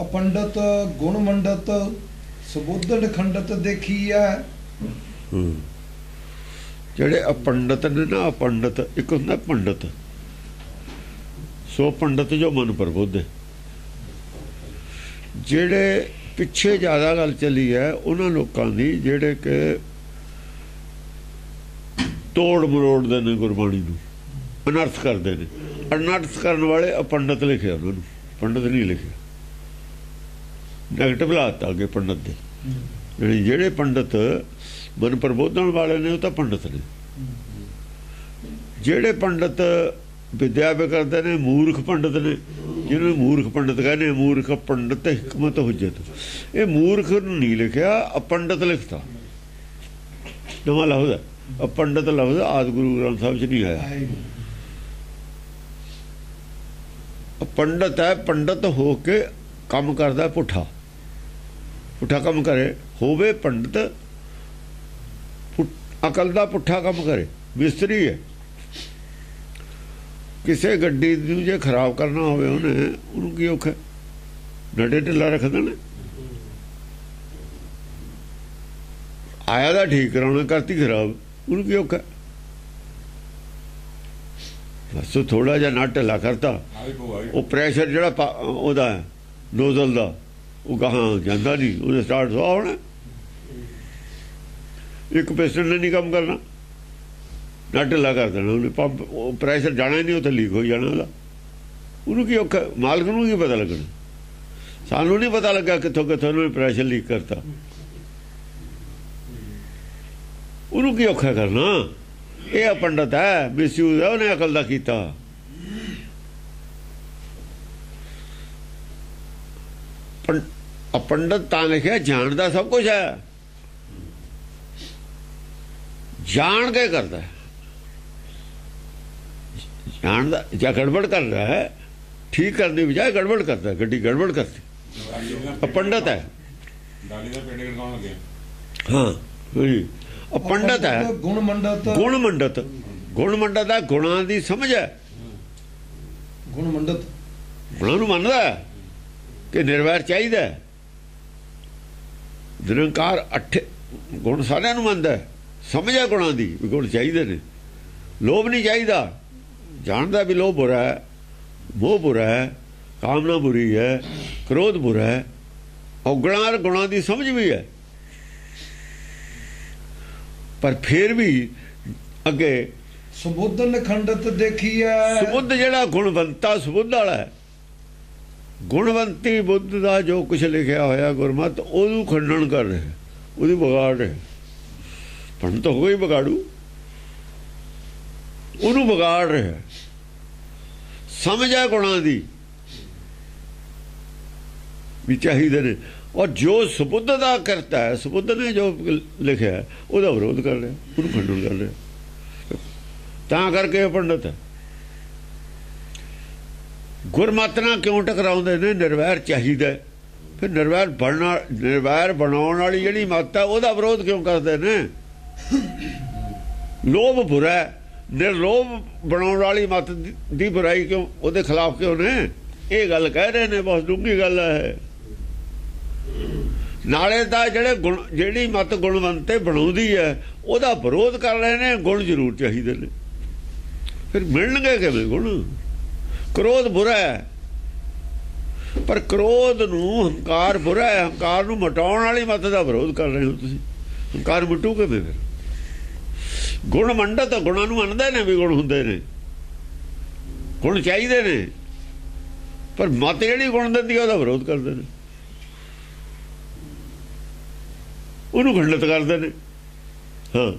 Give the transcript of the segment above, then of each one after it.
ਅਪੰਡਤ ਗੁਣ ਮੰਡਤ ਸੁਬੋਧਨ ਖੰਡਤ ਦੇਖੀਐ। ਹੂੰ। ਜਿਹੜੇ ਅਪੰਡਤ ਨੇ ਨਾ ਅਪੰਡਤ, ਇੱਕ ਹੁੰਦਾ ਪੰਡਤ। ਸੋ ਪੰਡਤ ਜੋ ਮਨ ਪ੍ਰਬੁੱਧ ਜਿਹੜੇ ਪਿੱਛੇ ਜ਼ਿਆਦਾ ਗੱਲ ਚੱਲੀ ਹੈ ਉਹਨਾਂ ਲੋਕਾਂ ਦੀ ਜਿਹੜੇ ਕਿ ਤੋੜ ਮਰੋੜ ਦੇ ਨੇ ਗੁਰਬਾਣੀ ਨੂੰ। ਅਨਰਥ ਕਰਦੇ ਨੇ। ਅਨਰਥ ਕਰਨ ਵਾਲੇ ਅਪੰਡਤ ਲਿਖਿਆ ਉਹਨਾਂ ਨੂੰ। ਪੰਡਤ ਨਹੀਂ ਲਿਖਿਆ ਨੈਗੇਟਿਵ ਲਾਤਾ ਅੱਗੇ ਪੰਡਤ ਦੇ। ਜਿਹੜੇ ਜਿਹੜੇ ਪੰਡਤ ਮਨ ਪ੍ਰਬੋਧਨ ਵਾਲੇ ਨੇ ਉਹ ਤਾਂ ਪੰਡਤ ਨੇ। ਜਿਹੜੇ ਪੰਡਤ ਵਿਦਿਆ ਵੀ ਕਰਦੇ ਨੇ, ਮੂਰਖ ਪੰਡਤ ਨੇ। ਜਿਹਨੂੰ ਮੂਰਖ ਪੰਡਤ ਕਹਿੰਦੇ ਮੂਰਖ ਪੰਡਤ ਹਕਮਤ ਹੁਜਤ ਇਹ ਮੂਰਖ ਨੂੰ ਨਹੀਂ ਲਿਖਿਆ, ਅਪੰਡਤ ਲਿਖਤਾ। ਨਵਾਂ ਲਫ਼ਜ਼ ਹੈ। ਅਪੰਡਤ ਲਫ਼ਜ਼ ਆਦ ਗੁਰੂ ਗ੍ਰੰਥ ਸਾਹਿਬ 'ਚ ਨਹੀਂ ਆਇਆ। ਪੰਡਤ ਹੈ, ਪੰਡਤ ਹੋ ਕੇ ਕੰਮ ਕਰਦਾ ਪੁੱਠਾ। ਪੁੱਠਾ ਕੰਮ ਕਰੇ ਹੋਵੇ ਪੰਡਤ ਅਕਲ ਦਾ ਪੁੱਠਾ ਕੰਮ ਕਰੇ ਮਿਸਤਰੀ ਹੈ। ਕਿਸੇ ਗੱਡੀ ਨੂੰ ਜੇ ਖਰਾਬ ਕਰਨਾ ਹੋਵੇ ਉਹਨੇ ਉਹਨੂੰ ਕੀ ਔਖਾ ਨੜੇ ਢਿੱਲਾ ਰੱਖ ਦੇਣਾ। ਆਇਆ ਦਾ ਠੀਕ ਕਰਾਉਣਾ ਕਰਤੀ ਖਰਾਬ ਉਹਨੂੰ ਕੀ ਔਖਾ ਬਸ ਥੋੜਾ ਜਿਹਾ ਨਟ ਢਿੱਲਾ ਕਰਤਾ। ਉਹ ਪ੍ਰੈਸ਼ਰ ਜਿਹੜਾ ਉਹਦਾ ਨੋਜ਼ਲ ਦਾ। ਉਹ ਕਹਾਂ ਜਾਂਦਾ ਨਹੀਂ, ਉਹਦੇ ਸਟਾਰਟ ਸਵਾ ਹੋਣਾ। ਇੱਕ ਪਿਸਟਨ ਨੇ ਨਹੀਂ ਕੰਮ ਕਰਨਾ। ਨਟ ਢਿੱਲਾ ਕਰ ਦੇਣਾ ਉਹਨੇ ਪੰਪ ਪ੍ਰੈਸ਼ਰ ਜਾਣਾ ਹੀ ਨਹੀਂ, ਉੱਥੇ ਲੀਕ ਹੋ ਜਾਣਾ ਉਹਦਾ। ਉਹਨੂੰ ਕੀ ਔਖਾ, ਮਾਲਕ ਨੂੰ ਕੀ ਪਤਾ ਲੱਗਣਾ? ਸਾਨੂੰ ਨਹੀਂ ਪਤਾ ਲੱਗਾ ਕਿੱਥੋਂ ਕਿੱਥੋਂ ਉਹਨੇ ਪ੍ਰੈਸ਼ਰ ਲੀਕ ਕਰਤਾ। ਉਹਨੂੰ ਕੀ ਔਖਾ ਕਰਨਾ? ਇਹ ਪੰਡਤ ਹੈ ਮਿਸਯੂਜ਼ ਹੈ, ਉਹਨੇ ਅਕਲ ਦਾ ਕੀਤਾ। ਪੰ- ਆ ਪੰਡਤ ਤਾਂ ਲਿਖਿਆ ਜਾਣਦਾ ਸਭ ਕੁਝ ਹੈ। ਜਾਣ ਕੇ ਕਰਦਾ ਹੈ। ਜਾਣਦਾ ਜਾਂ ਗੜਬੜ ਕਰ ਰਿਹਾ ਹੈ ਠੀਕ ਕਰਨ ਦੀ ਬਜਾਏ ਗੜਬੜ ਕਰਦਾ ਹੈ, ਗੱਡੀ ਗੜਬੜ ਕਰਦੀ। ਆ ਪੰਡਤ ਹੈ। ਡਾਲੀ ਦਾ ਪੇੜੇ ਗੜਕਾਉਣ ਲੱਗੇ ਹਾਂ ਜੀ ਆ ਪੰਡਤ ਹੈ। ਗੁਣ ਮੰਡਤ। ਗੁਣ ਮੰਡਤ। ਗੁਣ ਮੰਡਤ ਦਾ ਗੁਣਾਂ ਦੀ ਸਮਝ ਹੈ। ਗੁਣ ਮੰਡਤ। ਗੁਣਾਂ ਨੂੰ ਮੰਨਦਾ ਕਿ ਨਿਰਵੈਰ ਚਾਹੀਦਾ ਹੈ। ਨਿਰੰਕਾਰ ਅੱਠ ਗੁਣ ਸਾਰਿਆਂ ਨੂੰ ਮੰਨਦਾ ਹੈ। ਸਮਝ ਹੈ ਗੁਣਾਂ ਦੀ ਵੀ ਗੁਣ ਚਾਹੀਦੇ ਨੇ। ਲੋਭ ਨਹੀਂ ਚਾਹੀਦਾ। ਜਾਣਦਾ ਵੀ ਲੋਭ ਬੁਰਾ ਹੈ ਮੋਹ ਬੁਰਾ ਹੈ ਕਾਮਨਾ ਬੁਰੀ ਹੈ ਕ੍ਰੋਧ ਬੁਰਾ ਹੈ। ਔਗਣਾਂ ਔਰ ਗੁਣਾਂ ਦੀ ਸਮਝ ਵੀ ਹੈ। ਪਰ ਫਿਰ ਵੀ ਅੱਗੇ ਸੁਬੋਧਨ ਖੰਡਤ ਦੇਖੀਐ। ਸੁਬੁੱਧ ਜਿਹੜਾ ਗੁਣਵੰਤਾ ਸੁਬੁੱਧ ਵਾਲਾ ਹੈ। ਗੁਣਵੰਤੀ ਬੁੱਧ ਦਾ ਜੋ ਕੁਝ ਲਿਖਿਆ ਹੋਇਆ ਗੁਰਮਤ, ਉਹਨੂੰ ਖੰਡਨ ਕਰ ਰਿਹਾ ਉਹਦੀ ਵਿਗਾੜ ਰਿਹਾ ਪਣ ਹੋ ਗਈ ਵਿਗਾੜੂ। ਉਹਨੂੰ ਵਿਗਾੜ ਰਿਹਾ ਸਮਝ ਹੈ ਗੁਣਾਂ ਦੀ ਵੀ ਚਾਹੀਦੇ ਨੇ। ਔਰ ਜੋ ਸੁਬੁੱਧ ਦਾ ਕਰਤਾ ਹੈ, ਸੁਬੁੱਧ ਨੇ ਜੋ ਲਿਖਿਆ ਉਹਦਾ ਵਿਰੋਧ ਕਰ ਰਿਹਾ ਉਹਨੂੰ ਖੰਡਨ ਕਰ ਰਿਹਾ ਤਾਂ ਕਰਕੇ ਇਹ ਪੰਡਤ ਹੈ। ਗੁਰਮਤਿ ਨਾਲ ਕਿਉਂ ਟਕਰਾਉਂਦੇ ਨੇ? ਨਿਰਵੈਰ ਚਾਹੀਦਾ ਫਿਰ ਨਿਰਵੈਰ ਬਣਨਾ, ਨਿਰਵੈਰ ਬਣਾਉਣ ਵਾਲੀ ਜਿਹੜੀ ਮੱਤ ਹੈ, ਉਹਦਾ ਵਿਰੋਧ ਕਿਉਂ ਕਰਦੇ ਨੇ? ਲੋਭ ਬੁਰਾ ਨਿਰਲੋਭ ਬਣਾਉਣ ਵਾਲੀ ਮੱਤ ਦੀ ਬੁਰਾਈ ਕਿਉਂ? ਉਹਦੇ ਖਿਲਾਫ ਕਿਉਂ ਨੇ? ਇਹ ਗੱਲ ਕਹਿ ਰਹੇ ਨੇ ਬਹੁਤ ਡੂੰਘੀ ਗੱਲ ਹੈ। ਨਾਲੇ ਤਾਂ ਜਿਹੜੇ ਗੁਣ, ਜਿਹੜੀ ਮਤ ਗੁਣਵੰਤੇ ਬਣਾਉਂਦੀ ਹੈ, ਉਹਦਾ ਵਿਰੋਧ ਕਰ ਰਹੇ ਨੇ, ਗੁਣ ਜ਼ਰੂਰ ਚਾਹੀਦੇ ਨੇ। ਫਿਰ ਮਿਲਣਗੇ ਕਿਵੇਂ ਗੁਣ? ਕ੍ਰੋਧ ਬੁਰਾ ਹੈ। ਪਰ ਕ੍ਰੋਧ ਨੂੰ ਹੰਕਾਰ ਬੁਰਾ ਹੈ। ਹੰਕਾਰ ਨੂੰ ਮਟਾਉਣ ਵਾਲੀ ਮਤ ਦਾ ਵਿਰੋਧ ਕਰ ਰਹੇ ਹੋ ਤੁਸੀਂ। ਹੰਕਾਰ ਮਟੂ ਕਿਵੇਂ ਫਿਰ? ਗੁਣ ਮੰਡਤ ਗੁਣਾਂ ਨੂੰ ਮੰਨਦੇ ਨੇ ਵੀ ਗੁਣ ਹੁੰਦੇ ਨੇ। ਗੁਣ ਚਾਹੀਦੇ ਨੇ। ਪਰ ਮਤ ਜਿਹੜੀ ਗੁਣ ਦਿੰਦੀ ਆ, ਉਹਦਾ ਵਿਰੋਧ ਕਰਦੇ ਨੇ। ਉਹਨੂੰ ਖੰਡਿਤ ਕਰਦੇ ਨੇ। ਹਾਂ।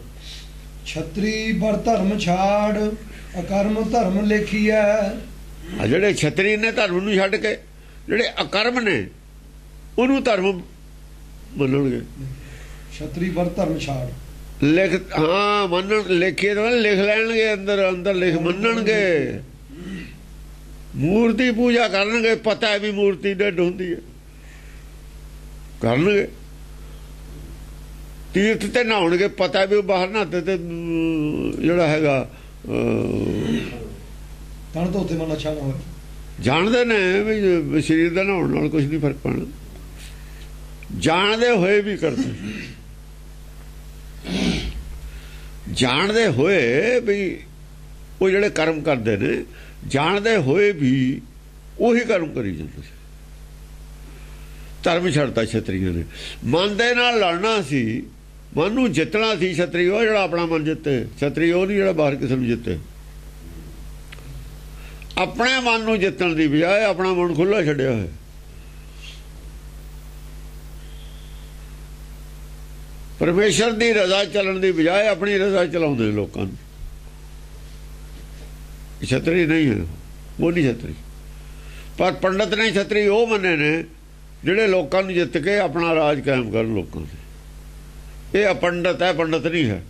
ਛਤਰੀ ਬਰ ਧਰਮ ਛਾੜ ਅਕਰਮ ਧਰਮ ਲੇਖੀਐ। ਆ ਜਿਹੜੇ ਛਤਰੀ ਨੇ ਧਰਮ ਨੂੰ ਛੱਡ ਕੇ ਜਿਹੜੇ ਅਕਰਮ ਨੇ ਉਹਨੂੰ ਧਰਮ ਮੰਨਣਗੇ। ਛਤਰੀ ਬਰ ਧਰਮ ਛਾੜ। ਲਿਖ ਹਾਂ ਮੰਨਣ ਲਿਖੇ ਤਾਂ ਲਿਖ ਲੈਣਗੇ ਅੰਦਰ ਅੰਦਰ ਲਿਖ ਮੰਨਣਗੇ। ਮੂਰਤੀ ਪੂਜਾ ਕਰਨਗੇ ਪਤਾ ਹੈ ਵੀ ਮੂਰਤੀ ਡੱਡ ਹੁੰਦੀ ਹੈ। ਕਰਨਗੇ। ਤੀਰਥ ਤੇ ਨਹਾਉਣਗੇ ਪਤਾ ਵੀ ਉਹ ਬਾਹਰ ਨਹਾਤੇ ਤੇ ਜਿਹੜਾ ਹੈਗਾ ਅਮ, ਤਨ ਤੋਂ ਮਨ ਅੱਛਾ ਨਾ ਹੋਵੇ ਜਾਣਦੇ ਨੇ ਵੀ ਸਰੀਰ ਦਾ ਨਹਾਉਣ ਨਾਲ ਕੁਝ ਨਹੀਂ ਫ਼ਰਕ ਪੈਣਾ। ਜਾਣਦੇ ਹੋਏ ਵੀ ਕਰਦੇ। ਜਾਣਦੇ ਹੋਏ ਵੀ ਉਹ ਜਿਹੜੇ ਕਰਮ ਕਰਦੇ ਨੇ ਜਾਣਦੇ ਹੋਏ ਵੀ ਉਹੀ ਕਰਮ ਕਰੀ ਜਾਂਦੇ ਸੀ। ਧਰਮ ਛੱਡਤਾ ਛਤਰੀਆਂ ਨੇ। ਮਨ ਦੇ ਨਾਲ ਲੜਨਾ ਸੀ ਮਨ ਨੂੰ ਜਿੱਤਣਾ ਸੀ ਛਤਰੀ ਉਹ ਜਿਹੜਾ ਆਪਣਾ ਮਨ ਜਿੱਤੇ। ਛਤਰੀ ਉਹ ਨਹੀਂ ਜਿਹੜਾ ਬਾਹਰ ਕਿਸੇ ਨੂੰ ਜਿੱਤੇ। ਆਪਣੇ ਮਨ ਨੂੰ ਜਿੱਤਣ ਦੀ ਬਜਾਏ ਆਪਣਾ ਮਨ ਖੁੱਲਾ ਛੱਡਿਆ ਹੋਇਆ। ਪਰਮੇਸ਼ਰ ਦੀ ਰਜ਼ਾ ਚੱਲਣ ਦੀ ਬਜਾਏ ਆਪਣੀ ਰਜ਼ਾ ਚਲਾਉਂਦੇ ਲੋਕਾਂ ਨੂੰ ਇਹ ਛਤਰੀ ਨਹੀਂ ਹੈ ਉਹ ਨਹੀਂ ਛਤਰੀ। ਪਰ ਪੰਡਤ ਨੇ ਛਤਰੀ ਉਹ ਮੰਨੇ ਨੇ, ਜਿਹੜੇ ਲੋਕਾਂ ਨੂੰ ਜਿੱਤ ਕੇ ਆਪਣਾ ਰਾਜ ਕਾਇਮ ਕਰਨ ਲੋਕਾਂ ਦੇ। ਇਹ ਅਪੰਡਤ ਹੈ, ਪੰਡਤ ਨਹੀਂ ਹੈ।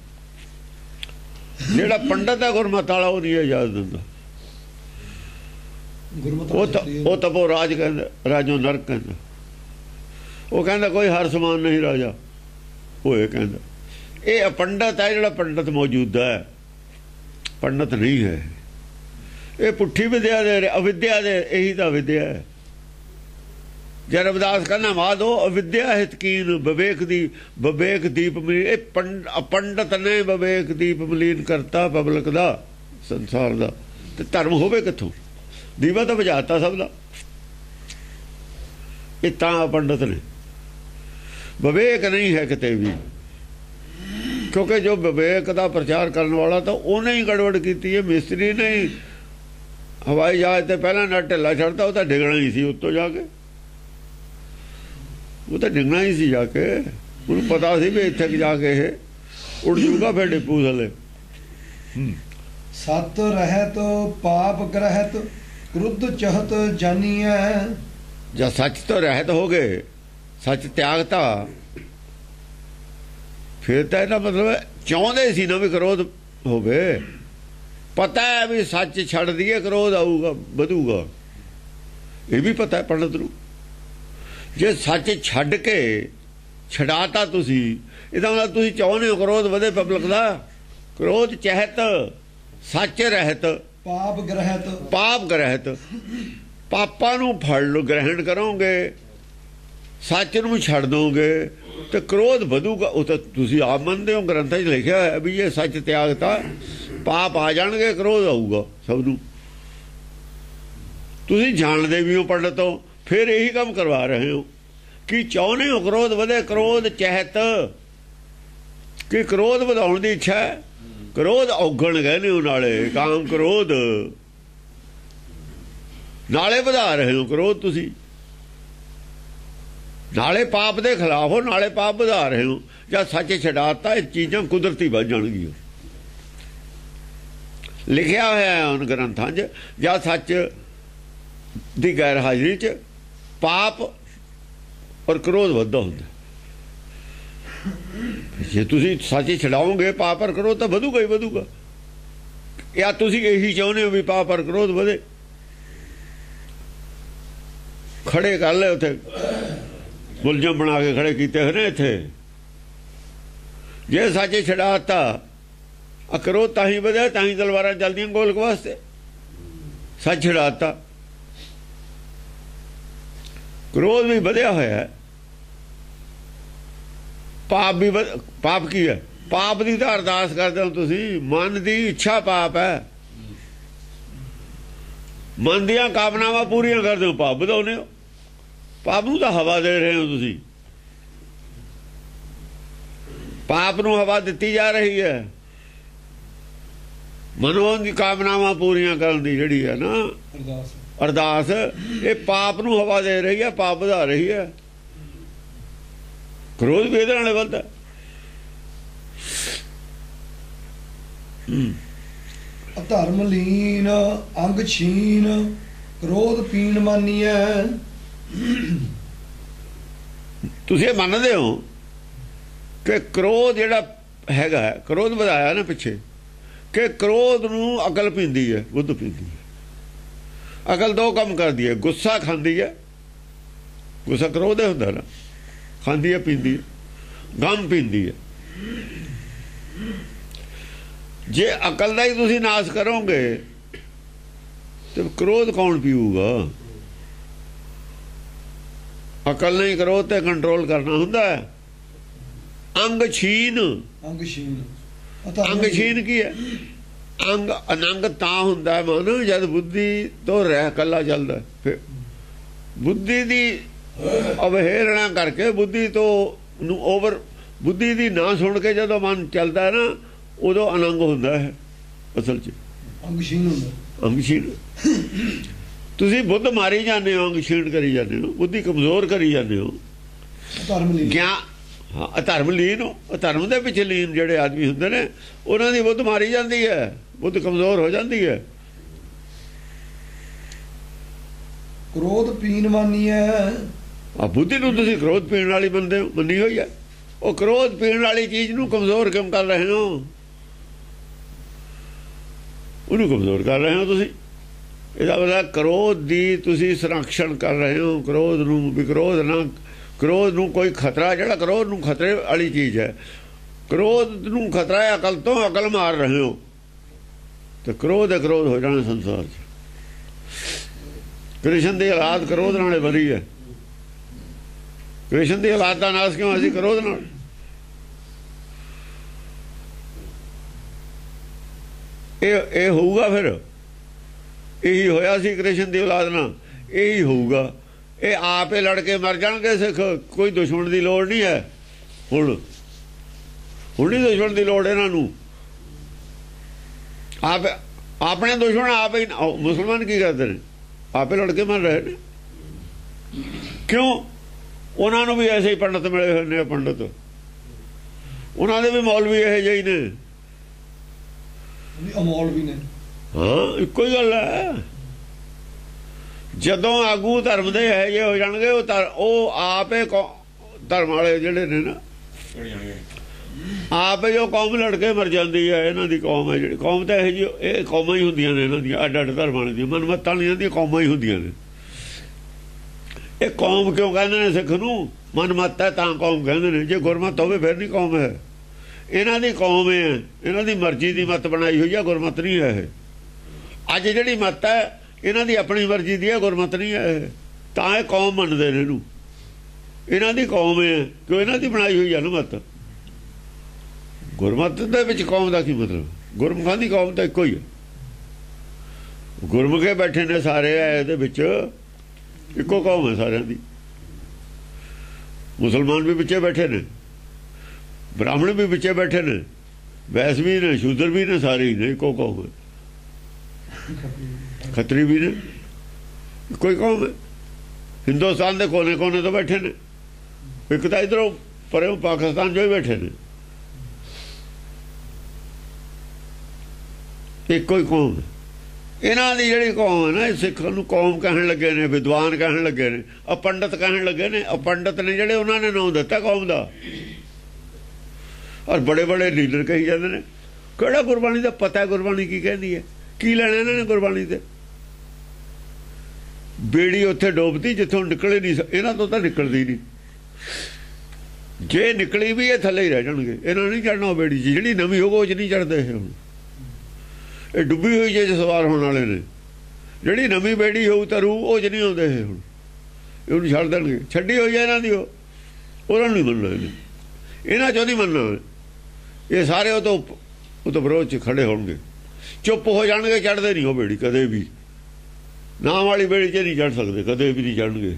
ਜਿਹੜਾ ਪੰਡਤ ਹੈ, ਗੁਰਮਤਿ ਵਾਲਾ, ਉਹ ਨਹੀਂ ਇਜਾਜ਼ਤ ਦਿੰਦਾ। ਉਹ ਉਹ ਤਪੋ ਰਾਜ ਕਹਿੰਦਾ ਰਾਜੋ ਨਰਕ ਕਹਿੰਦਾ। ਉਹ ਕਹਿੰਦਾ ਕੋਈ ਹਰ ਸਮਾਨ ਨਹੀਂ ਰਾਜਾ। ਉਹ ਇਹ ਕਹਿੰਦਾ ਇਹ ਅਪੰਡਤ ਹੈ ਜਿਹੜਾ ਪੰਡਤ ਮੌਜੂਦਾ ਹੈ। ਪੰਡਤ ਨਹੀਂ ਹੈ। ਇਹ ਪੁੱਠੀ ਵਿਦਿਆ ਦੇ ਅਵਿਦਿਆ ਦੇ ਇਹੀ ਤਾਂ ਵਿਦਿਆ ਹੈ। ਜੇ ਰਵਿਦਾਸ ਕਹਿੰਦਾ ਮਾਦੋ ਅਵਿਦਿਆ ਹਿਤਕੀਨ ਵਿਵੇਕ ਦੀ ਵਿਵੇਕ ਦੀਪ ਮਲੀ ਇਹ ਪੰਡ- ਅਪੰਡਤ ਨੇ ਵਿਵੇਕ ਦੀਪ ਮਲੀਨ ਕਰਤਾ ਪਬਲਿਕ ਦਾ ਸੰਸਾਰ ਦਾ। ਤੇ ਧਰਮ ਹੋਵੇ ਕਿੱਥੋਂ? ਦੀਵਾ ਤਾਂ ਬੁਝਾਤਾ ਸਭ ਦਾ। ਇਹ ਤਾਂ ਪੰਡਤ ਨੇ। ਵਿਵੇਕ ਨਹੀਂ ਹੈ ਕਿਤੇ ਵੀ। ਕਿਉਂਕਿ ਜੋ ਵਿਵੇਕ ਦਾ ਪ੍ਰਚਾਰ ਕਰਨ ਵਾਲਾ ਤਾਂ ਉਹਨੇ ਹੀ ਗੜਬੜ ਕੀਤੀ ਹੈ, ਮਿਸਤਰੀ ਨੇ ਹਵਾਈ ਜਹਾਜ਼ ਤੇ ਪਹਿਲਾਂ ਨਾ ਢਿੱਲਾ ਛੱਡਦਾ ਉਹ ਤਾਂ ਡਿੱਗਣਾ ਹੀ ਸੀ ਉੱਤੋਂ ਜਾ ਕੇ। ਉਹ ਤਾਂ ਡਿੱਗਣਾ ਹੀ ਸੀ ਜਾ ਕੇ। ਉਹਨੂੰ ਪਤਾ ਸੀ ਵੀ ਇੱਥੇ ਜਾ ਕੇ ਇਹ ਉੜ ਜੂਗਾ ਫਿਰ ਡਿਪੂ ਥੱਲੇ। ਸਤ ਰਹਿਤ ਪਾਪ ਗ੍ਰਹਿਤ। ਕ੍ਰੁੱਧ ਚਹਤ ਜਾਨੀਐ। ਜਾਂ ਸੱਚ ਤੋਂ ਰਹਿਤ ਹੋ ਗਏ ਸੱਚ ਤਿਆਗਤਾ ਫਿਰ ਤਾਂ ਇਹਦਾ ਮਤਲਬ ਚਾਹੁੰਦੇ ਸੀ ਨਾ ਵੀ ਕ੍ਰੋਧ ਹੋਵੇ। ਪਤਾ ਹੈ ਵੀ ਸੱਚ ਛੱਡ ਦਈਏ ਕ੍ਰੋਧ ਆਊਗਾ, ਵਧੂਗਾ। ਇਹ ਵੀ ਪਤਾ ਹੈ ਪੰਡਤ ਨੂੰ। ਜੇ ਸੱਚ ਛੱਡ ਕੇ ਛਡਾਤਾ ਤੁਸੀਂ, ਇਹਦਾ ਮਤਲਬ ਤੁਸੀਂ ਚਾਹੁੰਦੇ ਹੋ ਕ੍ਰੋਧ ਵਧੇ ਪਬਲਿਕ ਦਾ। ਕ੍ਰੋਧ ਚਹਿਤ, ਸੱਚ ਰਹਿਤ। ਪਾਪ ਗ੍ਰਹਿਤ। ਪਾਪ ਗ੍ਰਹਿਤ। ਪਾਪਾਂ ਨੂੰ ਫੜ ਲੋ ਗ੍ਰਹਿਣ ਕਰੋਗੇ, ਸੱਚ ਨੂੰ ਛੱਡ ਦੋਗੇ, ਤੇ ਕ੍ਰੋਧ ਵਧੂਗਾ। ਉਹ ਤਾਂ ਤੁਸੀਂ ਆਪ ਮੰਨਦੇ ਹੋ, ਗ੍ਰੰਥਾਂ 'ਚ ਲਿਖਿਆ ਹੈ ਵੀ ਇਹ ਸੱਚ ਤਿਆਗਤਾ ਪਾਪ ਆ ਜਾਣਗੇ, ਕ੍ਰੋਧ ਆਊਗਾ ਸਭ ਨੂੰ। ਤੁਸੀਂ ਜਾਣਦੇ ਵੀ ਹੋ, ਪੰਡਤ ਹੋ, ਫਿਰ ਇਹੀ ਕੰਮ ਕਰਵਾ ਰਹੇ ਹੋ। ਕਿ ਚਾਹੁੰਦੇ ਹੋ ਕ੍ਰੋਧ ਵਧੇ? ਕ੍ਰੋਧ ਚਹਿਤ। ਕਿ ਕ੍ਰੋਧ ਵਧਾਉਣ ਦੀ ਇੱਛਾ ਹੈ? ਕ੍ਰੋਧ ਔਗਣ ਕਹਿੰਦੇ ਉਹ ਨਾਲੇ, ਕਾਮ ਕ੍ਰੋਧ। ਨਾਲੇ ਵਧਾ ਰਹੇ ਹੋ ਕ੍ਰੋਧ ਤੁਸੀਂ। ਨਾਲੇ ਪਾਪ ਦੇ ਖਿਲਾਫ ਹੋ, ਨਾਲੇ ਪਾਪ ਵਧਾ ਰਹੇ ਹੋ। ਜਾਂ ਸੱਚ ਛਡਾਤਾ, ਇਹ ਚੀਜ਼ਾਂ ਕੁਦਰਤੀ ਬਣ ਜਾਣਗੀਆਂ। ਲਿਖਿਆ ਹੋਇਆ ਹੈ ਉਹਨਾਂ ਗ੍ਰੰਥਾਂ 'ਚ, ਜਾਂ ਸੱਚ ਦੀ ਗੈਰ ਹਾਜ਼ਰੀ 'ਚ, ਪਾਪ ਔਰ ਕ੍ਰੋਧ ਵੱਧਦਾ ਹੁੰਦਾ। ਜੇ ਤੁਸੀਂ ਸੱਚ ਛਡਾਓਗੇ, ਪਾਪ ਪਰ ਕ੍ਰੋਧ ਤਾਂ ਵਧੂਗਾ ਹੀ ਵਧੂਗਾ। ਜਾਂ ਤੁਸੀਂ ਇਹੀ ਚਾਹੁੰਦੇ ਹੋ ਵੀ ਪਾਪ ਔਰ ਕ੍ਰੋਧ ਵਧੇ। ਖੜੇ ਕਰ ਲੈ ਉੱਥੇ। ਮੁਲਜ਼ਮ ਬਣਾ ਕੇ ਖੜੇ ਕੀਤੇ ਹੋਏ ਨੇ ਇੱਥੇ। ਜੇ ਸੱਚ ਛਡਾਤਾ ਅਕਰੋ ਤਾਂ ਹੀ ਵਧਿਆ ਤਾਂ ਹੀ ਤਲਵਾਰਾਂ ਚੱਲਦੀਆਂ ਗੋਲਕ ਵਾਸਤੇ। ਸੱਚ ਛਡਾਤਾ। ਕ੍ਰੋਧ ਵੀ ਵਧਿਆ ਹੋਇਆ ਪਾਪ ਵੀ ਪਾਪ ਕੀ ਹੈ? ਪਾਪ ਦੀ ਤਾਂ ਅਰਦਾਸ ਕਰਦੇ ਹੋ ਤੁਸੀਂ। ਮਨ ਦੀ ਇੱਛਾ ਪਾਪ ਹੈ। ਮਨ ਦੀਆਂ ਕਾਮਨਾਵਾਂ ਪੂਰੀਆਂ ਕਰਦੇ ਹੋ ਪਾਪ ਵਧਾਉਂਦੇ ਹੋ। ਪਾਪ ਨੂੰ ਤਾਂ ਹਵਾ ਦੇ ਰਹੇ ਹੋ ਤੁਸੀਂ। ਪਾਪ ਨੂੰ ਹਵਾ ਦਿੱਤੀ ਜਾ ਰਹੀ ਹੈ। ਮਨੋਂ ਦੀ ਕਾਮਨਾਵਾਂ ਪੂਰੀਆਂ ਕਰਨ ਦੀ ਜਿਹੜੀ ਹੈ ਨਾ ਅਰਦਾਸ। ਅਰਦਾਸ ਇਹ ਪਾਪ ਨੂੰ ਹਵਾ ਦੇ ਰਹੀ ਹੈ ਪਾਪ ਵਧਾ ਰਹੀ ਹੈ। ਕ੍ਰੋਧ ਵੀ ਇਹਦੇ ਨਾਲ ਵੱਧਦਾ। ਅਧਰਮ ਲੀਨ ਅੰਗ ਛੀਨ ਕ੍ਰੋਧ ਪੀਣ ਮਾਨੀਐ। ਤੁਸੀਂ ਇਹ ਮੰਨਦੇ ਹੋ ਕਿ ਕ੍ਰੋਧ ਜਿਹੜਾ ਹੈਗਾ ਕ੍ਰੋਧ ਵਧਾਇਆ ਨਾ ਪਿੱਛੇ ਕਿ ਕ੍ਰੋਧ ਨੂੰ ਅਕਲ ਪੀਂਦੀ ਹੈ ਬੁੱਧ ਪੀਂਦੀ ਹੈ ਅਕਲ ਦੋ ਕੰਮ ਕਰਦੀ ਹੈ ਗੁੱਸਾ ਖਾਂਦੀ ਹੈ ਗੁੱਸਾ ਕ੍ਰੋਧ ਹੁੰਦਾ ਨਾ। ਖਾਂਦੀ ਹੈ ਪੀਂਦੀ ਹੈ। ਗਮ ਪੀਂਦੀ ਹੈ। ਜੇ ਅਕਲ ਦਾ ਹੀ ਤੁਸੀਂ ਨਾਸ਼ ਕਰੋਗੇ ਤੇ ਕ੍ਰੋਧ ਕੌਣ ਪੀਊਗਾ? ਅਕਲ ਨਹੀਂ ਕ੍ਰੋਧ ਤੇ ਕੰਟਰੋਲ ਕਰਨਾ ਹੁੰਦਾ ਹੈ। ਅੰਗ ਛੀਨ। ਅੰਗਸ਼ੀਨ ਅੰਗ ਛੀਨ ਕੀ ਹੈ? ਅੰਗ ਅਨੰਗ ਤਾਂ ਹੁੰਦਾ ਮਨ ਜਦ ਬੁੱਧੀ ਤੋਂ ਰਹਿ ਕੱਲਾ ਚੱਲਦਾ। ਫਿਰ ਬੁੱਧੀ ਦੀ ਅਵਹੇਲਣਾ ਕਰਕੇ ਬੁੱਧੀ ਤੋਂ ਨੂੰ ਓਵਰ ਬੁੱਧੀ ਦੀ ਨਾ ਸੁਣ ਕੇ ਜਦੋਂ ਮਨ ਚੱਲਦਾ ਹੈ ਨਾ ਉਦੋਂ ਅਨੰਗ ਹੁੰਦਾ ਹੈ ਅਸਲ 'ਚ। ਅੰਗਸ਼ੀਨ ਹੁੰਦਾ। ਅੰਗਸ਼ੀਣ ਤੁਸੀਂ ਬੁੱਧ ਮਾਰੀ ਜਾਂਦੇ ਹੋ ਅੰਗਸ਼ੀਣ ਕਰੀ ਜਾਂਦੇ ਹੋ ਬੁੱਧੀ ਕਮਜ਼ੋਰ ਕਰੀ ਜਾਂਦੇ ਹੋ। ਧਰਮ ਲਈ ਗਿਆ ਹਾਂ ਅਧਰਮ ਲੀਨ ਅਧਰਮ ਦੇ ਵਿੱਚ ਲੀਨ ਜਿਹੜੇ ਆਦਮੀ ਹੁੰਦੇ ਨੇ ਉਹਨਾਂ ਦੀ ਬੁੱਧ ਮਾਰੀ ਜਾਂਦੀ ਹੈ ਬੁੱਧ ਕਮਜ਼ੋਰ ਹੋ ਜਾਂਦੀ ਹੈ। ਕ੍ਰੋਧ ਪੀਨ ਵਾਨੀ ਹੈ ਆ ਬੁੱਧੀ ਨੂੰ ਤੁਸੀਂ ਕ੍ਰੋਧ ਪੀਣ ਵਾਲੀ ਬੰਦੇ ਹੋ, ਮੰਨੀ ਹੋਈ ਹੈ? ਉਹ ਕ੍ਰੋਧ ਪੀਣ ਵਾਲੀ ਚੀਜ਼ ਨੂੰ ਕਮਜ਼ੋਰ ਕਿਉਂ ਕਰ ਰਹੇ ਹੋ? ਉਹਨੂੰ ਕਮਜ਼ੋਰ ਕਰ ਰਹੇ ਹੋ ਤੁਸੀਂ? ਇਹਦਾ ਮਤਲਬ ਕ੍ਰੋਧ ਦੀ ਤੁਸੀਂ ਸੰਰਖਣ ਕਰ ਰਹੇ ਹੋ। ਕ੍ਰੋਧ ਨੂੰ ਵਿਕਰੋਧ ਨਾ, ਕ੍ਰੋਧ ਨੂੰ ਕੋਈ ਖਤਰਾ, ਜਿਹੜਾ ਕ੍ਰੋਧ ਨੂੰ ਖਤਰੇ ਵਾਲੀ ਚੀਜ਼ ਹੈ। ਕ੍ਰੋਧ ਨੂੰ ਖਤਰਾ ਹੈ, ਅਕਲ ਤੋਂ ਅਕਲ ਮਾਰ ਰਹੇ ਹੋ। ਤੇ ਕ੍ਰੋਧ ਹੈ, ਕ੍ਰੋਧ ਹੋ ਜਾਣਾ ਸੰਸਾਰ 'ਚ। ਕ੍ਰਿਸ਼ਨ ਦੀ ਔਲਾਦ ਕ੍ਰੋਧ ਨਾਲੇ ਬਰੀ ਹੈ। ਕ੍ਰਿਸ਼ਨ ਦੀ ਔਲਾਦ ਦਾ ਨਾਸ ਕਿਉਂ ਅਸੀਂ ਕਰੋ ਉਹਦੇ ਨਾਲ? ਇਹ ਇਹ ਹੋਊਗਾ ਫਿਰ। ਇਹੀ ਹੋਇਆ ਸੀ ਕ੍ਰਿਸ਼ਨ ਦੀ ਔਲਾਦ ਨਾਲ। ਇਹੀ ਹੋਊਗਾ। ਇਹ ਆਪੇ ਲੜ ਕੇ ਮਰ ਜਾਣਗੇ ਸਿੱਖ। ਕੋਈ ਦੁਸ਼ਮਣ ਦੀ ਲੋੜ ਨਹੀਂ ਹੈ। ਹੁਣ ਹੁਣ ਨਹੀਂ ਦੁਸ਼ਮਣ ਦੀ ਲੋੜ ਇਹਨਾਂ ਨੂੰ। ਆਪ, ਆਪਣੇ ਦੁਸ਼ਮਣ ਆਪ ਹੀ ਮੁਸਲਮਾਨ ਕੀ ਕਰਦੇ ਨੇ? ਆਪੇ ਲੜ ਕੇ ਮਰ ਰਹੇ ਨੇ। ਕਿਉਂ? ਉਹਨਾਂ ਨੂੰ ਵੀ ਐਸੇ ਹੀ ਪੰਡਤ ਮਿਲੇ ਹੋਏ ਨੇ ਪੰਡਤ। ਉਹਨਾਂ ਦੇ ਵੀ ਮੌਲਵੀ ਇਹ ਜਿਹੇ ਹੀ ਨੇ। ਵੀ ਅਮੋਲ ਵੀ ਨੇ। ਹਾਂ ਇੱਕੋ ਹੀ ਗੱਲ ਹੈ। ਜਦੋਂ ਆਗੂ ਧਰਮ ਦੇ ਹੈ ਜੇ ਹੋ ਜਾਣਗੇ ਉਹ ਉਹ ਆਪੇ ਧਰਮ ਵਾਲੇ ਜਿਹੜੇ ਨੇ ਨਾ ਆਪੇ ਜੋ ਕੌਮ ਲੜ ਕੇ ਮਰ ਜਾਂਦੀ ਹੈ ਇਹਨਾਂ ਦੀ ਕੌਮ ਹੈ ਜਿਹੜੀ। ਕੌਮ ਤਾਂ ਇਹ ਜੀ ਇਹ ਕੌਮਾਂ ਹੀ ਹੁੰਦੀਆਂ ਨੇ ਇਹਨਾਂ ਦੀਆਂ ਅੱਡ ਅੱਡ ਧਰਮਾਂ ਦੀਆਂ। ਮਨਮਤਾਂ ਦੀਆਂ ਦੀਆਂ ਕੌਮਾਂ ਹੀ ਹੁੰਦੀਆਂ ਨੇ। ਇਹ ਕੌਮ ਕਿਉਂ ਕਹਿੰਦੇ ਨੇ ਸਿੱਖ ਨੂੰ? ਮਨਮਤ ਹੈ ਤਾਂ ਕੌਮ ਕਹਿੰਦੇ ਨੇ। ਜੇ ਗੁਰਮਤ ਹੋਵੇ ਫਿਰ ਨਹੀਂ ਕੌਮ ਹੈ। ਇਹਨਾਂ ਦੀ ਕੌਮ ਹੈ। ਇਹਨਾਂ ਦੀ ਮਰਜ਼ੀ ਦੀ ਮਤ ਬਣਾਈ ਹੋਈ ਹੈ ਗੁਰਮਤ ਨਹੀਂ ਹੈ ਇਹ। ਅੱਜ ਜਿਹੜੀ ਮਤ ਹੈ, ਇਹਨਾਂ ਦੀ ਆਪਣੀ ਮਰਜ਼ੀ ਦੀ ਹੈ, ਗੁਰਮਤ ਨਹੀਂ ਹੈ ਇਹ। ਤਾਂ ਇਹ ਕੌਮ ਮੰਨਦੇ ਨੇ ਇਹਨੂੰ। ਇਹਨਾਂ ਦੀ ਕੌਮ ਹੈ। ਕਿਉਂ ਇਹਨਾਂ ਦੀ ਬਣਾਈ ਹੋਈ ਹੈ ਨਾ ਮਤ? ਗੁਰਮਤ ਦੇ ਵਿੱਚ ਕੌਮ ਦਾ ਕੀ ਮਤਲਬ? ਗੁਰਮੁਖਾਂ ਦੀ ਕੌਮ ਤਾਂ ਇੱਕੋ ਹੀ ਹੈ। ਗੁਰਮੁਖੇ ਬੈਠੇ ਨੇ ਸਾਰੇ ਆ ਇਹਦੇ ਵਿੱਚ ਇੱਕੋ ਕੌਮ ਹੈ ਸਾਰਿਆਂ ਦੀ। ਮੁਸਲਮਾਨ ਵੀ ਵਿੱਚੇ ਬੈਠੇ ਨੇ, ਬ੍ਰਾਹਮਣ ਵੀ ਵਿੱਚੇ ਬੈਠੇ ਨੇ, ਵੈਸ ਵੀ ਨੇ, ਸ਼ੂਦਰ ਵੀ ਨੇ, ਸਾਰੇ ਹੀ ਨੇ, ਇੱਕੋ ਕੌਮ ਹੈ। ਖੱਤਰੀ ਵੀ ਨੇ ਕੋਈ ਕੌਮ ਹੈ। ਹਿੰਦੁਸਤਾਨ ਦੇ ਕੋਨੇ-ਕੋਨੇ ਤੋਂ ਬੈਠੇ ਨੇ। ਇੱਕ ਤਾਂ ਇਧਰੋਂ ਪਰੇ ਪਾਕਿਸਤਾਨ ਜੋ ਹੀ ਬੈਠੇ ਨੇ। ਇੱਕੋ ਹੀ ਕੌਮ ਹੈ। ਇਹਨਾਂ ਦੀ ਜਿਹੜੀ ਕੌਮ ਹੈ ਨਾ, ਇਹ ਸਿੱਖਾਂ ਨੂੰ ਕੌਮ ਕਹਿਣ ਲੱਗੇ ਨੇ, ਵਿਦਵਾਨ ਕਹਿਣ ਲੱਗੇ ਨੇ ਆ ਕਹਿਣ ਲੱਗੇ ਨੇ ਆ ਨੇ ਜਿਹੜੇ ਉਹਨਾਂ ਨੇ ਨਾਮ ਦਿੱਤਾ ਕੌਮ ਦਾ। ਔਰ ਬੜੇ ਬੜੇ ਲੀਡਰ ਕਹੀ ਜਾਂਦੇ ਨੇ, ਕਿਹੜਾ ਗੁਰਬਾਣੀ ਦਾ ਪਤਾ ਗੁਰਬਾਣੀ ਕੀ ਕਹਿੰਦੀ ਹੈ? ਕੀ ਲੈਣਾ ਇਹਨਾਂ ਨੇ ਗੁਰਬਾਣੀ ਤੇ? ਬੇੜੀ ਉੱਥੇ ਡੋਬਦੀ ਜਿੱਥੋਂ ਨਿਕਲੇ ਨਹੀਂ, ਇਹਨਾਂ ਤੋਂ ਤਾਂ ਨਿਕਲਦੀ ਨਹੀਂ। ਜੇ ਨਿਕਲੀ ਵੀ ਇਹ ਥੱਲੇ ਹੀ ਰਹਿ ਜਾਣਗੇ, ਇਹਨਾਂ ਨਹੀਂ ਚੜਨਾ ਉਹ ਬੇੜੀ 'ਚ, ਜਿਹੜੀ ਨਵੀਂ ਹੋਊ ਉਹ 'ਚ ਨਹੀਂ ਚੜਦੇ ਇਹ ਹੁਣ। ਇਹ ਡੁੱਬੀ ਹੋਈ ਜੇ ਸਵਾਰ ਹੋਣ ਵਾਲੇ ਨੇ। ਜਿਹੜੀ ਨਵੀਂ ਬੇੜੀ ਹੋਊ ਤਰੂ ਉਹ 'ਚ ਨਹੀਂ ਆਉਂਦੇ ਇਹ ਹੁਣ। ਇਹਨੂੰ ਛੱਡ ਦੇਣਗੇ। ਛੱਡੀ ਹੋਈ ਹੈ ਇਹਨਾਂ ਦੀ ਉਹ। ਉਹਨਾਂ ਨੂੰ ਨਹੀਂ ਮੰਨਣਾ ਇਹਨੇ। ਇਹਨਾਂ 'ਚੋਂ ਨਹੀਂ ਮੰਨਣਾ ਇਹ ਸਾਰੇ ਉਹ ਤੋਂ ਉਹ ਤੋਂ ਵਿਰੋਧ 'ਚ ਖੜੇ ਹੋਣਗੇ। ਚੁੱਪ ਹੋ ਜਾਣਗੇ ਚੜਦੇ ਨਹੀਂ ਉਹ ਬੇੜੀ ਕਦੇ ਵੀ। ਨਾਮ ਵਾਲੀ ਬੇੜੀ 'ਚ ਨਹੀਂ ਚੜ ਸਕਦੇ, ਕਦੇ ਵੀ ਨਹੀਂ ਚੜਨਗੇ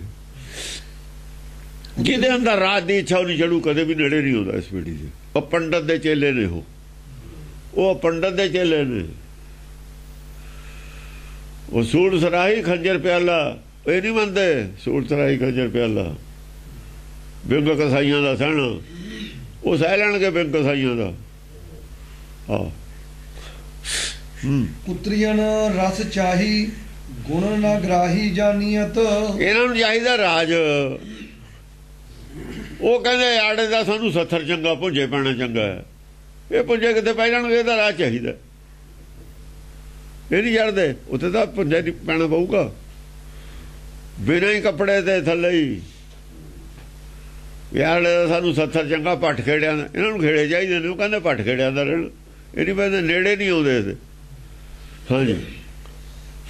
ਜਿਹਦੇ ਅੰਦਰ ਰਾਜ ਦੀ ਇੱਛਾ ਉਹ ਨਹੀਂ ਚੜੂ ਕਦੇ ਵੀ ਨੇੜੇ ਨਹੀਂ ਹੁੰਦਾ ਇਸ ਬੇੜੀ ਦੇ ਉਹ ਪੰਡਤ ਦੇ ਚੇਲੇ ਨੇ ਉਹ। ਉਹ ਪੰਡਤ ਦੇ ਚੇਲੇ ਨੇ। ਉਹ ਸੂੜ ਸਰਾਈ ਖੰਜਰ ਪਿਆਲਾ ਇਹ ਨਹੀਂ ਮੰਨਦੇ ਸੂੜ ਸਰਾਈ ਖੰਜਰ ਪਿਆਲਾ। ਬਿੰਗ ਕਸਾਈਆਂ ਦਾ ਸਹਿਣਾ ਉਹ ਸਹਿ ਲੈਣਗੇ ਬਿੰਗ ਕਸਾਈਆਂ ਦਾ। ਹੂੰ। ਪੁੱਤਰੀਆਂ ਰਸ ਚਾਹੀ ਗੁਣ ਨਾ ਗ੍ਰਾਹੀ ਜਾਨੀਅਤ। ਇਹਨਾਂ ਨੂੰ ਚਾਹੀਦਾ ਰਾਜ। ਉਹ ਕਹਿੰਦੇ ਆੜੇ ਦਾ ਸਾਨੂੰ ਸੱਥਰ ਚੰਗਾ ਪੁੰਜੇ ਪੈਣਾ ਚੰਗਾ ਇਹ ਪੁੰਜੇ ਕਿਤੇ ਪੈ ਜਾਣਗੇ ਇਹਦਾ ਰਾਜ ਚਾਹੀਦਾ ਇਹ ਨਹੀਂ ਛੱਡਦੇ ਉੱਥੇ ਤਾਂ ਪੁੰਜੇ ਨਹੀਂ ਪੈਣਾ ਪਊਗਾ। ਬਿਨਾਂ ਹੀ ਕੱਪੜੇ ਤੇ ਥੱਲੇ ਹੀ। ਯਾਰ ਸਾਨੂੰ ਸੱਥਰ ਚੰਗਾ ਪੱਟ ਖੇੜਿਆਂ ਦਾ ਇਹਨਾਂ ਨੂੰ ਖੇੜੇ ਚਾਹੀਦੇ ਨੇ ਉਹ ਕਹਿੰਦੇ ਪੱਟ ਖੇੜਿਆਂ ਦਾ ਰਹਿਣ। ਇਹ ਨਹੀਂ ਪੈਂਦੇ ਨੇੜੇ ਨਹੀਂ ਆਉਂਦੇ ਇਹਦੇ। ਹਾਂਜੀ।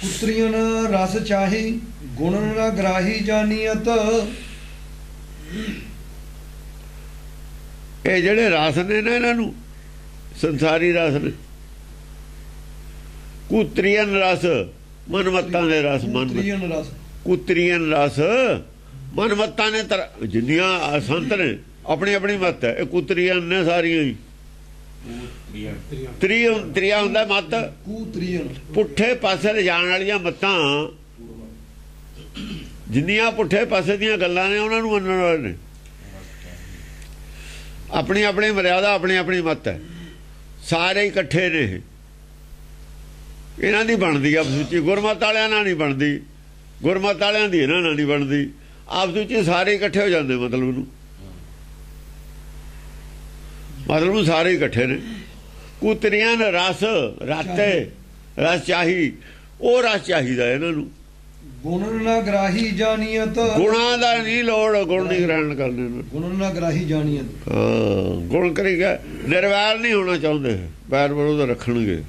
ਪੁੱਤਰੀਨ ਰਸ ਚਾਹੀ ਗੁਣ ਨ ਗ੍ਰਾਹੀ ਜਾਨੀਅਤ। ਇਹ ਜਿਹੜੇ ਰਸ ਨੇ ਨਾ ਇਹਨਾਂ ਨੂੰ ਸੰਸਾਰੀ ਰਸ ਨੇ। ਕੁਤਰੀਨ ਰਸ ਮਨਮਤਾਂ ਦੇ ਰਸ ਮਨ ਪੁੱਤਰੀਨ ਰਸ ਕੁਤਰੀਨ ਰਸ ਮਨਮਤਾਂ ਨੇ ਤਰ ਜਿੰਨੀਆਂ ਸੰਤ ਨੇ ਆਪਣੀ ਆਪਣੀ ਮਤ ਹੈ ਇਹ ਕੁਤਰੀਨ ਨੇ ਸਾਰੀਆਂ ਹੀ। ਤ੍ਰਿਆ ਤ੍ਰੀ ਤ੍ਰਿਆ ਹੁੰਦਾ ਮਤ। ਕੁਤਰੀਨ ਪੁੱਠੇ ਪਾਸੇ ਲਿਜਾਣ ਵਾਲੀਆਂ ਮਤਾਂ ਜਿੰਨੀਆਂ ਪੁੱਠੇ ਪਾਸੇ ਦੀਆਂ ਗੱਲਾਂ ਨੇ ਉਹਨਾਂ ਨੂੰ ਮੰਨਣ ਵਾਲੇ ਨੇ। ਆਪਣੀ ਆਪਣੀ ਮਰਿਆਦਾ ਆਪਣੀ ਆਪਣੀ ਮਤ ਹੈ। ਸਾਰੇ ਇਕੱਠੇ ਨੇ ਇਹ। ਇਹਨਾਂ ਦੀ ਬਣਦੀ ਆ ਸੂਚੀ ਗੁਰਮਤ ਵਾਲਿਆਂ ਨਾਲ ਨਹੀਂ ਬਣਦੀ। ਗੁਰਮਤ ਵਾਲਿਆਂ ਦੀ ਇਹਨਾਂ ਨਾਲ ਨਹੀਂ ਬਣਦੀ। ਆਪਸ ਵਿੱਚ ਸਾਰੇ ਇਕੱਠੇ ਹੋ ਜਾਂਦੇ ਮਤਲਬ ਨੂੰ। ਮਤਲਬ ਨੂੰ ਸਾਰੇ ਇਕੱਠੇ ਨੇ। ਕੁਤਰੀਆਂ ਨੇ ਰਸ ਰਾਤੇ ਰਸ ਚਾਹੀ। ਉਹ ਰਸ ਚਾਹੀਦਾ ਇਹਨਾਂ ਨੂੰ। ਗੁਣ ਨ ਗ੍ਰਾਹੀ ਜਾਨੀਅਤ ਗੁਣਾਂ ਦਾ ਨਹੀਂ ਲੋੜ ਗੁਣ ਨਹੀਂ ਗ੍ਰਹਿਣ ਕਰਨੇ ਨੂੰ। ਗੁਣ ਨ ਗ੍ਰਾਹੀ ਜਾਨੀਅਤ ਹਾਂ ਗੁਣ ਕਰੇਗਾ ਨਿਰਵੈਰ ਨਹੀਂ ਹੋਣਾ ਚਾਹੁੰਦੇ। ਵੈਰ ਵਿਰੋਧ ਰੱਖਣਗੇ।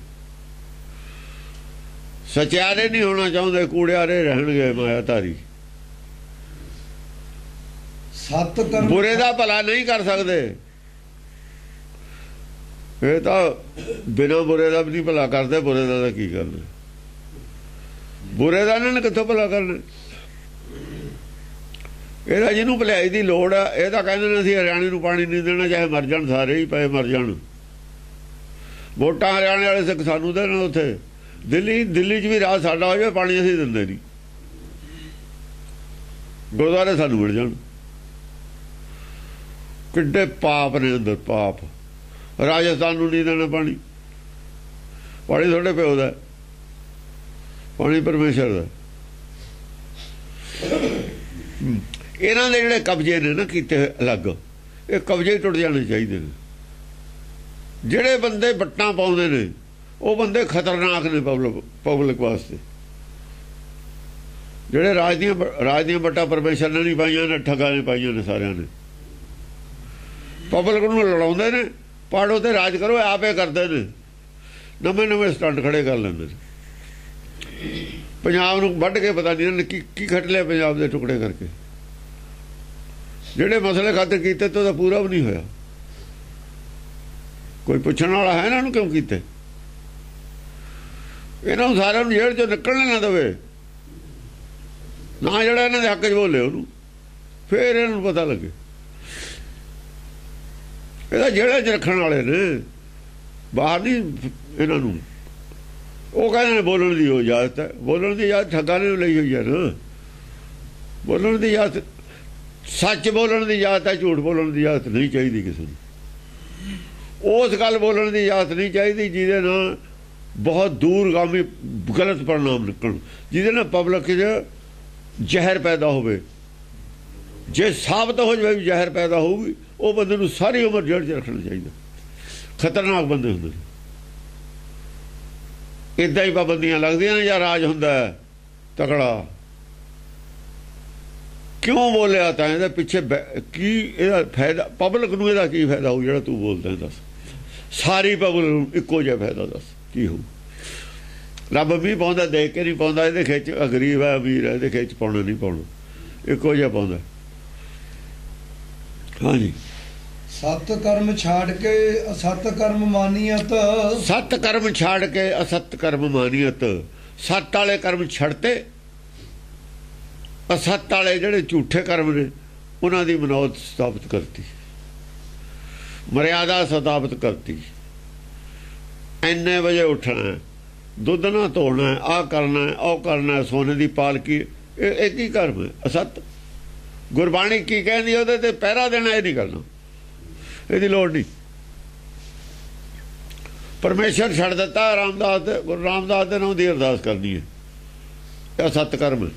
ਸਚਿਆਰੇ ਨਹੀਂ ਹੋਣਾ ਚਾਹੁੰਦੇ ਕੂੜਿਆਰੇ ਰਹਿਣਗੇ ਮਾਇਆ ਧਾਰੀ। ਸਤ ਕਰਮ ਬੁਰੇ ਦਾ ਭਲਾ ਨਹੀਂ ਕਰ ਸਕਦੇ। ਇਹ ਤਾਂ ਬਿਨਾਂ ਬੁਰੇ ਦਾ ਵੀ ਨਹੀਂ ਭਲਾ ਕਰਦੇ ਬੁਰੇ ਦਾ ਤਾਂ ਕੀ ਕਰਨਾ ਬੁਰੇ ਦਾ ਇਹਨਾਂ ਨੇ ਕਿੱਥੋਂ ਭਲਾ ਕਰਨਾ? ਇਹਦਾ ਜਿਹਨੂੰ ਭਲਾਈ ਦੀ ਲੋੜ ਆ ਇਹ ਤਾਂ ਕਹਿੰਦੇ ਨੇ ਅਸੀਂ ਹਰਿਆਣੇ ਨੂੰ ਪਾਣੀ ਨਹੀਂ ਦੇਣਾ ਚਾਹੇ ਮਰ ਜਾਣ ਸਾਰੇ ਹੀ ਪਏ ਮਰ ਜਾਣ। ਵੋਟਾਂ ਹਰਿਆਣੇ ਵਾਲੇ ਸਿੱਖ ਸਾਨੂੰ ਦੇਣ ਉੱਥੇ। ਦਿੱਲੀ ਦਿੱਲੀ 'ਚ ਵੀ ਰਾਜ ਸਾਡਾ ਹੋ ਜਾਵੇ ਪਾਣੀ ਅਸੀਂ ਦਿੰਦੇ ਨਹੀਂ। ਗੁਰਦੁਆਰੇ ਸਾਨੂੰ ਮਿਲ ਜਾਣ। ਕਿੱਡੇ ਪਾਪ ਨੇ ਅੰਦਰ, ਪਾਪ। ਰਾਜਸਥਾਨ ਨੂੰ ਨਹੀਂ ਦੇਣਾ ਪਾਣੀ। ਪਾਣੀ ਤੁਹਾਡੇ ਪਿਓ ਦਾ ਪਾਣੀ ਪਰਮੇਸ਼ਰ ਦਾ ਇਹਨਾਂ ਦੇ ਜਿਹੜੇ ਕਬਜ਼ੇ ਨੇ ਨਾ ਕੀਤੇ ਅਲੱਗ, ਇਹ ਕਬਜ਼ੇ ਹੀ ਟੁੱਟ ਜਾਣੇ ਚਾਹੀਦੇ ਨੇ। ਜਿਹੜੇ ਬੰਦੇ ਬੱਟਾਂ ਪਾਉਂਦੇ ਨੇ ਉਹ ਬੰਦੇ ਖਤਰਨਾਕ ਨੇ ਪਬਲਿਕ ਪਬਲਿਕ ਵਾਸਤੇ। ਜਿਹੜੇ ਰਾਜ ਦੀਆਂ ਰਾਜ ਦੀਆਂ ਬੱਟਾਂ ਪਰਮੇਸ਼ਰ ਨੇ ਨਹੀਂ ਪਾਈਆਂ ਨੇ, ਠੱਗਾਂ ਨੇ ਪਾਈਆਂ ਨੇ ਸਾਰਿਆਂ ਨੇ। ਪਬਲਿਕ ਨੂੰ ਲੜਾਉਂਦੇ ਨੇ, ਪਾੜੋ ਤੇ ਰਾਜ ਕਰੋ ਆਪੇ ਕਰਦੇ ਨੇ। ਨਵੇਂ ਨਵੇਂ ਸਟੰਟ ਖੜੇ ਕਰ ਲੈਂਦੇ ਨੇ। ਪੰਜਾਬ ਨੂੰ ਵੱਢ ਕੇ ਪਤਾ ਨਹੀਂ ਇਹਨਾਂ ਨੇ ਕੀ ਕੀ ਖੱਟ ਲਿਆ ਪੰਜਾਬ ਦੇ ਟੁਕੜੇ ਕਰਕੇ। ਜਿਹੜੇ ਮਸਲੇ ਖਾਤਰ ਕੀਤੇ ਤਾਂ ਉਹਦਾ ਪੂਰਾ ਵੀ ਨਹੀਂ ਹੋਇਆ। ਕੋਈ ਪੁੱਛਣ ਵਾਲਾ ਹੈ ਇਹਨਾਂ ਨੂੰ ਕਿਉਂ ਕੀਤੇ? ਇਹਨਾਂ ਨੂੰ ਸਾਰਿਆਂ ਨੂੰ ਜੇਲ੍ਹ ਚੋਂ ਨਿਕਲਣ ਨਾ ਦੇਵੇ। ਨਾ ਜਿਹੜਾ ਇਹਨਾਂ ਦੇ ਹੱਕ 'ਚ ਬੋਲੇ ਉਹਨੂੰ। ਫੇਰ ਇਹਨਾਂ ਨੂੰ ਪਤਾ ਲੱਗੇ। ਇਹਦਾ ਜੇਲ੍ਹ 'ਚ ਰੱਖਣ ਵਾਲੇ ਨੇ। ਬਾਹਰ ਨਹੀਂ ਇਹਨਾਂ ਨੂੰ। ਉਹ ਕਹਿੰਦੇ ਨੇ ਬੋਲਣ ਦੀ ਉਹ ਇਜਾਜ਼ਤ ਹੈ। ਬੋਲਣ ਦੀ ਇਜਾਜ਼ਤ ਠੱਗਾਂ ਨੇ ਲਈ ਹੋਈ ਹੈ ਨਾ। ਬੋਲਣ ਦੀ ਇਜਾਜ਼ਤ ਸੱਚ ਬੋਲਣ ਦੀ ਇਜਾਜ਼ਤ ਹੈ, ਝੂਠ ਬੋਲਣ ਦੀ ਇਜਾਜ਼ਤ ਨਹੀਂ ਚਾਹੀਦੀ ਕਿਸੇ ਨੂੰ। ਉਸ ਗੱਲ ਬੋਲਣ ਦੀ ਇਜਾਜ਼ਤ ਨਹੀਂ ਚਾਹੀਦੀ ਜਿਹਦੇ ਨਾਲ ਬਹੁਤ ਦੂਰਗਾਮੀ ਗਲਤ ਪਰਿਣਾਮ ਨਿਕਲਣ ਜਿਹਦੇ ਨਾਲ ਪਬਲਿਕ 'ਚ ਜ਼ਹਿਰ ਪੈਦਾ ਹੋਵੇ। ਜੇ ਸਾਬਤ ਹੋ ਜਾਵੇ ਵੀ ਜ਼ਹਿਰ ਪੈਦਾ ਹੋਊਗੀ, ਉਹ ਬੰਦੇ ਨੂੰ ਸਾਰੀ ਉਮਰ ਜੇਲ੍ਹ 'ਚ ਰੱਖਣਾ ਚਾਹੀਦਾ। ਖਤਰਨਾਕ ਬੰਦੇ ਹੁੰਦੇ ਨੇ। ਇਦਾਂ ਹੀ ਪਾਬੰਦੀਆਂ ਲੱਗਦੀਆਂ ਨੇ ਜਾਂ ਰਾਜ ਹੁੰਦਾ ਤਕੜਾ। ਕਿਉਂ ਬੋਲਿਆ ਤਾਂ ਇਹਦੇ ਪਿੱਛੇ ਬੈ- ਕੀ ਇਹਦਾ ਫਾਇਦਾ ਪਬਲਿਕ ਨੂੰ ਇਹਦਾ ਕੀ ਫਾਇਦਾ ਹੋਊ ਜਿਹੜਾ ਤੂੰ ਬੋਲਦਾ ਦੱਸ। ਸਾਰੀ ਪਬਲਿਕ ਨੂੰ ਇੱਕੋ ਜਿਹਾ ਫਾਇਦਾ ਦੱਸ। ਕੀ ਹੋਊ? ਰੱਬ ਵੀ ਪਾਉਂਦਾ ਦੇਖ ਕੇ ਨਹੀਂ ਪਾਉਂਦਾ ਇਹਦੇ ਖਿੱਚ ਗਰੀਬ ਹੈ ਅਮੀਰ ਹੈ ਇਹਦੇ ਖਿੱਚ ਪਾਉਣਾ ਨਹੀਂ ਪਾਉਣਾ। ਇੱਕੋ ਜਿਹਾ ਪਾਉਂਦਾ। ਹਾਂਜੀ। ਸਤ ਕਰਮ ਛਾੜ ਕੇ ਅਸਤ ਕਰਮ ਮਾਨੀਅਤ। ਸਤ ਕਰਮ ਛੱਡ ਕੇ ਅਸਤ ਕਰਮ ਮਾਨੀਅਤ। ਸੱਤ ਵਾਲੇ ਕਰਮ ਛੱਡਤੇ। ਅਸਤ ਵਾਲੇ ਜਿਹੜੇ ਝੂਠੇ ਕਰਮ ਨੇ ਉਹਨਾਂ ਦੀ ਮਨੋਤ ਸਥਾਪਿਤ ਕਰਤੀ। ਮਰਿਆਦਾ ਸਥਾਪਿਤ ਕਰਤੀ। ਐਨੇ ਵਜੇ ਉੱਠਣਾ ਦੁੱਧ ਨਾ ਧੋਣਾ ਆ ਕਰਨਾ ਉਹ ਕਰਨਾ ਸੋਨੇ ਦੀ ਪਾਲਕੀ। ਇਹ ਇਹ ਕੀ ਕਰਮ ਹੈ? ਅਸਤ। ਗੁਰਬਾਣੀ ਕੀ ਕਹਿੰਦੀ ਉਹਦੇ ਤੇ ਪਹਿਰਾ ਦੇਣਾ ਇਹ ਨਹੀਂ ਕਰਨਾ ਇਹਦੀ ਲੋੜ ਨਹੀਂ। ਪਰਮੇਸ਼ਰ ਛੱਡ ਦਿੱਤਾ, ਰਾਮਦਾਸ ਦੇ ਗੁਰੂ ਰਾਮਦਾਸ ਦੇ ਨਾਮ ਦੀ ਅਰਦਾਸ ਕਰਨੀ ਹੈ। ਇਹ ਸਤ ਕਰਮ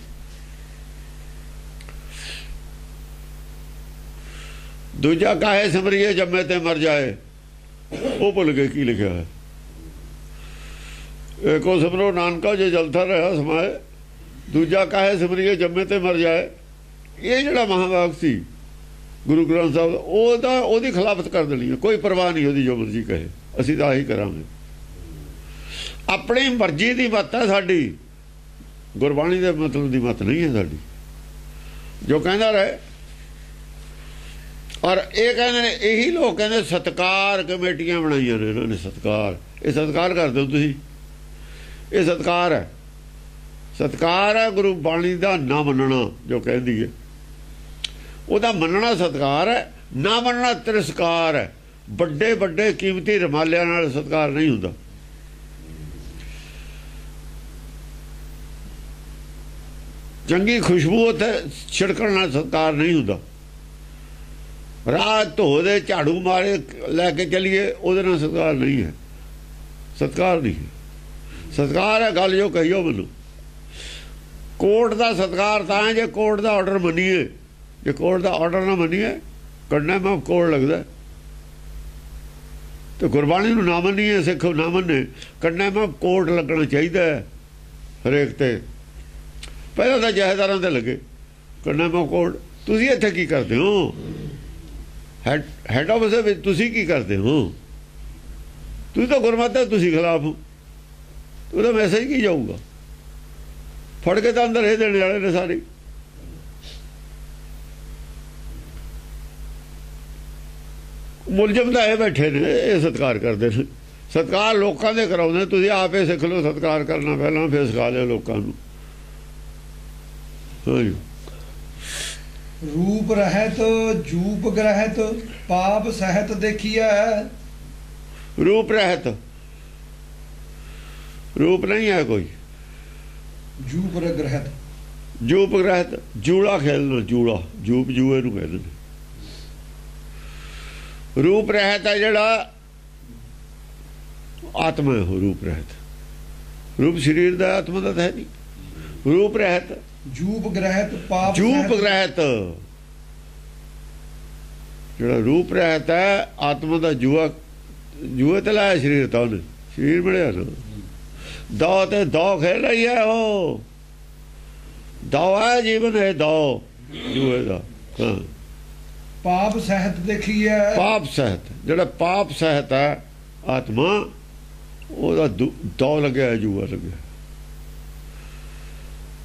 ਦੂਜਾ ਕਾਹੇ ਸਮਰੀਏ ਜੰਮੇ ਤੇ ਮਰ ਜਾਏ। ਉਹ ਭੁੱਲ ਗਏ ਕੀ ਲਿਖਿਆ ਹੈ। ਏਕੋ ਸਿਮਰੋ ਨਾਨਕਾ ਜੇ ਜਲਥਾ ਰਹਾ ਸਮਾਏ ਦੂਜਾ ਕਾਹੇ ਸਿਮਰੀਏ ਜੰਮੇ ਤੇ ਮਰ ਜਾਏ। ਇਹ ਜਿਹੜਾ ਮਹਾਵਾਕ ਸੀ ਗੁਰੂ ਗ੍ਰੰਥ ਸਾਹਿਬ ਦਾ, ਉਹ ਤਾਂ ਉਹਦੀ ਖਿਲਾਫਤ ਕਰ ਦੇਣੀ ਹੈ। ਕੋਈ ਪਰਵਾਹ ਨਹੀਂ ਉਹਦੀ ਜੋ ਮਰਜ਼ੀ ਕਹੇ। ਅਸੀਂ ਤਾਂ ਆਹੀ ਕਰਾਂਗੇ। ਆਪਣੀ ਮਰਜ਼ੀ ਦੀ ਮੱਤ ਹੈ ਸਾਡੀ। ਗੁਰਬਾਣੀ ਦੇ ਮਤਲਬ ਦੀ ਮੱਤ ਨਹੀਂ ਹੈ ਸਾਡੀ। ਜੋ ਕਹਿੰਦਾ ਰਹੇ ਔਰ ਇਹ ਕਹਿੰਦੇ ਨੇ ਇਹੀ ਲੋਕ ਕਹਿੰਦੇ ਸਤਕਾਰ ਕਮੇਟੀਆਂ ਬਣਾਈਆਂ ਨੇ ਇਹਨਾਂ ਨੇ ਸਤਕਾਰ। ਇਹ ਸਤਕਾਰ ਕਰਦੇ ਹੋ ਤੁਸੀਂ? ਇਹ ਸਤਕਾਰ ਹੈ। ਸਤਕਾਰ ਹੈ ਗੁਰੂ ਬਾਣੀ ਦਾ ਨਾ ਮੰਨਣਾ, ਜੋ ਕਹਿੰਦੀ ਹੈ। ਉਹਦਾ ਮੰਨਣਾ ਸਤਕਾਰ ਹੈ, ਨਾ ਮੰਨਣਾ ਤਿਰਸਕਾਰ ਹੈ। ਵੱਡੇ ਵੱਡੇ ਕੀਮਤੀ ਰਮਾਲਿਆਂ ਨਾਲ ਸਤਕਾਰ ਨਹੀਂ ਹੁੰਦਾ। ਚੰਗੀ ਖੁਸ਼ਬੂ ਉੱਥੇ ਛਿੜਕਣ ਨਾਲ ਸਤਕਾਰ ਨਹੀਂ ਹੁੰਦਾ। ਰਾਤ ਧੋ ਦੇ, ਝਾੜੂ ਮਾਰੇ, ਲੈ ਕੇ ਚਲੀਏ, ਉਹਦੇ ਨਾਲ ਸਤਕਾਰ ਨਹੀਂ ਹੈ। ਸਤਕਾਰ ਨਹੀਂ ਹੈ। ਸਤਕਾਰ ਹੈ, ਗੱਲ ਜੋ ਕਹੀਓ ਮੈਨੂੰ। ਕੋਰਟ ਦਾ ਸਤਕਾਰ ਤਾਂ ਹੈ, ਜੇ ਕੋਰਟ ਦਾ ਆਰਡਰ ਮੰਨੀਏ। ਜੇ ਕੋਰਟ ਦਾ ਆਰਡਰ ਨਾ ਮੰਨੀਏ, ਕੱਢਣਾ ਮੈਂ, ਕੋਰਟ ਲੱਗਦਾ। ਤੇ ਗੁਰਬਾਣੀ ਨੂੰ ਨਾ ਮੰਨੀਏ, ਸਿੱਖ ਨਾ ਮੰਨੇ, ਕੱਢਣਾ ਮੈਂ, ਕੋਰਟ ਲੱਗਣਾ ਚਾਹੀਦਾ ਹਰੇਕ ਤੇ। ਪਹਿਲਾਂ ਤਾਂ ਜਹੇਦਾਰਾਂ ਤੇ ਲੱਗੇ, ਕੱਢਣਾ ਮੈਂ, ਕੋਰਟ। ਤੁਸੀਂ ਇੱਥੇ ਕੀ ਕਰਦੇ ਹੋ? ਹੈਡ ਹੈਡ ਆਫਿਸ ਵਿੱਚ ਤੁਸੀਂ ਕੀ ਕਰਦੇ ਹੋ? ਤੁਸੀਂ ਤਾਂ ਗੁਰਮਤਿ ਤੁਸੀਂ ਖਿਲਾਫ ਹੋ। ਉਹਦਾ ਮੈਸੇਜ ਕੀ ਜਾਊਗਾ? ਫੜ ਕੇ ਤਾਂ ਅੰਦਰ ਇਹ ਦੇਣ ਵਾਲੇ ਨੇ ਸਾਰੇ। ਮੁਲਜ਼ਮ ਤਾਂ ਇਹ ਬੈਠੇ ਨੇ ਇਹ ਸਤਕਾਰ ਕਰਦੇ ਨੇ। ਸਤਕਾਰ ਲੋਕਾਂ ਦੇ ਕਰਾਉਂਦੇ ਤੁਸੀਂ ਆਪੇ ਸਿੱਖ ਲਓ ਸਤਕਾਰ ਕਰਨਾ ਪਹਿਲਾਂ ਫਿਰ ਸਿਖਾ ਲਿਓ ਲੋਕਾਂ ਨੂੰ। ਰੂਪ ਰਹਿਤ ਜੂਪ ਗ੍ਰਹਿਤ ਪਾਪ ਸਹਿਤ ਦੇਖੀਐ। ਰੂਪ ਰਹਿਤ। ਰੂਪ ਨਹੀਂ ਹੈ ਕੋਈ। ਜੂਪ ਗ੍ਰਹਿਤ। ਜੂਪ ਰਹਿਤ ਜੂੜਾ ਖੇਲਣਾ ਜੂੜਾ ਜੂਪ ਜੂਏ ਨੂੰ ਕਹਿੰਦੇ ਨੇ ਰੂਪ ਰਹਿਤ ਹੈ ਜਿਹੜਾ ਆਤਮਾ ਹੈ ਰੂਪ ਰਹਿਤ। ਰੂਪ ਸਰੀਰ ਦਾ ਆਤਮਾ ਦਾ ਹੈ ਨਹੀਂ। ਰੂਪ ਰਹਿਤ। ਜੂਪ ਗ੍ਰਹਿਤ ਪਾਪ ਜੂਪ ਸਹਿਤ- ਰਹਿਤ ਜਿਹੜਾ ਰੂਪ ਰਹਿਤ ਹੈ ਆਤਮਾ ਦਾ ਜੂਆ ਜੂਏ ਤੇ ਲਾਇਆ ਸਰੀਰ ਤਾਂ ਉਹਨੇ। ਸਰੀਰ ਮਿਲਿਆ ਨਾ। ਦੋ ਤੇ ਦੋ ਖੇਲ ਰਹੀ ਹੈ ਉਹ। ਦੋ ਹੈ ਜੀਵਨ ਹੈ ਦੋ ਜੂਏ ਦਾ। ਹਾਂ। ਪਾਪ ਸਹਿਤ ਦੇਖੀਐ। ਪਾਪ ਸਹਿਤ ਜਿਹੜਾ ਪਾਪ ਸਹਿਤ ਹੈ ਆਤਮਾ ਉਹਦਾ ਦੁ- ਲੱਗਿਆ ਹੈ, ਜੂਆ ਲੱਗਿਆ।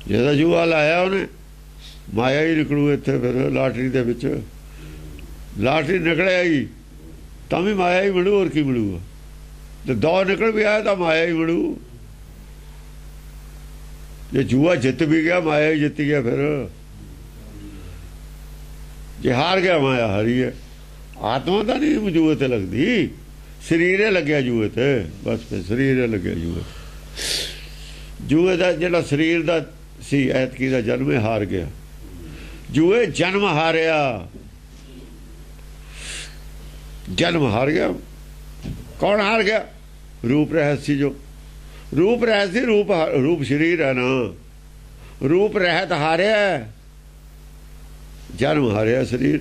ਜਿਹਦਾ ਜੂਆ ਲਾਇਆ ਉਹਨੇ ਮਾਇਆ ਹੀ ਨਿਕਲੂ ਇੱਥੇ ਫਿਰ ਲਾਟਰੀ ਦੇ ਵਿੱਚ। ਲਾਟਰੀ ਨਿਕਲਿਆ ਹੀ ਤਾਂ ਵੀ ਮਾਇਆ ਹੀ ਮਿਲੂ ਹੋਰ ਕੀ ਮਿਲੂਗਾ? ਤੇ ਦੋ ਨਿਕਲ ਵੀ ਆਇਆ ਤਾਂ ਮਾਇਆ ਹੀ ਮਿਲੂ। ਜੇ ਜੂਆ ਜਿੱਤ ਵੀ ਗਿਆ, ਮਾਇਆ ਹੀ ਜਿੱਤ ਗਿਆ ਫਿਰ। ਜੇ ਹਾਰ ਗਿਆ, ਮਾਇਆ ਹਾਰੀ ਹੈ। ਆਤਮਾ ਤਾਂ ਨਹੀਂ ਜੂਏ ਤੇ ਲੱਗਦੀ। ਸਰੀਰੇ ਲੱਗਿਆ ਜੂਏ ਤੇ। ਬਸ ਫਿਰ ਸਰੀਰੇ ਲੱਗਿਆ ਜੂਏ। ਜੂਏ ਦਾ ਜਿਹੜਾ ਸਰੀਰ ਦਾ ਸੀ, ਐਤਕੀ ਦਾ ਜਨਮ ਇਹ ਹਾਰ ਗਿਆ। ਜੂਏ ਜਨਮ ਹਾਰਿਆ। ਜਨਮ ਹਾਰ ਗਿਆ। ਕੌਣ ਹਾਰ ਗਿਆ? ਰੂਪ ਰਹਿਤ ਸੀ ਜੋ ਰੂਪ ਰਹਿਤ ਸੀ ਰੂਪ ਰੂਪ ਸਰੀਰ ਹੈ ਨਾ। ਰੂਪ ਰਹਿਤ ਹਾਰਿਆ ਜਨਮ ਹਾਰਿਆ ਸਰੀਰ।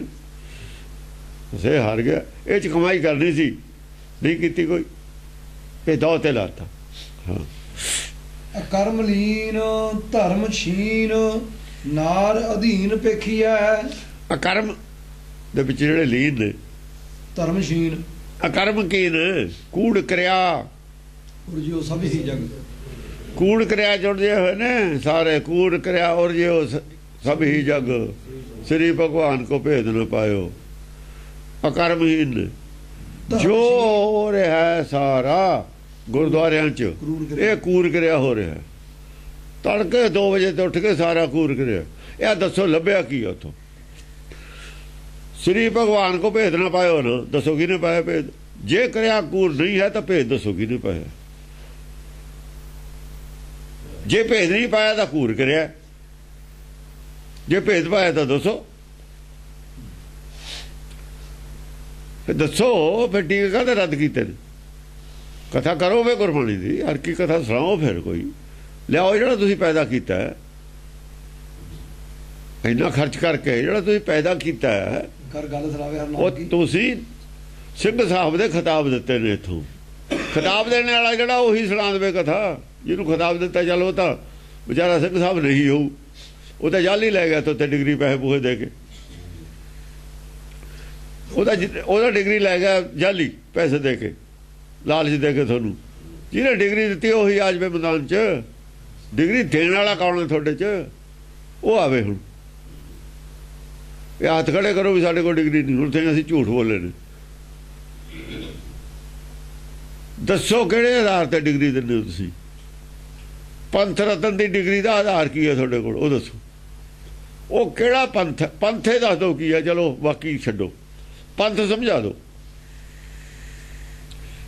ਸੇ ਹਾਰ ਗਿਆ। ਇਹ ਚ ਕਮਾਈ ਕਰਨੀ ਸੀ। ਨਹੀਂ ਕੀਤੀ ਕੋਈ। ਇਹ ਦੋ ਤੇ ਲਾਤਾ। ਹਾਂ। ਕਰਮ ਲੀਨ ਧਰਮ ਛੀਨ ਨਾਰ ਅਧੀਨ ਪੇਖੀਐ ਅਕਰਮ ਦੇ ਵਿੱਚ ਜਿਹੜੇ ਲੀਨ ਨੇ। ਧਰਮ ਛੀਨ ਅਕਰਮ ਕੀ ਨੇ ਕੂੜ ਕਰਿਆ। ਔਰ ਜਿਉ ਸਭ ਹੀ ਜਗ। ਕੂੜ ਕਰਿਆ ਜੁੜਦੇ ਹੋਏ ਨੇ ਸਾਰੇ ਕੂੜ ਕਰਿਆ ਔਰ ਜਿਉ ਸਭ ਹੀ ਜਗ। ਸ੍ਰੀ ਭਗਵਾਨ ਕੋ ਭੇਦ ਨ ਪਾਇਓ। ਅਕਰਮਹੀਨ। ਜੋ ਹੋ ਰਿਹਾ ਸਾਰਾ ਗੁਰਦੁਆਰਿਆਂ 'ਚ। ਇਹ ਕੂਰ ਕਰਿਆ ਹੋ ਰਿਹਾ। ਤੜਕੇ 2 ਵਜੇ ਤੋਂ ਉੱਠ ਕੇ ਸਾਰਾ ਕੂਰ ਕਰਿਆ। ਇਹ ਦੱਸੋ ਲੱਭਿਆ ਕੀ ਉੱਥੋਂ? ਸ੍ਰੀ ਭਗਵਾਨ ਕੋ ਭੇਦ ਨਾ ਪਾਇਓ ਨਾ ਦੱਸੋ ਕਿਹਨੇ ਪਾਇਆ ਭੇਦ? ਜੇ ਕਰਿਆ ਕੂਰ ਨਹੀਂ ਹੈ ਤਾਂ ਭੇਦ ਦੱਸੋ ਕਿਹਨੇ ਪਾਇਆ? ਜੇ ਭੇਦ ਨਹੀਂ ਪਾਇਆ ਤਾਂ ਕੂਰ ਕਰਿਆ। ਜੇ ਭੇਦ ਪਾਇਆ ਤਾਂ ਦੱਸੋ। ਫਿਰ ਦੱਸੋ ਫਿਰ ਠੀਕ ਕਾਹਦੇ ਰੱਦ ਕੀਤੇ ਨੇ? ਕਥਾ ਕਰੋ ਵੇ ਗੁਰਬਾਣੀ ਦੀ ਹਰ ਕੀ ਕਥਾ ਸੁਣਾਓ ਫਿਰ ਕੋਈ। ਲਿਆਓ ਜਿਹੜਾ ਤੁਸੀਂ ਪੈਦਾ ਕੀਤਾ ਹੈ। ਇੰਨਾ ਖਰਚ ਕਰਕੇ ਜਿਹੜਾ ਤੁਸੀਂ ਪੈਦਾ ਕੀਤਾ ਹੈ। ਕਰ ਗੱਲ ਸਰਾਵੇ ਹਰ ਉਹ ਤੁਸੀਂ ਸਿੰਘ ਸਾਹਿਬ ਦੇ ਖਿਤਾਬ ਦਿੱਤੇ ਨੇ ਇਥੋਂ। ਖਿਤਾਬ ਦੇਣ ਵਾਲਾ ਜਿਹੜਾ ਉਹੀ ਸੁਣਾ ਦੇਵੇ ਕਥਾ। ਜਿਹਨੂੰ ਖਿਤਾਬ ਦਿੱਤਾ, ਚੱਲ ਉਹ ਤਾਂ ਵਿਚਾਰਾ ਸਿੰਘ ਸਾਹਿਬ ਨਹੀਂ ਹੋਊ। ਉਹ ਤਾਂ ਜਾਲ ਹੀ ਲੈ ਗਿਆ ਤੇ ਡਿਗਰੀ ਪੈਸੇ ਪੂਹੇ ਦੇ ਕੇ। ਉਹਦਾ ਜਿ- ਉਹਦਾ ਡਿਗਰੀ ਲੈ ਗਿਆ ਜਾਲੀ ਪੈਸੇ ਦੇ ਕੇ, ਲਾਲਚ ਦੇ ਕੇ ਤੁਹਾਨੂੰ। ਜਿਹਨੇ ਡਿਗਰੀ ਦਿੱਤੀ ਉਹੀ ਆਜ ਵੇ ਮੈਦਾਨ 'ਚ। ਡਿਗਰੀ ਦੇਣ ਵਾਲਾ ਕੌਣ ਹੈ ਤੁਹਾਡੇ 'ਚ? ਉਹ ਆਵੇ ਹੁਣ। ਇਹ ਹੱਥ ਖੜੇ ਕਰੋ ਵੀ ਸਾਡੇ ਕੋਲ ਡਿਗਰੀ ਨਹੀਂ। ਹੁਣ ਤੇ ਅਸੀਂ ਝੂਠ ਬੋਲੇ ਨੇ। ਦੱਸੋ ਕਿਹੜੇ ਆਧਾਰ ਤੇ ਡਿਗਰੀ ਦਿੰਦੇ ਹੋ ਤੁਸੀਂ? ਪੰਥ ਰਤਨ ਦੀ ਡਿਗਰੀ ਦਾ ਆਧਾਰ ਕੀ ਹੈ ਤੁਹਾਡੇ ਕੋਲ? ਉਹ ਦੱਸੋ। ਉਹ ਕਿਹੜਾ ਪੰਥ? ਹੈ? ਪੰਥੇ ਦੱਸ ਦਿਓ ਕੀ ਹੈ। ਚਲੋ, ਬਾਕੀ ਛੱਡੋ। ਪੰਥ ਸਮਝਾ ਦਿਓ।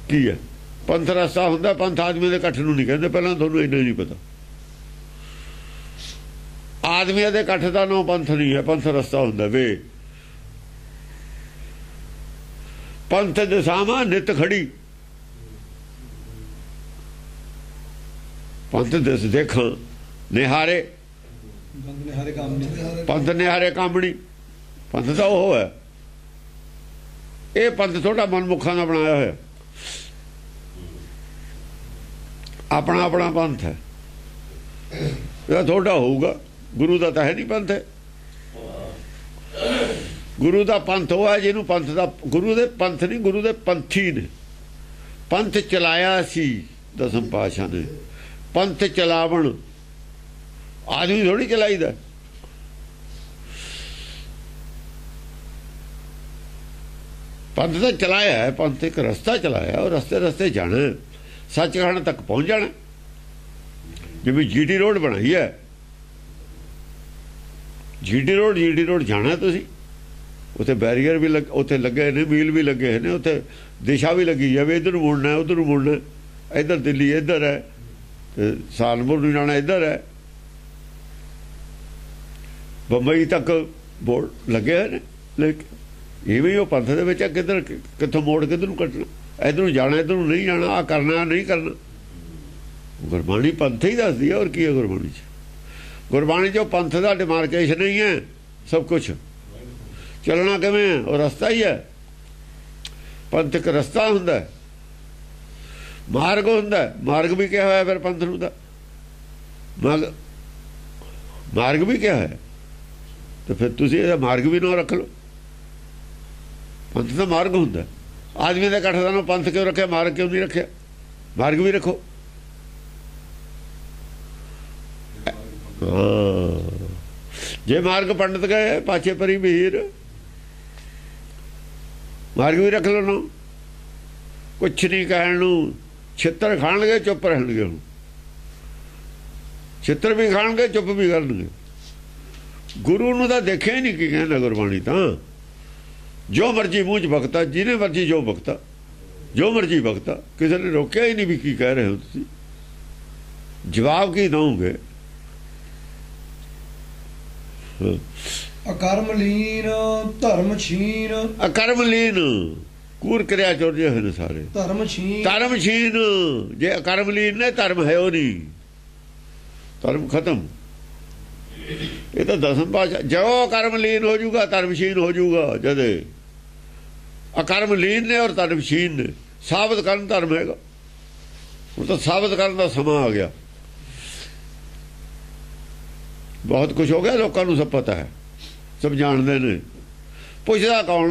ਕੀ ਹੈ? ਪੰਥ ਰਸਤਾ ਹੁੰਦਾ, ਪੰਥ ਆਦਮੀ ਦੇ ਇਕੱਠ ਨੂੰ ਨਹੀਂ ਕਹਿੰਦੇ। ਪਹਿਲਾਂ ਤੁਹਾਨੂੰ ਇੰਨਾ ਨਹੀਂ ਪਤਾ। ਆਦਮੀਆਂ ਦੇ ਇਕੱਠ ਦਾ ਨਾਂ ਪੰਥ ਨਹੀਂ ਹੈ। ਪੰਥ ਰਸਤਾ ਹੁੰਦਾ, ਵੇ। ਪੰਥ ਦੇ ਸਾਮਾ ਨਿਤ ਖੜੀ। ਪੰਥ ਦਿਸ ਦੇਖਾਂ। ਨਿਹਾਰੇ। ਪੰਥ ਨਿਹਾਰੇ ਕੰਮ ਨਹੀਂ। ਪੰਥ ਨਿਹਾਰੇ ਕਾਮਣੀ ਪੰਥ ਤਾਂ ਉਹ ਹੈ। ਇਹ ਪੰਥ ਤੁਹਾਡਾ ਮਨਮੁਖਾਂ ਦਾ ਬਣਾਇਆ ਹੋਇਆ। ਆਪਣਾ ਆਪਣਾ ਪੰਥ ਹੈ। ਇਹ ਤੁਹਾਡਾ ਹੋਊਗਾ, ਗੁਰੂ ਦਾ ਤਾਂ ਹੈ ਨਹੀਂ ਪੰਥ। ਹੈ ਗੁਰੂ ਦਾ ਪੰਥ ਉਹ ਹੈ ਜਿਹਨੂੰ ਪੰਥ ਦਾ, ਗੁਰੂ ਦੇ ਪੰਥ ਨਹੀਂ, ਗੁਰੂ ਦੇ ਪੰਥੀ ਨੇ। ਪੰਥ ਚਲਾਇਆ ਸੀ ਦਸਮ ਪਾਸ਼ਾ ਨੇ। ਪੰਥ ਚਲਾਵਣ। ਆਦਮੀ ਥੋੜੀ ਚਲਾਈਦਾ। ਪੰਥ ਤਾਂ ਚਲਾਇਆ ਹੈ, ਪੰਥ ਇੱਕ ਰਸਤਾ ਚਲਾਇਆ, ਉਹ ਰਸਤੇ ਰਸਤੇ ਜਾਣਾ ਸੱਚਖੰਡ ਤੱਕ ਪਹੁੰਚ ਜਾਣਾ ਜਿਵੇਂ ਜੀਟੀ ਰੋਡ ਬਣਾਈ ਹੈ। ਜੀਟੀ ਰੋਡ ਜੀਟੀ ਰੋਡ ਜਾਣਾ ਤੁਸੀਂ। ਉੱਥੇ ਬੈਰੀਅਰ ਵੀ ਲੱਗ, ਉੱਥੇ ਲੱਗੇ ਨੇ, ਮੀਲ ਵੀ ਲੱਗੇ ਨੇ, ਉੱਥੇ ਦਿਸ਼ਾ ਵੀ ਲੱਗੀ ਜਾਵੇ, ਇਧਰ ਮੁੜਨਾ ਉਧਰ ਮੁੜਨਾ ਇਧਰ ਦਿੱਲੀ ਇਧਰ ਹੈ। ਤੇ ਸਾਲਪੁਰ ਨੂੰ ਜਾਣਾ ਇੱਧਰ ਹੈ। ਬੰਬਈ ਤੱਕ ਬੋਰਡ ਲੱਗੇ ਹੋਏ ਨੇ ਲੇਕਿਨ ਇਹ ਵੀ ਉਹ ਪੰਥ ਦੇ ਵਿੱਚ ਆ, ਕਿੱਧਰ ਕਿੱਥੋਂ ਮੋੜ ਕਿੱਧਰ ਨੂੰ ਕੱਟਣਾ ਇਧਰ ਨੂੰ ਜਾਣਾ ਇਧਰ ਨੂੰ ਨਹੀਂ ਜਾਣਾ ਆ ਕਰਨਾ ਨਹੀਂ ਕਰਨਾ। ਗੁਰਬਾਣੀ ਪੰਥ ਹੀ ਦੱਸਦੀ ਹੈ ਔਰ ਕੀ ਹੈ ਗੁਰਬਾਣੀ ਚ? ਗੁਰਬਾਣੀ ਚੋਂ ਪੰਥ ਦਾ ਡਿਮਾਰਕੇਸ਼ਨ ਨਹੀਂ ਹੈ ਸਭ ਕੁਝ ਚੱਲਣਾ ਕਿਵੇਂ ਹੈ? ਉਹ ਰਸਤਾ ਹੀ ਹੈ। ਪੰਥ ਇੱਕ ਰਸਤਾ ਹੁੰਦਾ ਹੈ। ਮਾਰਗ ਹੁੰਦਾ, ਮਾਰਗ ਵੀ ਕਿਹਾ ਹੋਇਆ ਫਿਰ ਪੰਥ ਨੂੰ ਦਾ ਮਾਰਗ ਮਾਰਗ ਵੀ ਕਿਹਾ ਹੈ। ਤੇ ਫਿਰ ਤੁਸੀਂ ਇਹਦਾ ਮਾਰਗ ਵੀ ਨਾ ਰੱਖ ਲਓ। ਪੰਥ ਦਾ ਮਾਰਗ ਹੁੰਦਾ। ਆਦਮੀ ਦਾ ਇਕੱਠ ਦਾ ਨਾ ਪੰਥ ਕਿਉਂ ਰੱਖਿਆ, ਮਾਰਗ ਕਿਉਂ ਨਹੀਂ ਰੱਖਿਆ? ਮਾਰਗ ਵੀ ਰੱਖੋ। ਜੇ ਮਾਰਗ ਪੰਡਤ ਗਏ, ਪਾਛੇ ਪਰੀ ਵੀਰ ਮਾਰਗ ਵੀ ਰੱਖ ਲਓ ਨਾ ਕੁਛ ਨਹੀਂ ਕਹਿਣ ਨੂੰ। ਛਿੱਤਰ ਖਾਣਗੇ ਚੁੱਪ ਰਹਿਣਗੇ ਹੁਣ। ਛਿੱਤਰ ਵੀ ਖਾਣਗੇ ਚੁੱਪ ਵੀ ਕਰਨਗੇ। ਗੁਰੂ ਨੂੰ ਤਾਂ ਦੇਖਿਆ ਹੀ ਨਹੀਂ ਕੀ ਕਹਿੰਦਾ ਗੁਰਬਾਣੀ ਤਾਂ। ਜੋ ਮਰਜ਼ੀ ਮੂੰਹ ਚ ਬਖਤਾ ਜਿਹਨੇ ਮਰਜ਼ੀ ਜੋ ਬਖਤਾ ਜੋ ਮਰਜ਼ੀ ਬਖਤਾ ਕਿਸੇ ਨੇ ਰੋਕਿਆ ਹੀ ਨਹੀਂ ਵੀ ਕੀ ਕਹਿ ਰਹੇ ਹੋ ਤੁਸੀਂ। ਜਵਾਬ ਕੀ ਦਵੋਗੇ ਅਕਰਮ ਲੀਨ ਧਰਮ ਛੀਨ ਅਕਰਮ ਲੀਨ ਕੂਰ ਕਿਰਿਆ ਚੋਰਜੇ ਹੋਏ ਨੇ ਸਾਰੇ। ਧਰਮ ਛੀਨ ਧਰਮ ਛੀਨ ਜੇ ਅਕਰਮ ਲੀਨ ਨੇ ਧਰਮ ਹੈ ਉਹ ਨਹੀਂ। ਧਰਮ ਖਤਮ। ਇਹ ਤਾਂ ਦਸਮ ਪਾਸ਼ਾ ਜੋ ਕਰਮ ਲੀਨ ਹੋ ਜਾਊਗਾ ਧਰਮਸ਼ੀਨ ਹੋ ਜਾਊਗਾ ਜਦੇ। ਅਕਰਮ ਲੀਨ ਨੇ ਔਰ ਧਰਮਸ਼ੀਨ ਨੇ ਸਾਬਤ ਕਰਨ ਧਰਮ ਹੈਗਾ। ਹੁਣ ਤਾਂ ਸਾਬਤ ਕਰਨ ਦਾ ਸਮਾਂ ਆ ਗਿਆ। ਬਹੁਤ ਕੁਝ ਹੋ ਗਿਆ ਲੋਕਾਂ ਨੂੰ ਸਭ ਪਤਾ ਹੈ। ਸਭ ਜਾਣਦੇ ਨੇ। ਪੁੱਛਦਾ ਕੌਣ?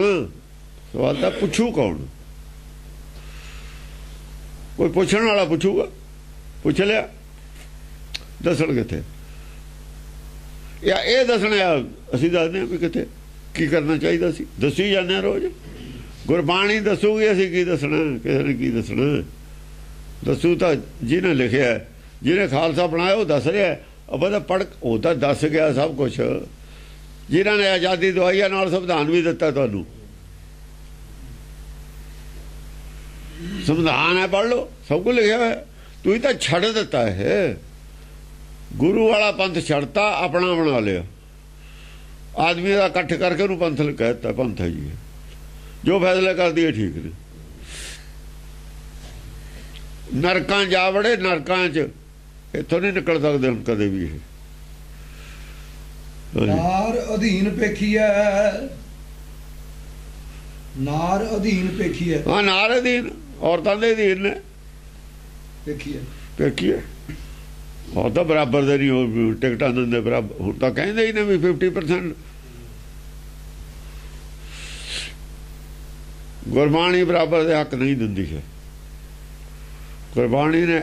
ਸਵਾਲ ਤਾਂ ਪੁੱਛੂ ਕੌਣ? ਕੋਈ ਪੁੱਛਣ ਵਾਲਾ ਪੁੱਛੂਗਾ? ਪੁੱਛ ਲਿਆ? ਦੱਸਣ ਕਿੱਥੇ? ਜਾਂ ਇਹ ਦੱਸਣਾ ਅਸੀਂ ਦੱਸਦੇ ਹਾਂ ਵੀ ਕਿੱਥੇ, ਕੀ ਕਰਨਾ ਚਾਹੀਦਾ ਸੀ? ਦੱਸੀ ਜਾਂਦੇ ਹਾਂ ਰੋਜ਼। ਗੁਰਬਾਣੀ ਦੱਸੂਗੀ, ਅਸੀਂ ਕੀ ਦੱਸਣਾ? ਕਿਸੇ ਨੇ ਕੀ ਦੱਸਣਾ? ਦੱਸੂ ਤਾਂ ਜਿਹਨੇ ਲਿਖਿਆ ਜਿਹਨੇ ਖਾਲਸਾ ਬਣਾਇਆ, ਉਹ ਦੱਸ ਰਿਹਾ ਅਬਾ ਤਾਂ ਪੜ ਉਹ ਤਾਂ ਦੱਸ ਗਿਆ ਸਭ ਕੁਝ ਜਿਨ੍ਹਾਂ ਨੇ ਆਜ਼ਾਦੀ ਦਵਾਈ ਨਾਲ ਸੰਵਿਧਾਨ ਵੀ ਦਿੱਤਾ ਤੁਹਾਨੂੰ। ਸੰਵਿਧਾਨ ਹੈ ਪੜ ਲਓ ਸਭ ਕੁਝ ਲਿਖਿਆ ਹੋਇਆ। ਤੁਸੀਂ ਤਾਂ ਛੱਡ ਦਿੱਤਾ ਹੈ ਗੁਰੂ ਵਾਲਾ ਪੰਥ ਛੱਡਤਾ ਆਪਣਾ ਬਣਾ ਲਿਆ। ਆਦਮੀ ਦਾ ਇਕੱਠ ਕਰਕੇ ਉਹਨੂੰ ਪੰਥ ਕਹਿਤਾ ਪੰਥ ਹੈ ਜੀ। ਜੋ ਫੈਸਲੇ ਕਰਦੀ ਹੈ ਠੀਕ ਨੇ। ਨਰਕਾਂ ਜਾ ਵੜੇ ਨਰਕਾਂ 'ਚ ਇੱਥੋਂ ਨਹੀਂ ਨਿਕਲ ਸਕਦੇ ਹੁਣ ਕਦੇ ਵੀ ਇਹ। ਨਾਰ ਅਧੀਨ ਪੇਖੀਐ ਨਾਰ ਅਧੀਨ ਪੇਖੀਐ ਹਾਂ ਨਾਰ ਅਧੀਨ। ਔਰਤਾਂ ਦੇ ਅਧੀਨ ਨੇ। ਪੇਖੀਐ ਵੇਖੀਏ ਉਹ ਤਾਂ ਬਰਾਬਰ ਦੇ ਨਹੀਂ ਉਹ ਟਿਕਟਾਂ ਦਿੰਦੇ ਬਰਾਬਰ। ਹੁਣ ਤਾਂ ਕਹਿੰਦੇ ਹੀ ਨੇ ਵੀ 50% ਗੁਰਬਾਣੀ ਬਰਾਬਰ ਦੇ ਹੱਕ ਨਹੀਂ ਦਿੰਦੀ ਹੈ। ਗੁਰਬਾਣੀ ਨੇ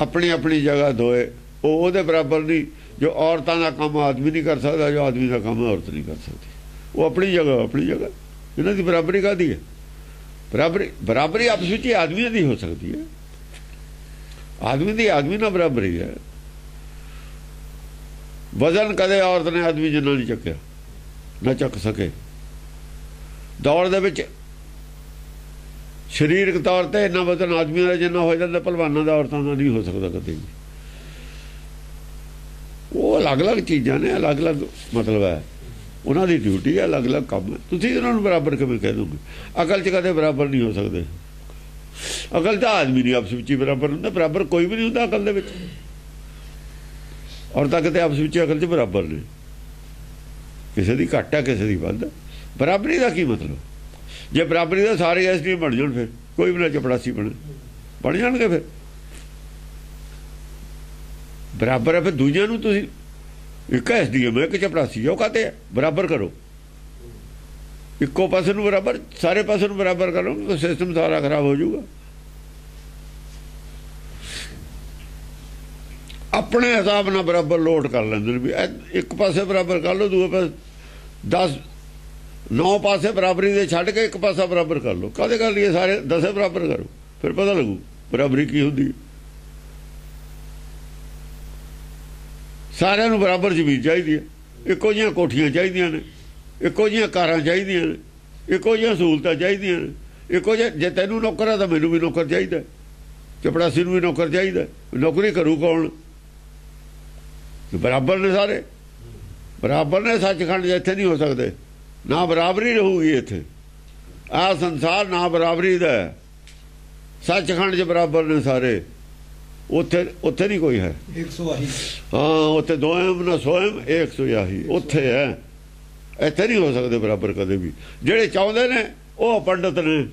ਆਪਣੀ ਆਪਣੀ ਜਗ੍ਹਾ ਦੋਏ। ਉਹ ਉਹਦੇ ਬਰਾਬਰ ਨਹੀਂ ਜੋ ਔਰਤਾਂ ਦਾ ਕੰਮ ਆਦਮੀ ਨਹੀਂ ਕਰ ਸਕਦਾ ਜੋ ਆਦਮੀ ਦਾ ਕੰਮ ਔਰਤ ਨਹੀਂ ਕਰ ਸਕਦੀ। ਉਹ ਆਪਣੀ ਜਗ੍ਹਾ ਆਪਣੀ ਜਗ੍ਹਾ। ਇਹਨਾਂ ਦੀ ਬਰਾਬਰੀ ਕਾਦੀ ਹੈ? ਬਰਾਬਰੀ ਬਰਾਬਰੀ ਆਪਸ ਵਿੱਚ ਹੀ ਆਦਮੀਆਂ ਦੀ ਹੋ ਸਕਦੀ ਹੈ। ਆਦਮੀ ਦੀ ਆਦਮੀ ਨਾਲ ਬਰਾਬਰੀ ਹੈ। ਵਜ਼ਨ ਕਦੇ ਔਰਤ ਨੇ ਆਦਮੀ ਜਿੰਨਾ ਨਹੀਂ ਚੱਕਿਆ, ਨਾ ਚੱਕ ਸਕੇ। ਦੌੜ ਦੇ ਵਿੱਚ ਸਰੀਰਕ ਤੌਰ ਤੇ ਇੰਨਾ ਵਜ਼ਨ ਆਦਮੀਆਂ ਦਾ ਜਿੰਨਾ ਹੋ ਜਾਂਦਾ, ਪਹਿਲਵਾਨਾਂ ਦਾ, ਔਰਤਾਂ ਦਾ ਨਹੀਂ ਹੋ ਸਕਦਾ ਕਦੇ ਵੀ। ਉਹ ਅਲੱਗ-ਅਲੱਗ ਚੀਜ਼ਾਂ ਨੇ, ਅਲੱਗ-ਅਲੱਗ ਮਤਲਬ ਹੈ। ਉਹਨਾਂ ਦੀ ਡਿਊਟੀ ਹੈ ਅਲੱਗ-ਅਲੱਗ ਕੰਮ। ਹੈ ਤੁਸੀਂ ਉਹਨਾਂ ਨੂੰ ਬਰਾਬਰ ਕਿਵੇਂ ਕਹਿ ਦੋਗੇ? ਅਕਲ 'ਚ ਕਦੇ ਬਰਾਬਰ ਨਹੀਂ ਹੋ ਸਕਦੇ। ਅਕਲ ਤਾਂ ਆਦਮੀ ਨਹੀਂ ਆਪਸ ਵਿੱਚ ਹੀ ਬਰਾਬਰ ਹੁੰਦਾ, ਬਰਾਬਰ ਕੋਈ ਵੀ ਨਹੀਂ ਹੁੰਦਾ ਅਕਲ ਦੇ ਵਿੱਚ। ਔਰ ਤਾਂ ਕਿਤੇ ਆਪਸ ਵਿੱਚ ਅਕਲ 'ਚ ਬਰਾਬਰ ਨੇ ਕਿਸੇ ਦੀ ਘੱਟ ਹੈ, ਕਿਸੇ ਦੀ ਵੱਧ। ਬਰਾਬਰੀ ਦਾ ਕੀ ਮਤਲਬ? ਜੇ ਬਰਾਬਰੀ ਦਾ ਸਾਰੇ ਐਸਡੀ ਬਣ ਜਾਣ ਫਿਰ, ਕੋਈ ਵੀ ਨਾ ਚਪੜਾਸੀ ਬਣੇ। ਬਣ ਜਾਣਗੇ ਫਿਰ। ਬਰਾਬਰ ਹੈ ਫਿਰ ਦੂਜਿਆਂ ਨੂੰ ਤੁਸੀਂ ਇੱਕ ਐਸਡੀਐਮ ਹੈ ਇੱਕ ਚਪੜਾਸੀ ਹੈ ਉਹ ਕਹਤੇ ਬਰਾਬਰ ਕਰੋ। ਇੱਕੋ ਪਾਸੇ ਨੂੰ ਬਰਾਬਰ, ਸਾਰੇ ਪਾਸੇ ਨੂੰ ਬਰਾਬਰ ਕਰੋ, ਤਾਂ ਸਿਸਟਮ ਸਾਰਾ ਖਰਾਬ ਹੋ ਜਾਊਗਾ। ਆਪਣੇ ਹਿਸਾਬ ਨਾਲ ਬਰਾਬਰ ਲੋਡ ਕਰ ਲੈਂਦੇ ਨੇ ਵੀ ਇੱਕ ਪਾਸੇ ਬਰਾਬਰ ਕਰ ਲਓ, ਦੂਏ ਪਾਸੇ 10 ਨੌ ਪਾਸੇ ਬਰਾਬਰੀ ਦੇ ਛੱਡ ਕੇ ਇੱਕ ਪਾਸਾ ਬਰਾਬਰ ਕਰ ਲਓ। ਕਾਹਦੇ ਕਰ ਲਈਏ ਸਾਰੇ ਦਸੇ ਬਰਾਬਰ ਕਰੋ? ਫਿਰ ਪਤਾ ਲੱਗੂ, ਬਰਾਬਰੀ ਕੀ ਹੁੰਦੀ ਹੈ। ਸਾਰਿਆਂ ਨੂੰ ਬਰਾਬਰ ਜ਼ਮੀਨ ਚਾਹੀਦੀ ਹੈ। ਇੱਕੋ ਜਿਹੀਆਂ ਕੋਠੀਆਂ ਚਾਹੀਦੀਆਂ ਨੇ, ਇੱਕੋ ਜਿਹੀਆਂ ਕਾਰਾਂ ਚਾਹੀਦੀਆਂ ਨੇ, ਇੱਕੋ ਜਿਹੀਆਂ ਸਹੂਲਤਾਂ ਚਾਹੀਦੀਆਂ ਨੇ, ਇੱਕੋ ਜਿਹਾ ਜੇ ਤੈਨੂੰ ਨੌਕਰ ਆ ਤਾਂ ਮੈਨੂੰ ਵੀ ਨੌਕਰ ਚਾਹੀਦਾ ਚਪੜਾਸੀ ਨੂੰ ਵੀ ਨੌਕਰ ਚਾਹੀਦਾ ਨੌਕਰੀ ਕਰੂ ਕੌਣ? ਬਰਾਬਰ ਨੇ ਸਾਰੇ। ਬਰਾਬਰ ਨੇ ਸੱਚਖੰਡ ਇੱਥੇ ਨਹੀਂ ਹੋ ਸਕਦੇ। ਨਾ ਬਰਾਬਰੀ ਰਹੂਗੀ ਇੱਥੇ। ਆ ਸੰਸਾਰ ਨਾ ਬਰਾਬਰੀ ਦਾ ਸੱਚਖੰਡ 'ਚ ਬਰਾਬਰ ਨੇ ਸਾਰੇ। ਉੱਥੇ ਉੱਥੇ ਨਹੀਂ ਕੋਈ ਹੈ। 180 ਹਾਂ ਉੱਥੇ ਦੋਇਮ ਨਾ ਸੋਇਮ ਇੱਕ ਸੁਆਹੀ ਉੱਥੇ ਹੈ। ਇੱਥੇ ਨਹੀਂ ਹੋ ਸਕਦੇ ਬਰਾਬਰ ਕਦੇ ਵੀ। ਜਿਹੜੇ ਚਾਹੁੰਦੇ ਨੇ ਉਹ ਪੰਡਤ ਨੇ।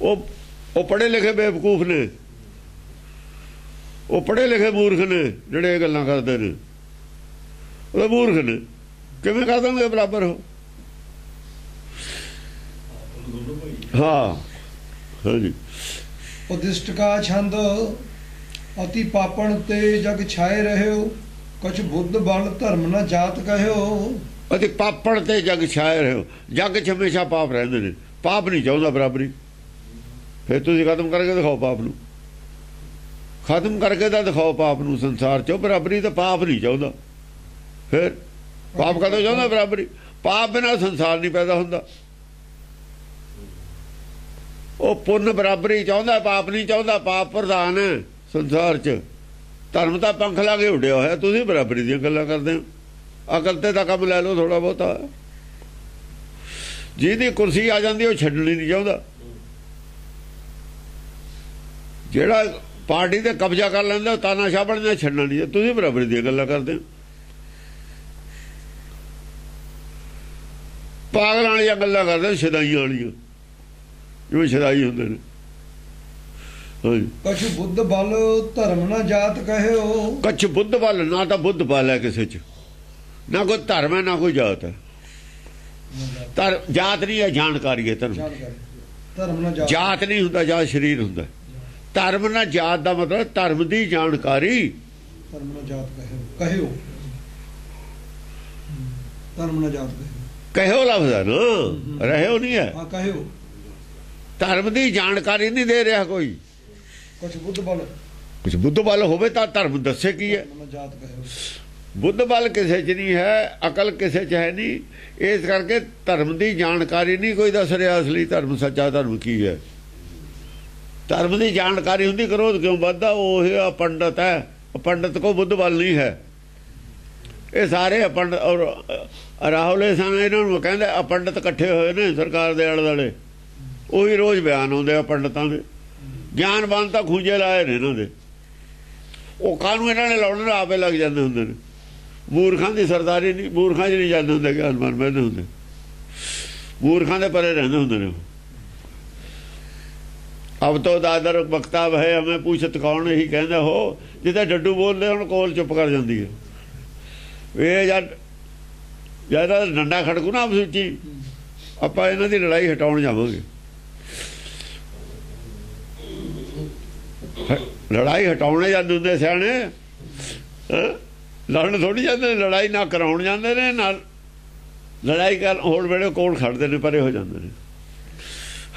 ਉਹ ਉਹ ਪੜ੍ਹੇ ਲਿਖੇ ਬੇਵਕੂਫ ਨੇ। ਉਹ ਪੜ੍ਹੇ ਲਿਖੇ ਮੂਰਖ ਨੇ ਜਿਹੜੇ ਇਹ ਗੱਲਾਂ ਕਰਦੇ ਨੇ। ਉਹ ਮੂਰਖ ਨੇ। ਕਿਵੇਂ ਕਰ ਦੇਣਗੇ ਬਰਾਬਰ ਹੋ ਹਾਂ। ਹਾਂਜੀ। ਉਦਿਸ਼ਟ ਕਾ ਛੰਦ, ਅਤੀ ਪਾਪਣ ਤੇ ਜਗ ਛਾਏ ਰਹਿਓ, ਕੁਛ ਬੁੱਧ ਬਲ ਧਰਮ ਨਾ ਜਾਤ ਕਹਿਓ। ਅਤੇ ਪਾਪੜ ਤੇ ਜਗ ਛਾਏ ਰਹੋ ਜਗ 'ਚ ਹਮੇਸ਼ਾ ਪਾਪ ਰਹਿੰਦੇ ਨੇ, ਪਾਪ ਨਹੀਂ ਚਾਹੁੰਦਾ ਬਰਾਬਰੀ। ਫਿਰ ਤੁਸੀਂ ਖਤਮ ਕਰਕੇ ਦਿਖਾਓ ਪਾਪ ਨੂੰ। ਖਤਮ ਕਰਕੇ ਤਾਂ ਦਿਖਾਓ ਪਾਪ ਨੂੰ ਸੰਸਾਰ 'ਚ, ਬਰਾਬਰੀ ਤਾਂ ਪਾਪ ਨਹੀਂ ਚਾਹੁੰਦਾ। ਫਿਰ ਪਾਪ ਕਦੋਂ ਚਾਹੁੰਦਾ ਬਰਾਬਰੀ? ਪਾਪ ਬਿਨਾਂ ਸੰਸਾਰ ਨਹੀਂ ਪੈਦਾ ਹੁੰਦਾ। ਉਹ ਪੁੰਨ ਬਰਾਬਰੀ ਚਾਹੁੰਦਾ ਪਾਪ ਨਹੀਂ ਚਾਹੁੰਦਾ ਪਾਪ ਪ੍ਰਧਾਨ ਹੈ ਸੰਸਾਰ 'ਚ। ਧਰਮ ਤਾਂ ਪੰਖ ਲਾ ਕੇ ਉੱਡਿਆ ਹੋਇਆ ਤੁਸੀਂ ਬਰਾਬਰੀ ਦੀਆਂ ਗੱਲਾਂ ਕਰਦੇ ਹੋ। ਅਕਲ ਤੇ ਤਾਂ ਕੰਮ ਲੈ ਲਓ ਥੋੜਾ ਬਹੁਤਾ। ਜਿਹਦੀ ਕੁਰਸੀ ਆ ਜਾਂਦੀ ਉਹ ਛੱਡਣੀ ਨਹੀਂ ਚਾਹੁੰਦਾ। ਜਿਹੜਾ ਪਾਰਟੀ ਤੇ ਕਬਜ਼ਾ ਕਰ ਲੈਂਦਾ ਉਹ ਤਾਨਾਸ਼ਾਹ ਬਣਦਾ ਛੱਡਣਾ ਨਹੀਂ ਤੁਸੀਂ ਬਰਾਬਰੀ ਦੀਆਂ ਗੱਲਾਂ ਕਰਦੇ ਹੋ। ਪਾਗਲਾਂ ਵਾਲੀਆਂ ਗੱਲਾਂ ਕਰਦੇ ਹੋ, ਸ਼ਦਾਈਆਂ ਵਾਲੀਆਂ। ਜਿਵੇਂ ਸ਼ਦਾਈ ਹੁੰਦੇ ਨੇ। ਕੁਛ ਬੁੱਧ ਬਲ ਧਰਮ ਨਾ ਜਾਤ ਕਹਿਓ। ਕੱਛ ਬੁੱਧ ਵੱਲ ਨਾ ਤਾਂ ਬੁੱਧ ਬਲ ਹੈ ਕਿਸੇ ਚ। ਨਾ ਕੋਈ ਧਰਮ ਹੈ ਨਾ ਕੋਈ ਜਾਤ ਹੈ। ਧਰ ਜਾਤ ਨਹੀਂ ਹੈ ਜਾਣਕਾਰੀ ਹੈ ਧਰਮ। ਧਰਮ ਨਾ ਜਾਤ। ਜਾਤ ਨਹੀਂ ਹੁੰਦਾ ਜਾਤ ਸਰੀਰ ਹੁੰਦਾ। ਧਰਮ ਨਾਲ ਜਾਤ ਦਾ ਮਤਲਬ ਧਰਮ ਦੀ ਜਾਣਕਾਰੀ। ਧਰਮ ਨਾ ਜਾਤ ਕਹਿਓ। ਧਰਮ ਨਾ ਜਾਤ ਕਹਿਓ। ਕਹਿਓ ਲਫ਼ਜ਼ ਹੈ ਨਾ। ਰਹਿਓ ਨਹੀਂ ਹੈ। ਹਾਂ ਕਹਿਓ। ਧਰਮ ਦੀ ਜਾਣਕਾਰੀ ਨਹੀਂ ਦੇ ਰਿਹਾ ਕੋਈ। ਕੁਛ ਬੁੱਧ ਬਲ। ਕੁਝ ਬੁੱਧ ਬਲ ਹੋਵੇ ਤਾਂ ਧਰਮ ਦੱਸੇ ਕੀ ਹੈ। ਬੁੱਧ ਬਲ ਕਿਸੇ 'ਚ ਨਹੀਂ ਹੈ ਅਕਲ ਕਿਸੇ 'ਚ ਹੈ ਨਹੀਂ। ਇਸ ਕਰਕੇ ਧਰਮ ਦੀ ਜਾਣਕਾਰੀ ਨਹੀਂ ਕੋਈ ਦੱਸ ਰਿਹਾ ਅਸਲੀ ਧਰਮ ਸੱਚਾ ਧਰਮ ਕੀ ਹੈ। ਧਰਮ ਦੀ ਜਾਣਕਾਰੀ ਹੁੰਦੀ ਕਰੋਧ ਕਿਉਂ ਵੱਧਦਾ? ਉਹ ਹੈ ਪੰਡਤ ਹੈ। ਪੰਡਤ ਕੋ ਬੁੱਧ ਬਲ ਨਹੀਂ ਹੈ। ਇਹ ਸਾਰੇ ਪੰਡਤ ਔਰ ਰਾਹੁਲ ਇਸਾਨ ਇਹਨਾਂ ਨੂੰ ਕਹਿੰਦੇ ਆ ਪੰਡਤ ਇਕੱਠੇ ਹੋਏ ਨੇ ਸਰਕਾਰ ਦੇ ਆਲੇ ਦੁਆਲੇ ਉਹੀ ਰੋਜ਼ ਬਿਆਨ ਆਉਂਦੇ ਆ ਪੰਡਤਾਂ ਦੇ। ਗਿਆਨਵਾਨ ਤਾਂ ਖੂੰਜੇ ਲਾਏ ਨੇ ਇਹਨਾਂ ਦੇ। ਉਹ ਕਾਹਨੂੰ ਇਹਨਾਂ ਨੇ ਲਾਉਣ ਦਾ ਆਪੇ ਲੱਗ ਜਾਂਦੇ ਹੁੰਦੇ ਨੇ। ਮੂਰਖਾਂ ਦੀ ਸਰਦਾਰੀ ਨਹੀਂ, ਮੂਰਖਾਂ 'ਚ ਨਹੀਂ ਜਾਂਦੇ ਹੁੰਦੇ ਗਿਆਨਵਾਨ ਬੈਠੇ ਹੁੰਦੇ। ਮੂਰਖਾਂ ਦੇ ਪਰੇ ਰਹਿੰਦੇ ਹੁੰਦੇ ਨੇ ਅਬ ਤੋਂ ਦਾਦਰ ਬਖਤਾਬ ਹੈ, ਹਮੇ ਪੁੱਛਤ ਕੌਣ ਇਹੀ ਕਹਿੰਦਾ, ਹੋ, ਜਿੱਦਾਂ ਡੱਡੂ ਬੋਲਦੇ ਹੁਣ, ਕੋਲ ਚੁੱਪ ਕਰ ਜਾਂਦੀ ਹੈ। ਇਹ ਜਦ ਜ਼ਿਆਦਾ ਡੰਡਾ ਖੜਕੂ ਨਾ ਆਪਸ ਵਿੱਚ ਆਪਾਂ ਇਹਨਾਂ ਦੀ ਲੜਾਈ ਹਟਾਉਣ ਜਾਵਾਂਗੇ। ਲੜਾਈ ਹਟਾਉਣੇ ਜਾਂਦੇ ਹੁੰਦੇ ਸਿਆਣੇ? ਲੜਨ ਥੋੜੀ ਜਾਂਦੇ ਨੇ ਲੜਾਈ ਨਾ ਕਰਾਉਣ ਜਾਂਦੇ ਨੇ ਨਾਲ ਲੜਾਈ ਕਰ ਹੋੜ ਵੇਲੇ ਕੋਲ ਖੜਦੇ ਨੇ ਪਰੇ ਹੋ ਜਾਂਦੇ ਨੇ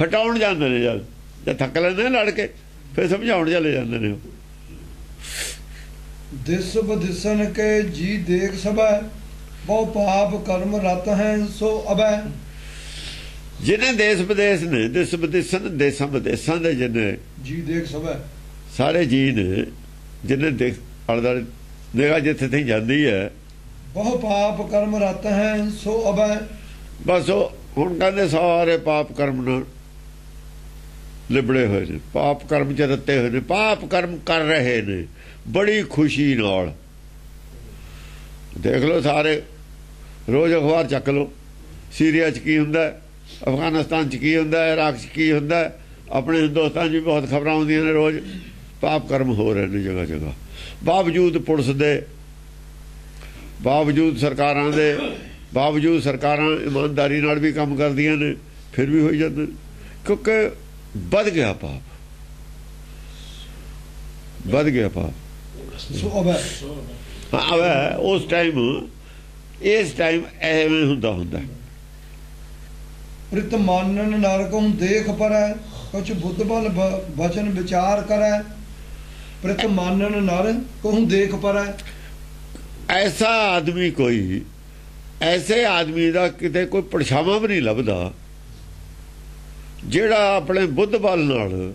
ਹਟਾਉਣ ਜਾਂਦੇ ਨੇ ਜਦ ਜੇ ਥੱਕ ਲੈਂਦੇ ਨੇ ਲੜ ਕੇ ਫਿਰ ਸਮਝਾਉਣ ਚਲੇ ਜਾਂਦੇ ਨੇ ਉਹ। ਦਿਸ ਬਦਿਸਨ ਕੇ ਜੀ ਦੇਖ ਸਭੈ ਬਹੁ ਪਾਪ ਕਰਮ ਰਤ ਹੈ ਸੋ ਅਬੈ ਜਿਹਨੇ ਦੇਸ਼ ਵਿਦੇਸ਼ ਨੇ ਦੇਸ਼ ਵਿਦੇਸ਼ਾਂ ਦੇਸ਼ਾਂ ਵਿਦੇਸ਼ਾਂ ਦੇ ਜਿਹਨੇ ਜੀ ਦੇਖ ਸਭੈ ਸਾਰੇ ਜੀ ਨੇ ਜਿਹਨੇ ਦੇਖ ਅਲਦਾਰੇ ਨਿਗਾਹ ਜਿੱਥੇ ਤੇ ਜਾਂਦੀ ਹੈ। ਬਹੁ ਪਾਪ ਕਰਮ ਰਤ ਹੈ ਸੋ ਅਬੈ। ਬਸ ਉਹ ਹੁਣ ਕਹਿੰਦੇ ਸਾਰੇ ਪਾਪ ਕਰਮ ਨਾਲ ਲਿਬੜੇ ਹੋਏ ਨੇ। ਪਾਪ ਕਰਮ ਚ ਰੱਤੇ ਹੋਏ ਨੇ ਪਾਪ ਕਰਮ ਕਰ ਰਹੇ ਨੇ ਬੜੀ ਖੁਸ਼ੀ ਨਾਲ। ਦੇਖ ਲਓ ਸਾਰੇ ਰੋਜ਼ ਅਖਬਾਰ ਚੱਕ ਲਓ। ਸੀਰੀਆ ਚ ਕੀ ਹੁੰਦਾ ਹੈ, ਅਫਗਾਨਿਸਤਾਨ ਚ ਕੀ ਹੁੰਦਾ ਹੈ, ਇਰਾਕ ਚ ਕੀ ਹੁੰਦਾ ਆਪਣੇ ਹਿੰਦੁਸਤਾਨ 'ਚ ਵੀ ਬਹੁਤ ਖਬਰਾਂ ਆਉਂਦੀਆਂ ਨੇ ਰੋਜ਼। ਪਾਪ ਕਰਮ ਹੋ ਰਹੇ ਨੇ ਜਗ੍ਹਾ ਜਗ੍ਹਾ। ਬਾਵਜੂਦ ਪੁਲਿਸ ਦੇ ਬਾਵਜੂਦ ਸਰਕਾਰਾਂ ਦੇ ਬਾਵਜੂਦ ਸਰਕਾਰਾਂ ਇਮਾਨਦਾਰੀ ਨਾਲ ਵੀ ਕੰਮ ਕਰਦੀਆਂ ਨੇ ਫਿਰ ਵੀ ਹੋਈ ਜਾਂਦੇ। ਕਿਉਂਕਿ ਵੱਧ ਗਿਆ ਪਾਪ। ਵੱਧ ਗਿਆ ਪਾਪ। ਸੋ ਅਬੈ ਹਾਂ ਵੇ ਉਸ ਟਾਈਮ ਇਸ ਟਾਈਮ ਐਵੇਂ ਹੁੰਦਾ ਹੁੰਦਾ। ਪ੍ਰਿਤ ਮਾਨਨ ਨਰਕਮ ਦੇਖ ਪਰੈ ਕੁਛ ਬੁੱਧ ਬਲ ਵਿਚਾਰ ਕਰੈ। ਪ੍ਰਿਤ ਮਾਨਨ ਨਰ ਕਹੂੰ ਦੇਖ ਪਰੈ ਐਸਾ ਆਦਮੀ ਕੋਈ ਐਸੇ ਆਦਮੀ ਦਾ ਕਿਤੇ ਕੋਈ ਪਰਛਾਵਾਂ ਵੀ ਨਹੀਂ ਲੱਭਦਾ ਜਿਹੜਾ ਆਪਣੇ ਬੁੱਧ ਬਲ ਨਾਲ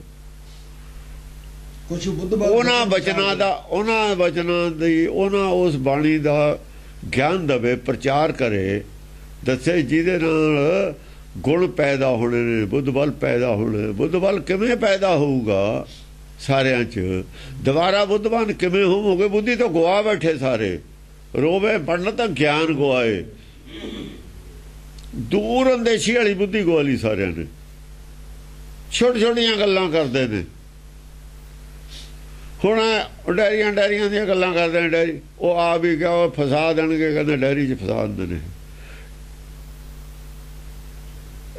ਕੁਛ ਬੁੱਧ ਬਲ ਉਹਨਾਂ ਬਚਨ ਦਾ ਉਹਨਾਂ ਬਚਨਾਂ ਦੀ ਉਹਨਾਂ ਉਸ ਬਾਣੀ ਦਾ ਗਿਆਨ ਦਵੇ ਪ੍ਰਚਾਰ ਕਰੇ ਦੱਸੇ ਜਿਹਦੇ ਨਾਲ ਗੁਣ ਪੈਦਾ ਹੋਣੇ ਨੇ ਬੁੱਧ ਬਲ ਪੈਦਾ ਹੋਣੇ ਬੁੱਧ ਬਲ ਕਿਵੇਂ ਪੈਦਾ ਹੋਊਗਾ? ਸਾਰਿਆਂ 'ਚ। ਦੁਬਾਰਾ ਬੁੱਧਵਾਨ ਕਿਵੇਂ ਹੋਵੋਗੇ? ਬੁੱਧੀ ਤੋਂ ਗਵਾ ਬੈਠੇ ਸਾਰੇ। ਰੋਵੇ ਪੜਨ ਤਾਂ ਗਿਆਨ ਗਵਾਏ। ਦੂਰ ਅੰਦੇਸ਼ੀ ਵਾਲੀ ਬੁੱਧੀ ਗਵਾ ਲਈ ਸਾਰਿਆਂ ਨੇ। ਛੋਟ ਛੋਟੀਆਂ ਗੱਲਾਂ ਕਰਦੇ ਨੇ। ਹੁਣ ਡੈਰੀਆਂ ਡੈਰੀਆਂ ਦੀਆਂ ਗੱਲਾਂ ਕਰਦੇ ਨੇ ਡੈਰੀ। ਉਹ ਆ ਵੀ ਕਿਹਾ ਉਹ ਫਸਾ ਦੇਣਗੇ, ਕਹਿੰਦੇ ਡੈਰੀ 'ਚ ਫਸਾ ਦਿੰਦੇ ਨੇ।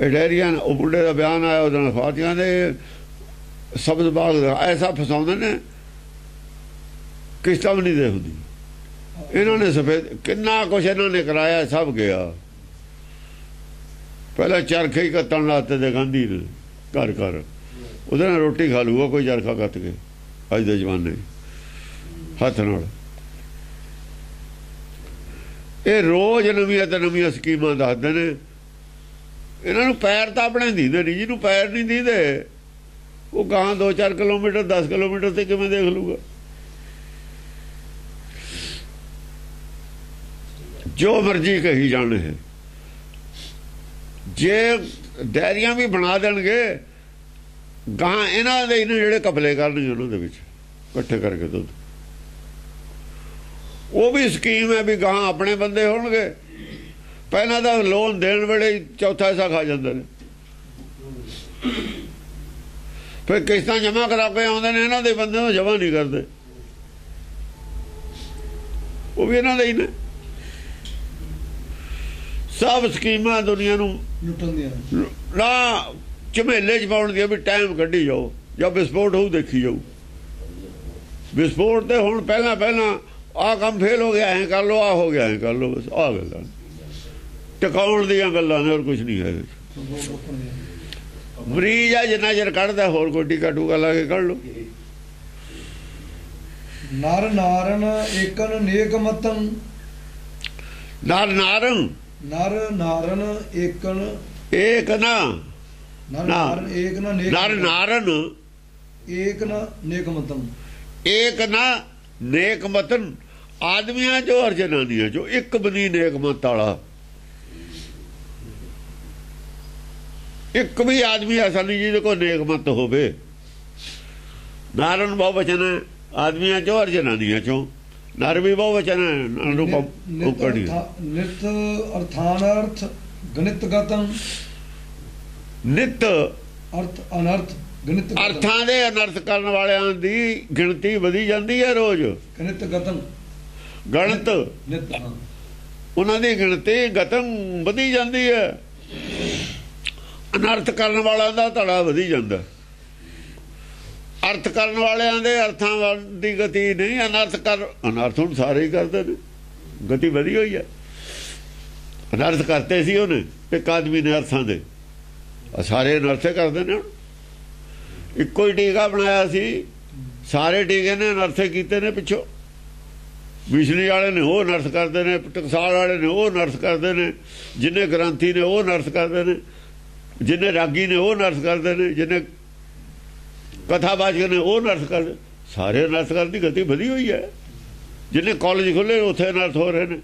ਇਹ ਡੈਰੀਆਂ ਉਹ ਬੁੱਢੇ ਦਾ ਬਿਆਨ ਆਇਆ, ਉਹਦੇ ਨਾਲ ਫਾਤੀਆਂ ਦੇ ਸ਼ਬਦ ਬਾਗ ਦਾ, ਐਸਾ ਫਸਾਉਂਦੇ ਨੇ, ਕਿਸ਼ਤਾਂ ਵੀ ਨਹੀਂ ਦੇ ਹੁੰਦੀ ਇਹਨਾਂ ਨੇ ਸਫੇਦ ਕਿੰਨਾ ਕੁਛ ਇਹਨਾਂ ਨੇ ਕਰਾਇਆ, ਸਭ ਗਿਆ। ਪਹਿਲਾਂ ਚਰਖੇ ਹੀ ਕੱਤਣ ਲਾਤੇ ਦੇ ਗਾਂਧੀ ਨੇ, ਘਰ ਘਰ। ਉਹਦੇ ਨਾਲ ਰੋਟੀ ਖਾ ਲੂਗਾ ਕੋਈ ਚਰਖਾ ਕੱਤ ਕੇ, ਅੱਜ ਦੇ ਜ਼ਮਾਨੇ ਹੱਥ ਨਾਲ। ਇਹ ਰੋਜ਼ ਨਵੀਆਂ ਤੇ ਨਵੀਆਂ ਸਕੀਮਾਂ ਦੱਸਦੇ ਨੇ। ਇਹਨਾਂ ਨੂੰ ਪੈਰ ਤਾਂ ਆਪਣੇ ਦੀਦੇ ਨਹੀਂ, ਜਿਹਨੂੰ ਪੈਰ ਨਹੀਂ ਦੀਦੇ ਉਹ ਗਾਂ 2-4 ਕਿਲੋਮੀਟਰ 10 ਕਿਲੋਮੀਟਰ ਤੇ ਕਿਵੇਂ ਦੇਖ ਲੂਗਾ? ਜੋ ਮਰਜ਼ੀ ਕਹੀ ਜਾਣੇ ਹੈ ਜੇ ਡੈਰੀਆਂ ਵੀ ਬਣਾ ਦੇਣਗੇ, ਗਾਂ ਇਹਨਾਂ ਦੇ ਇਹਨੂੰ ਜਿਹੜੇ ਕਪਲੇ ਕਰਨਗੇ ਉਹਨਾਂ ਦੇ ਵਿੱਚ, ਇਕੱਠੇ ਕਰਕੇ ਦੁੱਧ। ਉਹ ਵੀ ਸਕੀਮ ਹੈ ਵੀ ਗਾਂ ਆਪਣੇ ਬੰਦੇ ਹੋਣਗੇ। ਪਹਿਲਾਂ ਤਾਂ ਲੋਨ ਦੇਣ ਵੇਲੇ ਚੌਥਾ ਹਿੱਸਾ ਖਾ ਜਾਂਦੇ ਨੇ। ਫਿਰ ਕਿਸ਼ਤਾਂ ਜਮ੍ਹਾਂ ਕਰਾ ਕੇ ਆਉਂਦੇ ਨੇ ਇਹਨਾਂ ਦੇ ਬੰਦੇ ਨੂੰ ਜਮ੍ਹਾਂ ਨਹੀਂ ਕਰਦੇ। ਉਹ ਵੀ ਇਹਨਾਂ ਦੇ ਹੀ ਨੇ। ਸਭ ਸਕੀਮਾਂ ਦੁਨੀਆ ਨੂੰ ਲੁੱਟਣ ਦੀਆਂ ਨਾ ਝਮੇਲੇ ਚ ਪਾਉਣ ਦੀ ਵੀ ਟਾਈਮ ਕੱਢੀ ਜਾਓ ਜਾਂ ਵਿਸਫੋਟ ਹੋਊ ਦੇਖੀ ਜਾਊ। ਵਿਸਫੋਟ ਤੇ ਹੁਣ ਪਹਿਲਾਂ ਪਹਿਲਾਂ ਆਹ ਕੰਮ ਫੇਲ ਹੋ ਗਿਆ ਐ ਕਰ ਲੋ ਆ ਹੋ ਗਿਆ ਐ ਕਰ ਲੋ ਬਸ ਆ ਗੱਲਾਂ ਟਿਕਾਉਣ ਦੀਆਂ ਗੱਲਾਂ ਨੇ ਹੋਰ ਕੁਝ ਨਹੀਂ ਹੈ ਇਹਦੇ 'ਚ। ਲੁੱਟਣ ਦੀਆਂ ਮਰੀਜ਼ ਆ ਜਿੰਨਾ ਚਿਰ ਕੱਢਦਾ ਹੋਰ ਕੋਈ ਟੀਕਾ ਟੂਕਾ ਲਾ ਕੇ ਕੱਢ ਲੋ ਨਰ ਨਾਰਨ ਏਕਨ ਨੇਕ ਮਤੰ ਨਾਰ ਨਾਰੰ ਨਰ ਨਾਰਨ ਏਕਨ। ਏਕ ਨਾ। ਨਰ। ਨਾਰਨ ਏਕ ਨ ਨੇਕ ਨਰ ਨਾਰਨ। ਏਕ ਨ ਨੇਕ ਮਤੰ ਏਕ ਨਾ ਨੇਕ ਮਤਨ ਆਦਮੀਆਂ ਚੋਂ ਔਰ ਜਨਾਨੀਆਂ ਚੋਂ। ਇੱਕ ਬਣੀ ਨੇਕ ਮਤ ਵਾਲਾ। ਇੱਕ ਵੀ ਆਦਮੀ ਐਸਾ ਨਹੀਂ ਜਿਹਦੇ ਕੋਲ ਨੇਕ ਮਤ ਹੋਵੇ। ਨਾਰਨ ਬਹੁ ਵਚਨ ਆਦਮੀਆਂ ਚੋਂ ਔਰ ਜਨਾਨੀਆਂ ਚੋਂ। ਨਰ ਵੀ ਬਹੁ ਵਚਨ ਨਰ ਨੂੰ ਨਿਤ ਕੋਕੜੀ ਅਰਥਾ- ਗਣਿਤ ਗਤੰ। ਨਿਤ ਅਰਥ ਅਨਰਥ ਗਣਿਤ ਗਤੰ। ਅਰਥਾਂ ਦੇ ਅਨਰਥ ਕਰਨ ਵਾਲਿਆਂ ਦੀ ਗਿਣਤੀ ਵਧੀ ਜਾਂਦੀ ਹੈ ਰੋਜ਼। ਗਣਿਤ ਗਤੰ। ਗਣਤ। ਉਹਨਾਂ ਦੀ ਗਿਣਤੀ ਗਤਮ ਵਧੀ ਜਾਂਦੀ ਹੈ। ਅਨਰਥ ਕਰਨ ਵਾਲਾ ਦਾ ਧੜਾ ਵਧੀ ਜਾਂਦਾ। ਅਰਥ ਕਰਨ ਵਾਲਿਆਂ ਦੇ ਅਰਥਾਂ ਵੱਲ ਦੀ ਗਤੀ ਨਹੀਂ, ਅਨਰਥ ਕਰ, ਅਨਰਥ ਹੁਣ ਸਾਰੇ ਹੀ ਕਰਦੇ ਨੇ। ਗਤੀ ਵਧੀ ਹੋਈ ਹੈ। ਅਨਰਥ ਕਰਤੇ ਸੀ ਉਹਨੇ, ਇੱਕ ਆਦਮੀ ਨੇ ਅਰਥਾਂ ਦੇ। ਸਾਰੇ ਅਨਰਥੇ ਕਰਦੇ ਨੇ ਹੁਣ। ਇੱਕੋ ਹੀ ਟੀਕਾ ਬਣਾਇਆ ਸੀ। ਸਾਰੇ ਟੀਕੇ ਨੇ ਅਨਰਥੇ ਕੀਤੇ ਨੇ ਪਿੱਛੋਂ। ਵਿਸ਼ਲੀ ਵਾਲੇ ਨੇ ਉਹ ਨਰਸ ਕਰਦੇ ਨੇ, ਟਕਸਾਲ ਵਾਲੇ ਨੇ ਉਹ ਨਰਸ ਕਰਦੇ ਨੇ, ਜਿੰਨੇ ਗ੍ਰੰਥੀ ਨੇ ਉਹ ਨਰਸ ਕਰਦੇ ਨੇ। ਜਿੰਨੇ ਰਾਗੀ ਨੇ ਉਹ ਨਰਸ ਕਰਦੇ ਨੇ, ਜਿੰਨੇ ਕਥਾਵਾਚਕ ਨੇ ਉਹ ਨਰਸ ਕਰਦੇ ਸਾਰੇ ਨਰਸ ਕਰਨ ਦੀ ਗਲਤੀ ਵਧੀ ਹੋਈ ਹੈ। ਜਿੰਨੇ ਕਾਲਜ ਖੁੱਲੇ ਉੱਥੇ ਨਰਸ ਹੋ ਰਹੇ ਨੇ।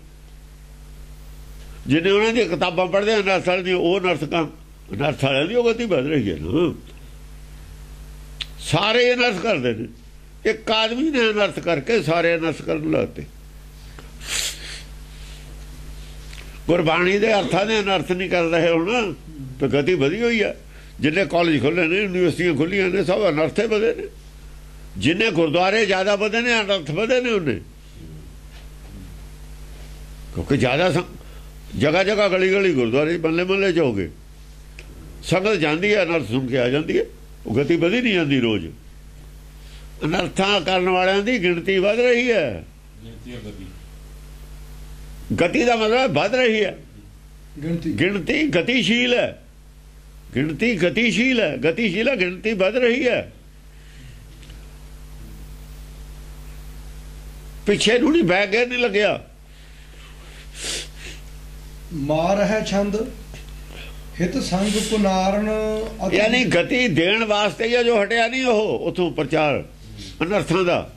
ਜਿੰਨੇ ਉਹਨਾਂ ਦੀਆਂ ਕਿਤਾਬਾਂ ਪੜ੍ਹਦੇ ਆ, ਨਰਸ ਵਾਲਿਆਂ ਦੀਆਂ, ਉਹ ਨਰਸ ਕੰਮ ਨਰਸ ਵਾਲਿਆਂ ਦੀ ਉਹ ਗਲਤੀ ਵਧ ਰਹੀ ਹੈ ਨਾ। ਸਾਰੇ ਨਰਸ ਕਰਦੇ ਨੇ। ਇੱਕ ਆਦਮੀ ਨੇ ਨਰਸ ਕਰਕੇ ਸਾਰੇ ਨਰਸ ਕਰਨ ਲਾਤੇ ਗੁਰਬਾਣੀ ਦੇ ਅਰਥਾਂ ਦੇ ਅਨਰਥ ਨਹੀਂ ਕਰ ਰਹੇ ਹੁਣ, ਤੇ ਗਤੀ ਵਧੀ ਹੋਈ ਹੈ ਜਿੰਨੇ ਕਾਲਜ ਖੁੱਲੇ ਨੇ ਯੂਨੀਵਰਸਿਟੀਆਂ ਖੁੱਲੀਆਂ ਨੇ, ਸਭ ਅਨਰਥੇ ਵਧੇ ਨੇ। ਜਿੰਨੇ ਗੁਰਦੁਆਰੇ ਜ਼ਿਆਦਾ ਵਧੇ ਨੇ, ਅਨਰਥ ਵਧੇ ਨੇ ਉਹਨੇ। ਕਿਉਂਕਿ ਜ਼ਿਆਦਾ ਜਗ੍ਹਾ ਜਗ੍ਹਾ ਗਲੀ ਗਲੀ ਗੁਰਦੁਆਰੇ ਬੰਲੇ ਬੰਲੇ ਚ ਹੋ ਗਏ। ਸੰਗਤ ਜਾਂਦੀ ਹੈ, ਅਨਰਥ ਸੁਣ ਕੇ ਆ ਜਾਂਦੀ ਹੈ। ਉਹ ਗਤੀ ਵਧੀ ਨਹੀਂ ਜਾਂਦੀ ਰੋਜ਼। ਅਨਰਥਾਂ ਕਰਨ ਵਾਲਿਆਂ ਦੀ ਗਿਣਤੀ ਵਧ ਰਹੀ ਹੈ। ਗਿਣਤੀ ਔਰ ਗਤੀ ਦਾ ਮਤਲਬ ਵਧ ਰਹੀ ਹੈ। ਗਿਣਤੀ। ਗਿਣਤੀ ਗਤੀਸ਼ੀਲ ਹੈ। ਗਿਣਤੀ ਗਤੀਸ਼ੀਲ ਹੈ। ਗਤੀਸ਼ੀਲ ਹੈ ਗਿਣਤੀ ਵਧ ਰਹੀ ਹੈ। ਪਿੱਛੇ ਨੂੰ ਨਹੀਂ ਬੈਗ ਨਹੀਂ ਲੱਗਿਆ। ਮਾਰ ਹੈ ਛੰਦ ਹਿਤ ਸੰਗ ਕੁਨਾਰਨ ਅਤਿ- ਯਾਨੀ ਗਤੀ ਦੇਣ ਵਾਸਤੇ ਜੋ ਹਟਿਆ ਨਹੀਂ ਉਹ ਉਥੋਂ ਪ੍ਰਚਾਰ ਅਨਰਥਾਂ ਦਾ।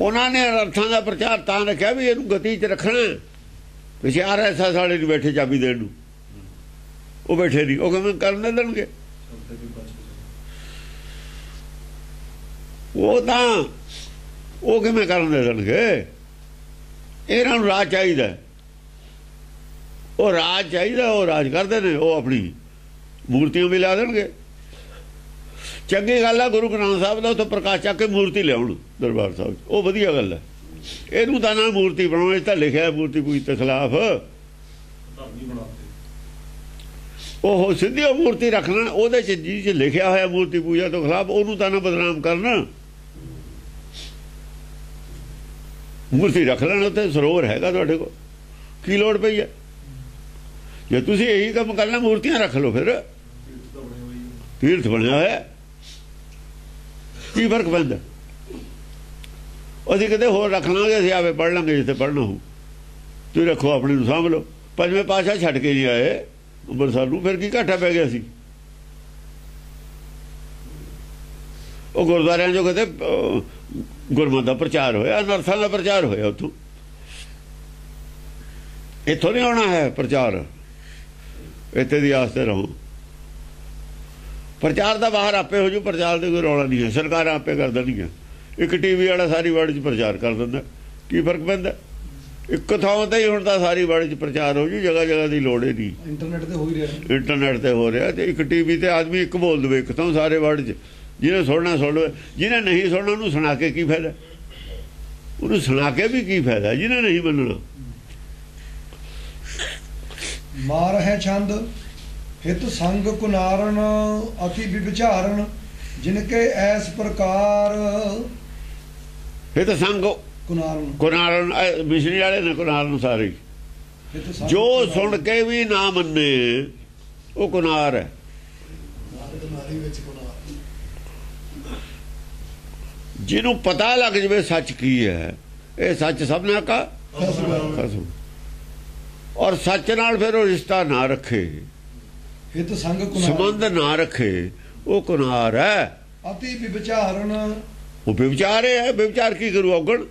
ਉਹਨਾਂ ਨੇ ਅਰਥਾਂ ਦਾ ਪ੍ਰਚਾਰ ਤਾਂ ਰੱਖਿਆ ਵੀ ਇਹਨੂੰ ਗਤੀ 'ਚ ਰੱਖਣਾ ਪਿਛੇ ਐਸਾ ਰਿਹਾ ਸਾਲੇ ਨੂੰ ਬੈਠੇ ਚਾਬੀ ਦੇਣ ਨੂੰ। ਉਹ ਬੈਠੇ ਨਹੀਂ। ਉਹ ਕਿਵੇਂ ਕਰਨ ਦੇਣਗੇ। ਉਹ ਤਾਂ, ਉਹ ਕਿਵੇਂ ਕਰਨ ਦੇ ਦੇਣਗੇ? ਇਹਨਾਂ ਨੂੰ ਰਾਜ ਚਾਹੀਦਾ ਉਹ ਰਾਜ ਚਾਹੀਦਾ, ਉਹ ਰਾਜ ਕਰਦੇ ਨੇ। ਉਹ ਆਪਣੀ ਮੂਰਤੀਆਂ ਵੀ ਲਾ ਦੇਣਗੇ। ਚੰਗੀ ਗੱਲ ਆ ਗੁਰੂ ਗ੍ਰੰਥ ਸਾਹਿਬ ਦਾ ਉੱਥੇ ਪ੍ਰਕਾਸ਼ ਚੱਕ ਕੇ ਮੂਰਤੀ ਲਿਆਉਣ ਦਰਬਾਰ ਸਾਹਿਬ। ਉਹ ਵਧੀਆ ਗੱਲ ਹੈ ਇਹਨੂੰ ਤਾਂ ਨਾ ਮੂਰਤੀ ਬਣਾਉਣ 'ਚ ਤਾਂ ਲਿਖਿਆ ਹੈ ਮੂਰਤੀ ਪੂਜੀ ਦੇ ਖਿਲਾਫ। ਉਹ ਸਿੱਧੀ ਉਹ ਮੂਰਤੀ ਰੱਖ ਲੈਣ ਉਹਦੇ 'ਚ ਜੀ 'ਚ ਲਿਖਿਆ ਹੋਇਆ ਮੂਰਤੀ ਪੂਜਾ ਤੋਂ ਖਿਲਾਫ ਉਹਨੂੰ ਤਾਂ ਨਾ ਬਦਨਾਮ ਕਰਨ। ਮੂਰਤੀ ਰੱਖ ਲੈਣ ਉੱਤੇ ਸਰੋਵਰ ਹੈਗਾ ਤੁਹਾਡੇ ਕੋਲ। ਕੀ ਲੋੜ ਪਈ ਹੈ ਜੇ ਤੁਸੀਂ ਇਹੀ ਕੰਮ ਕਰਨਾ ਮੂਰਤੀਆਂ ਰੱਖ ਲਓ ਫਿਰ। ਤੀਰਥ ਬਣਿਆ ਹੋਇਆ। ਕੀ ਫ਼ਰਕ ਪੈਂਦਾ? ਅਸੀਂ ਕਿਤੇ ਹੋਰ ਰੱਖ ਲਾਂਗੇ, ਅਸੀਂ ਆਵੇ ਪੜ ਲਾਂਗੇ ਜਿੱਥੇ ਪੜਨਾ ਹੋ ਤੁਸੀਂ ਰੱਖੋ ਆਪਣੇ ਨੂੰ ਸਾਂਭ ਲਓ। ਪੰਜਵੇਂ ਪਾਸ਼ਾ ਛੱਡ ਕੇ ਜੀ ਆਏ। ਅੰਮ੍ਰਿਤਸਰ ਨੂੰ ਫਿਰ ਕੀ ਘਾਟਾ ਪੈ ਗਿਆ ਸੀ? ਉਹ ਗੁਰਦੁਆਰਿਆਂ ਜੋ ਕਿਤੇ ਗੁਰਮਤ ਦਾ ਪ੍ਰਚਾਰ ਹੋਇਆ, ਨਰਸਾਂ ਦਾ ਪ੍ਰਚਾਰ ਹੋਇਆ ਉੱਥੋਂ। ਇੱਥੋਂ ਨਹੀਂ ਆਉਣਾ ਹੈ ਪ੍ਰਚਾਰ। ਇੱਥੇ ਦੀ ਆਸਤੇ ਰਹੋ। ਪ੍ਰਚਾਰ ਦਾ ਬਾਹਰ ਆਪੇ ਹੋ ਜੂ ਪ੍ਰਚਾਰ ਦੇ ਕੋਈ ਰੌਲਾ ਨਹੀਂ ਹੈ। ਸਰਕਾਰਾਂ ਆਪੇ ਕਰ ਦੇਣਗੀਆਂ। ਇੱਕ ਟੀਵੀ ਵਾਲਾ ਸਾਰੀ ਵਰਲਡ 'ਚ ਪ੍ਰਚਾਰ ਕਰ ਦਿੰਦਾ। ਕੀ ਫ਼ਰਕ ਪੈਂਦਾ? ਇੱਕ ਥਾਂ ਤੇ ਹੀ ਹੁਣ ਤਾਂ ਸਾਰੀ ਵਰਲਡ 'ਚ ਪ੍ਰਚਾਰ ਹੋ ਜੂ ਜਗ੍ਹਾ ਜਗ੍ਹਾ ਦੀ ਲੋੜ ਹੀ ਨਹੀਂ। ਇੰਟਰਨੈਟ ਤੇ ਹੋ ਹੀ ਰਿਹਾ। ਇੰਟਰਨੈਟ ਤੇ ਹੋ ਰਿਹਾ ਤੇ ਇੱਕ ਟੀਵੀ ਤੇ ਆਦਮੀ ਇੱਕ ਬੋਲ ਦਵੇ ਇੱਕ ਤਾਂ ਸਾਰੇ ਵਰਲਡ 'ਚ। ਜਿਹਨੇ ਸੁਣਨਾ ਸੁਣ ਲਵੇ। ਜਿਹਨੇ ਨਹੀਂ ਸੁਣਨਾ ਉਹਨੂੰ ਸੁਣਾ ਕੇ ਕੀ ਫਾਇਦਾ? ਉਹਨੂੰ ਸੁਣਾ ਕੇ ਵੀ ਕੀ ਫਾਇਦਾ? ਜਿਹਨੇ ਨਹੀਂ ਮੰਨਣਾ। ਮਾਰ ਹੈ ਛੰਦ ਹਿਤ ਸੰਗ ਕੁਨਾਰਨ ਅਤੀ ਵਿਚਾਰਨ ਜਿਨ ਕੇ ਐਸ ਪ੍ਰਕਾਰ ਇਹ ਤਾਂ ਸੰਗ ਕੁਨਾਰਨ। ਕੁਨਾਰਨ ਮਿਸ਼ਰੀ ਵਾਲੇ ਨੇ ਕੁਨਾਰਨ ਸਾਰੇ। ਹਿਤ ਜੋ। ਸੁਣ ਕੇ ਵੀ ਨਾ ਮੰਨੇ ਉਹ ਕੁਨਾਰ ਹੈ। ਜਿਹਨੂੰ ਪਤਾ ਲੱਗ ਜਵੇ ਸੱਚ ਕੀ ਹੈ ਇਹ ਸੱਚ ਸਭਨਾ ਕਾ? ਔਰ ਸੱਚ ਨਾਲ ਫਿਰ ਉਹ ਰਿਸ਼ਤਾ ਨਾ ਰੱਖੇ। ਹਿਤ ਸੰਗ ਕੁਨਾਰਨ ਸੰਬੰਧ ਨਾ ਰੱਖੇ। ਉਹ ਕੁਨਾਰ ਹੈ। ਅਤੀ ਵਿਚਾਰਨ ਉਹ ਵਿਚਾਰ ਹੈ। ਵਿਚਾਰ ਕੀ ਕਰੂ ਔਗਣ?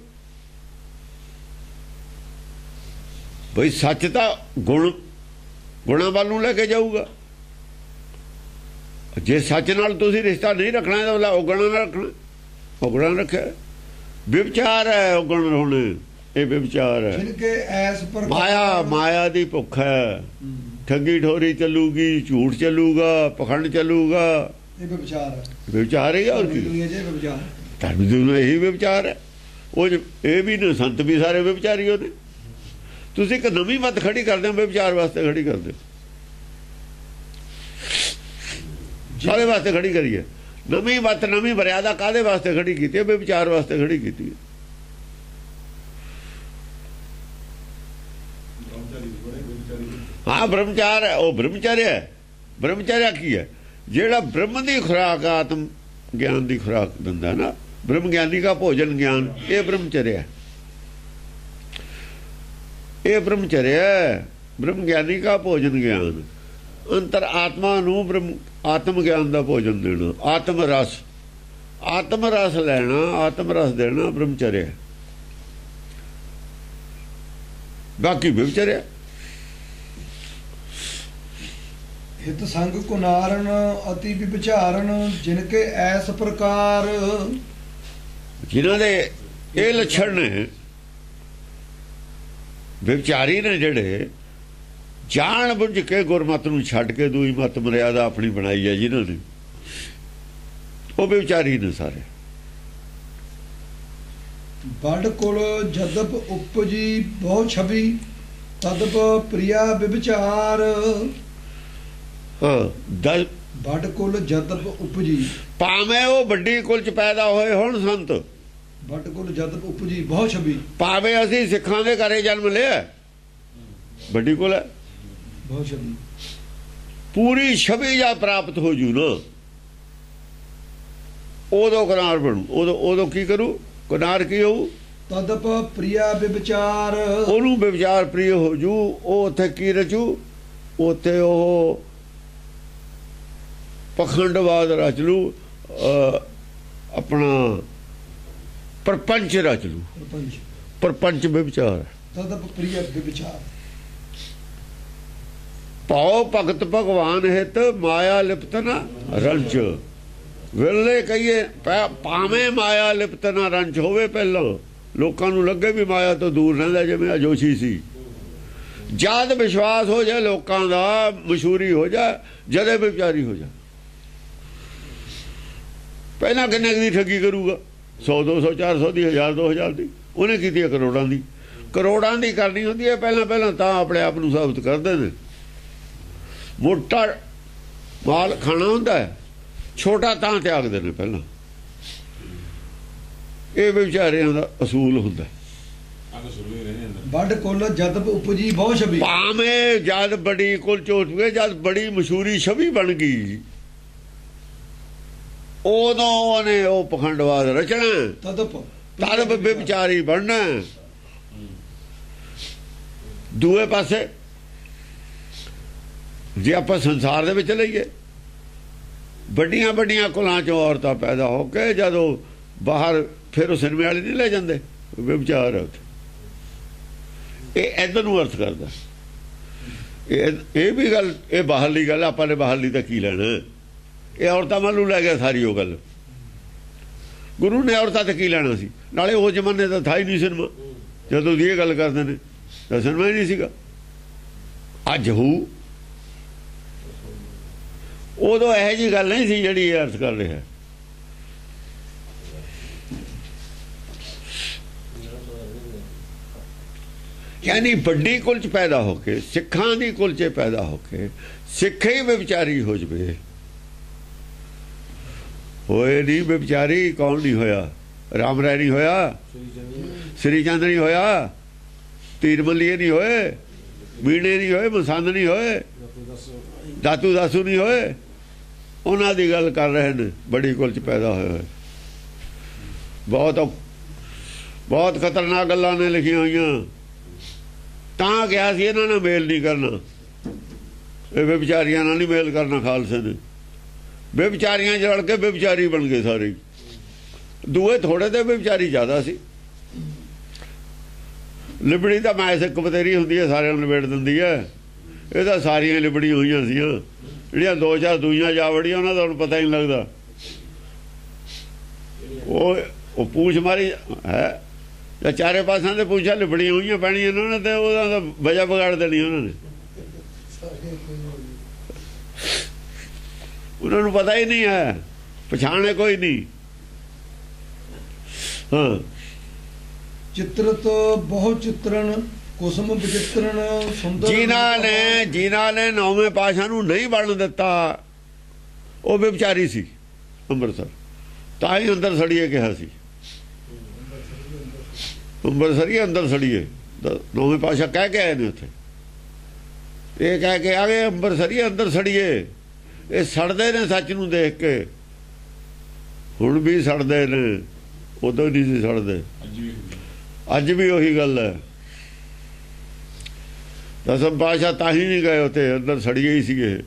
ਬਈ ਸੱਚ ਤਾਂ ਗੁਣ ਗੁਣਾਂ ਵੱਲ ਨੂੰ ਲੈ ਕੇ ਜਾਊਗਾ। ਜੇ ਸੱਚ ਨਾਲ ਤੁਸੀਂ ਰਿਸ਼ਤਾ ਨਹੀਂ ਰੱਖਣਾ ਤਾਂ ਔਗਣ ਨਾ ਰੱਖਣਾ। ਔਗਣ ਰੱਖਿਆ। ਵਿਚਾਰ ਹੈ ਔਗਣ ਹੁਣ। ਇਹ ਵਿਚਾਰ ਹੈ। ਮਾਇਆ ਮਾਇਆ ਦੀ ਭੁੱਖ ਹੈ। ਠੱਗੀ ਠੋਰੀ ਚੱਲੂਗੀ ਝੂਠ ਚੱਲੂਗਾ ਪਖੰਡ ਚੱਲੂਗਾ। ਇਹ ਵਿਚਾਰ ਹੈ। ਵਿਚਾਰ ਹੀ ਹੋਰ ਕੀ। ਦੁਨੀਆ ਜੇ ਵਿਚਾਰ ਧਰਮ ਦੀ ਨੂੰ ਇਹੀ ਵਿਚਾਰ ਹੈ। ਉਹ ਇਹ ਵੀ ਨੇ ਸੰਤ ਵੀ ਸਾਰੇ ਵਿਚਾਰੀ ਉਹਨੇ ਤੁਸੀਂ ਇੱਕ ਨਵੀਂ ਮਤ ਖੜੀ ਕਰਦੇ ਹੋ ਵਿਚਾਰ ਵਾਸਤੇ ਖੜੀ ਕਰਦੇ ਹੋ। ਸਾਰੇ ਵਾਸਤੇ ਖੜੀ ਕਰੀਏ ਨਵੀਂ ਮਤ ਨਵੀਂ ਮਰਿਆਦਾ ਕਾਦੇ ਵਾਸਤੇ ਖੜੀ ਕੀਤੀ ਹੈ? ਵਿਚਾਰ ਵਾਸਤੇ ਖੜੀ ਕੀਤੀ ਹੈ। ਹਾਂ, ਬ੍ਰਹਮਚਾਰ ਹੈ, ਉਹ ਬ੍ਰਹਮਚਾਰਿਆ ਹੈ। ਬ੍ਰਹਮਚਾਰਿਆ ਕੀ ਹੈ? ਜਿਹੜਾ ਬ੍ਰਹਮ ਦੀ ਖੁਰਾਕ ਆਤਮ ਗਿਆਨ ਦੀ ਖੁਰਾਕ ਦਿੰਦਾ ਨਾ, ਬ੍ਰਹਮ ਗਿਆਨੀ ਦਾ ਭੋਜਨ ਗਿਆਨ, ਇਹ ਬ੍ਰਹਮਚਰਿਆ ਇਹ ਬ੍ਰਹਮਚਰਿਆ ਬ੍ਰਹਮ ਗਿਆਨੀ ਦਾ ਭੋਜਨ ਗਿਆਨ। ਅੰਤਰ ਆਤਮਾ ਨੂੰ ਬ੍ਰਹਮ, ਆਤਮ ਗਿਆਨ ਦਾ ਭੋਜਨ ਦੇਣਾ, ਆਤਮ ਰਸ। ਆਤਮ ਰਸ ਲੈਣਾ, ਆਤਮ ਰਸ ਦੇਣਾ ਬ੍ਰਹਮਚਰਿਆ ਬਾਕੀ ਵਿਚਰਿਆ ਹਿਤ ਸੰਗ ਕੁਨਾਰਨ ਅਤੀ ਵਿਚਾਰਨ ਜਿਨ ਕੇ ਐਸ ਪ੍ਰਕਾਰ। ਜਿਨ੍ਹਾਂ ਦੇ ਇਹ ਲੱਛਣ ਨੇ ਵਿਚਾਰੀ ਨੇ ਜਿਹੜੇ ਜਾਣ ਬੁੱਝ ਕੇ ਗੁਰਮਤ ਨੂੰ ਛੱਡ ਕੇ ਦੂਈ ਮਤ ਮਰਿਆਦਾ ਆਪਣੀ ਬਣਾਈ ਹੈ ਜਿਨ੍ਹਾਂ ਨੇ ਉਹ ਵਿਚਾਰੀ ਨੇ ਸਾਰੇ। ਬੜ ਕੁਲ ਜਦਪ ਉਪਜੀ ਬਹੁ ਛਵੀ ਤਦਪ ਪ੍ਰਿਆ ਵਿਚਾਰ ਹਾਂ। ਦਲ ਬੜ ਕੁਲ ਜਦਪ ਉਪਜੀ। ਭਾਵੇਂ ਉਹ ਵੱਡੀ ਕੁਲ ਚ ਪੈਦਾ ਹੋਏ ਹੁਣ ਸੰਤ। ਬੜ ਕੁਲ ਜਦਪ ਉਪਜੀ ਬਹੁ ਛਵੀ ਭਾਵੇਂ ਅਸੀਂ ਸਿੱਖਾਂ ਦੇ ਘਰੇ ਜਨਮ ਲਿਆ। ਵੱਡੀ ਕੁਲ ਹੈ। ਬਹੁ ਛਵੀ ਪੂਰੀ ਛਵੀ ਜਾਂ ਪ੍ਰਾਪਤ ਹੋ ਜੂ ਨਾ। ਉਦੋਂ ਕਨਾਰ ਬਣੂ। ਉਦੋਂ ਉਦੋਂ ਕੀ ਕਰੂ? ਕਨਾਰ ਕੀ ਹੋਊ? ਤਦਪ ਪ੍ਰਿਆ ਵਿਚਾਰ ਉਹਨੂੰ ਵਿਚਾਰ ਪ੍ਰਿਯ ਹੋ ਜੂ। ਉਹ ਉੱਥੇ ਕੀ ਰਚੂ? ਉੱਥੇ ਉਹ ਪਖੰਡਵਾਦ ਰਚ ਲੂ ਆਪਣਾ ਪਰਪੰਚ ਰਚ ਲੂ। ਪੰਜ ਪਰਪੰਚ ਵਿਚਾਰ। ਤਦਪ ਪ੍ਰਿਆ ਵਿਚਾਰ। ਪਾਉ ਭਗਤ ਭਗਵਾਨ ਹਿਤ ਮਾਇਆ ਲਿਪਤ ਨਾ ਰੰਚ। ਵੇਲੇ ਕਹੀਏ ਪਾ- ਭਾਵੇਂ ਮਾਇਆ ਲਿਪਤ ਨਾ ਰੰਚ ਹੋਵੇ ਪਹਿਲਾਂ। ਲੋਕਾਂ ਨੂੰ ਲੱਗੇ ਵੀ ਮਾਇਆ ਤੋਂ ਦੂਰ ਰਹਿੰਦਾ ਜਿਵੇਂ ਅਜੋਸ਼ੀ ਸੀ। ਜਦ ਵਿਸ਼ਵਾਸ ਹੋ ਜਾ ਲੋਕਾਂ ਦਾ ਮਸ਼ਹੂਰੀ ਹੋ ਜਾ ਜਦੇ ਵਿਚਾਰੀ ਹੋ ਜਾ ਪਹਿਲਾਂ ਕਿੰਨੇ ਕੁ ਦੀ ਠੱਗੀ ਕਰੂਗਾ? 100 200 400 ਦੀ 1000 2000 ਦੀ। ਉਹਨੇ ਕੀਤੀ ਹੈ ਕਰੋੜਾਂ ਦੀ। ਕਰੋੜਾਂ ਦੀ ਕਰਨੀ ਹੁੰਦੀ ਹੈ ਪਹਿਲਾਂ ਪਹਿਲਾਂ ਤਾਂ ਆਪਣੇ ਆਪ ਨੂੰ ਸਾਬਤ ਕਰਦੇ ਨੇ। ਮੋਟਾ ਮਾਲ ਖਾਣਾ ਹੁੰਦਾ ਹੈ। ਛੋਟਾ ਤਾਂ ਤਿਆਗਦੇ ਨੇ ਪਹਿਲਾਂ। ਇਹ ਵਿਚਾਰਿਆਂ ਦਾ ਅਸੂਲ ਹੁੰਦਾ ਬੜ ਕੁਲ ਜਦਪ ਉਪਜੀ ਬਹੁ ਛਵੀ ਭਾਵੇਂ ਜਦ ਬੜੀ ਕੁਲ ਚੋਟ ਗਏ ਜਦ ਬੜੀ ਮਸ਼ਹੂਰੀ ਛਵੀ ਬਣ ਗਈ। ਉਦੋਂ ਉਹਨੇ ਉਹ ਪਖੰਡਵਾਦ ਰਚਣਾ। ਤਦਪ ਤਦ ਵਿਚਾਰੀ ਬਣਨਾ। ਦੂਏ ਪਾਸੇ ਜੇ ਆਪਾਂ ਸੰਸਾਰ ਦੇ ਵਿੱਚ ਲਈਏ ਵੱਡੀਆਂ ਵੱਡੀਆਂ ਕੁਲਾਂ ਚੋਂ ਔਰਤਾਂ ਪੈਦਾ ਹੋ ਕੇ ਜਦੋਂ ਬਾਹਰ ਫਿਰ ਉਹ ਸਿਨੇਮੇ ਵਾਲੇ ਨਹੀਂ ਲੈ ਜਾਂਦੇ ਵਿਚਾਰ ਇਹ ਇਧਰ ਨੂੰ ਅਰਥ ਕਰਦਾ। ਇਹ ਇਹ ਵੀ ਗੱਲ ਇਹ ਬਾਹਰਲੀ ਗੱਲ ਆਪਾਂ ਨੇ ਬਾਹਰਲੀ ਤਾਂ ਕੀ ਲੈਣਾ? ਇਹ ਔਰਤਾਂ ਵੱਲ ਨੂੰ ਲੈ ਗਿਆ ਸਾਰੀ ਉਹ ਗੱਲ। ਗੁਰੂ ਨੇ ਔਰਤਾਂ ਤੇ ਕੀ ਲੈਣਾ ਸੀ? ਨਾਲੇ ਉਹ ਜ਼ਮਾਨੇ ਦਾ ਥਾ ਹੀ ਨਹੀਂ ਸਿਨੇਮਾ। ਜਦੋਂ ਦੀ ਇਹ ਗੱਲ ਕਰਦੇ ਨੇ, ਤਾਂ ਸਿਨੇਮਾ ਹੀ ਨਹੀਂ ਸੀਗਾ। ਅੱਜ ਹੂ? ਉਦੋਂ ਇਹੋ ਜੀ ਗੱਲ ਨਹੀਂ ਸੀ ਜਿਹੜੀ ਇਹ ਅਰਥ ਕਰ ਰਿਹਾ। ਯਾਨੀ ਵੱਡੀ ਕੁਲਚ ਪੈਦਾ ਹੋ ਕੇ, ਸਿੱਖਾਂ ਦੀ ਕੁਲਚੇ ਪੈਦਾ ਹੋ ਕੇ, ਸਿੱਖ ਹੀ ਵਿਚਾਰੀ ਹੋ ਜਵੇ। ਹੋਏ ਨਹੀਂ ਵਿਚਾਰੀ, ਕੌਣ ਨਹੀਂ ਹੋਇਆ? ਰਾਮ ਰਾਏ ਨਹੀਂ ਹੋਇਆ? ਸ੍ਰੀ ਚੰਦ ਨਹੀਂ ਹੋਇਆ? ਤੀਰ ਮੱਲੀਏ ਨਹੀਂ ਹੋਏ? ਮੀਣੇ ਨਹੀਂ ਹੋਏ? ਮਸੰਦ ਨਹੀਂ ਹੋਏ? ਦਾਤੂ ਦਾਸੂ ਨਹੀਂ ਹੋਏ? ਉਹਨਾਂ ਦੀ ਗੱਲ ਕਰ ਰਹੇ ਨੇ, ਬੜੀ ਕੁਲ ਚ ਪੈਦਾ ਹੋਏ ਹੋਏ। ਬਹੁਤ ਬਹੁਤ ਖਤਰਨਾਕ ਗੱਲਾਂ ਨੇ ਲਿਖੀਆਂ ਹੋਈਆਂ। ਤਾਂ ਕਿਹਾ ਸੀ ਇਹਨਾਂ ਨਾਲ ਮੇਲ ਨਹੀਂ ਕਰਨਾ। ਇਹ ਵਿਚਾਰੀਆਂ ਨਾਲ ਨਹੀਂ ਮੇਲ ਕਰਨਾ ਖਾਲਸੇ ਨੇ। ਵਿਚਾਰੀਆਂ ਜੜ ਕੇ ਵਿਚਾਰੀ ਬਣ ਗਏ ਸਾਰੇ। ਦੂਏ ਥੋੜੇ ਤੇ ਵਿਚਾਰੀ ਜ਼ਿਆਦਾ ਸੀ। ਲਿਬੜੀ ਤਾਂ ਮੈਂ ਇੱਕ ਬਤੇਰੀ ਹੁੰਦੀ ਹੈ, ਸਾਰਿਆਂ ਨੂੰ ਨਿਬੇੜ ਦਿੰਦੀ ਹੈ। ਇਹ ਤਾਂ ਸਾਰੀਆਂ ਲਿਬੜੀਆਂ ਹੋਈਆਂ ਸੀ ਜਿਹੜੀਆਂ ਦੋ ਚਾਰ ਦੂਈਆਂ ਜਾ ਵੜੀਆਂ, ਉਹਨਾਂ ਦਾ ਹੁਣ ਪਤਾ ਹੀ ਨਹੀਂ ਲੱਗਦਾ। ਉਹ ਉਹ ਪੂਛ ਮਾਰੀ, ਹੈ। ਜਾਂ ਚਾਰੇ ਪਾਸਿਆਂ ਤੇ ਪੂਛਾਂ ਲਿਬੜੀਆਂ ਹੋਈਆਂ ਪੈਣੀਆਂ ਉਹਨਾਂ ਨੇ ਤੇ, ਉਹਦਾ ਤਾਂ ਵਜ੍ਹਾ ਵਿਗਾੜ ਦੇਣੀ ਉਹਨਾਂ ਨੇ। ਉਹਨਾਂ ਨੂੰ ਪਤਾ ਹੀ ਨਹੀਂ ਹੈ। ਪਛਾਣੇ ਕੋਈ ਨਹੀਂ। ਹਾਂ। ਚਿਤਰਤ ਬਹੁ ਚਿਤਰਨ ਕੁਸਮ ਵਿਚਿਤਰਨ ਸੁੰਦਰ ਜਿਨ੍ਹਾਂ ਨੇ ਜਿਨ੍ਹਾਂ ਨੇ ਨੌਵੇਂ ਪਾਸ਼ਾ ਨੂੰ ਨਹੀਂ ਬਣਨ ਦਿੱਤਾ। ਉਹ ਵਿਚਾਰੀ ਸੀ ਅੰਮ੍ਰਿਤਸਰ। ਤਾਂ ਹੀ ਅੰਦਰ ਸੜੀਏ ਕਿਹਾ ਸੀ। ਅੰਮ੍ਰਿਤਸਰੀਏ ਅੰਦਰ ਸੜੀਏ। ਨੌਵੇਂ ਪਾਸ਼ਾ ਕਹਿ ਕੇ ਆਏ ਨੇ ਉੱਥੇ। ਇਹ ਕਹਿ ਕੇ ਆ ਗਏ ਅੰਮ੍ਰਿਤਸਰੀਏ ਅੰਦਰ ਸੜੀਏ। ਇਹ ਸੜਦੇ ਨੇ ਸੱਚ ਨੂੰ ਦੇਖ ਕੇ। ਹੁਣ ਵੀ ਸੜਦੇ ਨੇ ਉਦੋਂ ਨਹੀਂ ਸੀ ਸੜਦੇ। ਅੱਜ ਵੀ ਉਹੀ ਗੱਲ ਹੈ। ਦਸਮ ਪਾਸ਼ਾ ਤਾਂ ਹੀ ਨਹੀਂ ਗਏ ਉੱਥੇ ਅੰਦਰ ਸੜੀਏ ਹੀ ਸੀਗੇ।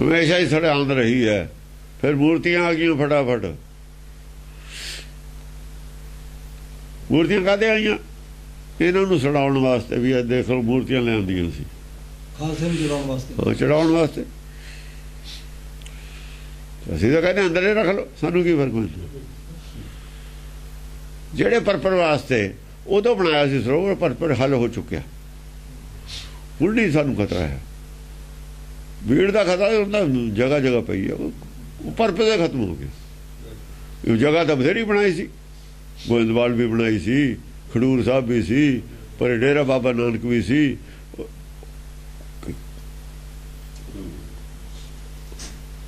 ਹਮੇਸ਼ਾ ਹੀ ਸੜਾਉਂਦ ਰਹੀ ਹੈ। ਫਿਰ ਮੂਰਤੀਆਂ ਆ ਗਈਆਂ ਫਟਾਫਟ। ਮੂਰਤੀਆਂ ਕਾਹਦੇ ਆਈਆਂ? ਇਹਨਾਂ ਨੂੰ ਸੜਾਉਣ ਵਾਸਤੇ ਵੀ ਇਹ ਦੇਖ ਲਓ ਮੂਰਤੀਆਂ ਲਿਆਂਦੀਆਂ ਸੀ। ਖਾਲਸੇ ਨੂੰ ਵਾਸਤੇ। ਹਾਂ ਚੜਾਉਣ ਵਾਸਤੇ। ਅਸੀਂ ਤਾਂ ਕਹਿੰਦੇ ਅੰਦਰ ਹੀ ਰੱਖ ਲਓ ਸਾਨੂੰ ਕੀ ਫ਼ਰਕ ਪੈਂਦਾ? ਜਿਹੜੇ ਪਰਪਰ ਵਾਸਤੇ ਉਦੋਂ ਬਣਾਇਆ ਸੀ ਸਰੋਵਰ ਪਰਪਰ ਹੱਲ ਹੋ ਚੁੱਕਿਆ। ਹੁਣ ਨਹੀਂ ਸਾਨੂੰ ਖਤਰਾ ਹੈ। ਭੀੜ ਦਾ ਖਤਰਾ ਹੁੰਦਾ ਜਗ੍ਹਾ ਜਗ੍ਹਾ ਪਈ ਹੈ ਉਹ ਪਰਪਰ ਦੇ ਖਤਮ ਹੋ ਗਿਆ ਇਹ ਜਗ੍ਹਾ ਤਾਂ ਬਥੇਰੀ ਬਣਾਈ ਸੀ। ਗੋਇੰਦਵਾਲ ਵੀ ਬਣਾਈ ਸੀ। ਖਡੂਰ ਸਾਹਿਬ ਵੀ ਸੀ, ਪਰ ਡੇਰਾ ਬਾਬਾ ਨਾਨਕ ਵੀ ਸੀ।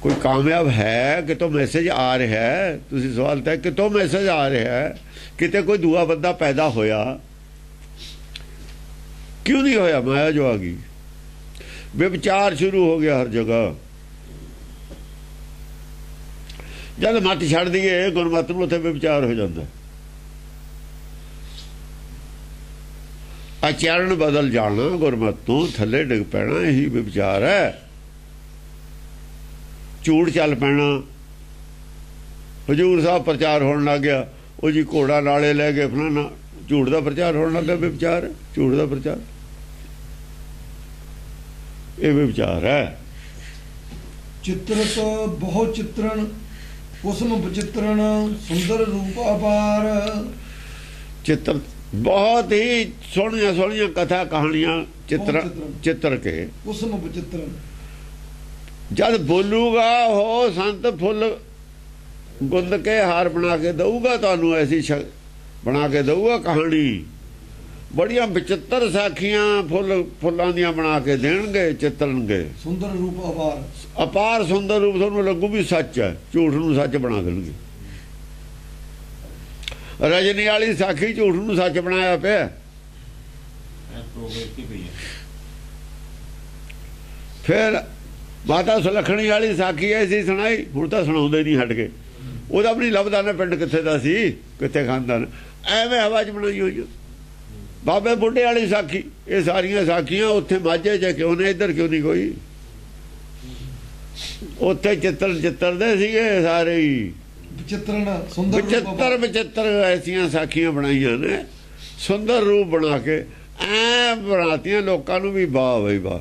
ਕੋਈ ਕਾਮਯਾਬ ਹੈ? ਕਿ ਤੋਂ ਮੈਸੇਜ ਆ ਰਿਹਾ ਹੈ? ਤੁਸੀਂ ਸਵਾਲ ਤਾਂ ਕਿ ਤੋਂ ਮੈਸੇਜ ਆ ਰਿਹਾ ਹੈ? ਕਿਤੇ ਕੋਈ ਦੂਆ ਬੰਦਾ ਪੈਦਾ ਹੋਇਆ? ਕਿਉਂ ਨਹੀਂ ਹੋਇਆ ਮਾਇਆ ਜੋ ਆ ਗਈ ਵਿਚਾਰ ਸ਼ੁਰੂ ਹੋ ਗਿਆ ਹਰ ਜਗ੍ਹਾ। ਜਦ ਮੱਤ ਛੱਡ ਦਈਏ, ਗੁਰਮਤਿ ਨੂੰ ਉੱਥੇ ਵਿਚਾਰ ਹੋ ਜਾਂਦਾ। ਆਚਰਣ ਬਦਲ ਜਾਣਾ ਗੁਰਮਤਿ ਤੋਂ ਥੱਲੇ ਡਿੱਗ ਪੈਣਾ ਇਹੀ ਵਿਚਾਰ ਹੈ। ਝੂਠ ਚੱਲ ਪੈਣਾ। ਹਜੂਰ ਸਾਹਿਬ ਪ੍ਰਚਾਰ ਹੋਣ ਲੱਗ ਗਿਆ। ਉਹ ਜੀ ਘੋੜਾ ਨਾਲੇ ਲੈ ਕੇ ਫਲਾਣਾ ਝੂਠ ਦਾ ਪ੍ਰਚਾਰ ਹੋਣ ਲੱਗਾ ਵਿਚਾਰ ਝੂਠ ਦਾ ਪ੍ਰਚਾਰ। ਇਹ ਵਿਚਾਰ ਹੈ। ਚਿੱਤਰਤ ਬਹੁ ਚਿੱਤਰਣ ਕੁਸਮ ਬਚਿੱਤਰਣ ਸੁੰਦਰ ਰੂਪ ਅਪਾਰ। ਚਿੱਤਰ ਬਹੁਤ ਹੀ ਸੋਹਣੀਆਂ ਸੋਹਣੀਆਂ ਕਥਾ ਕਹਾਣੀਆਂ ਚਿੱਤਰ ਚਿੱਤਰ। ਕੇ। ਕੁਸਮ ਬਚਿੱਤਰਣ ਜਦ ਬੋਲੂਗਾ ਉਹ ਸੰਤ ਫੁੱਲ ਗੁੰਦ ਕੇ ਹਾਰ ਬਣਾ ਕੇ ਦਊਗਾ ਤੁਹਾਨੂੰ ਐਸੀ ਬਣਾ ਕੇ ਦਊਗਾ ਕਹਾਣੀ। ਬੜੀਆਂ ਵਿਚਿੱਤਰ ਸਾਖੀਆਂ ਫੁੱਲ ਫੁੱਲਾਂ ਦੀਆਂ ਬਣਾ ਕੇ ਦੇਣਗੇ ਚਿੱਤਰਨਗੇ। ਸੁੰਦਰ ਰੂਪ ਅਪਾਰ ਅਪਾਰ ਸੁੰਦਰ ਰੂਪ ਤੁਹਾਨੂੰ ਲੱਗੂ ਵੀ ਸੱਚ ਹੈ ਝੂਠ ਨੂੰ ਸੱਚ ਬਣਾ ਦੇਣਗੇ। ਰਜਨੀ ਵਾਲੀ ਸਾਖੀ ਝੂਠ ਨੂੰ ਸੱਚ ਬਣਾਇਆ ਪਿਆ। ਫਿਰ ਮਾਤਾ ਸੁਲੱਖਣੀ ਵਾਲੀ ਸਾਖੀ ਐਸੀ ਸੁਣਾਈ, ਹੁਣ ਤਾਂ ਸੁਣਾਉਂਦੇ ਨਹੀਂ ਹਟ ਕੇ। ਉਹਦਾ ਵੀ ਨਹੀਂ ਲੱਭਦਾ ਨਾ ਪਿੰਡ ਕਿੱਥੇ ਦਾ ਸੀ, ਕਿੱਥੇ ਖਾਨਦਾਨ। ਐਵੇਂ ਹਵਾ 'ਚ ਬਣਾਈ ਹੋਈ ਬਾਬੇ ਬੁੱਢੇ ਵਾਲੀ ਸਾਖੀ, ਇਹ ਸਾਰੀਆਂ ਸਾਖੀਆਂ ਉੱਥੇ ਮਾਝੇ 'ਚ ਕਿਉਂ ਨੇ, ਇੱਧਰ ਕਿਉਂ ਨਹੀਂ ਕੋਈ? ਉੱਥੇ ਚਿੱਤਰ ਚਿੱਤਰ ਦੇ ਸੀਗੇ ਸਾਰੇ ਹੀ। ਬਚਿੱਤਰਣ ਸੁੰਦਰ ਰੂਪ ਵਿਚਿੱਤਰ ਵਿਚਿੱਤਰ ਐਸੀਆਂ ਸਾਖੀਆਂ ਬਣਾਈਆਂ ਨੇ। ਸੁੰਦਰ ਰੂਪ ਬਣਾ ਕੇ ਐ ਬਣਾਤੀਆਂ ਲੋਕਾਂ ਨੂੰ ਵੀ ਵਾਹ ਬਈ ਵਾਹ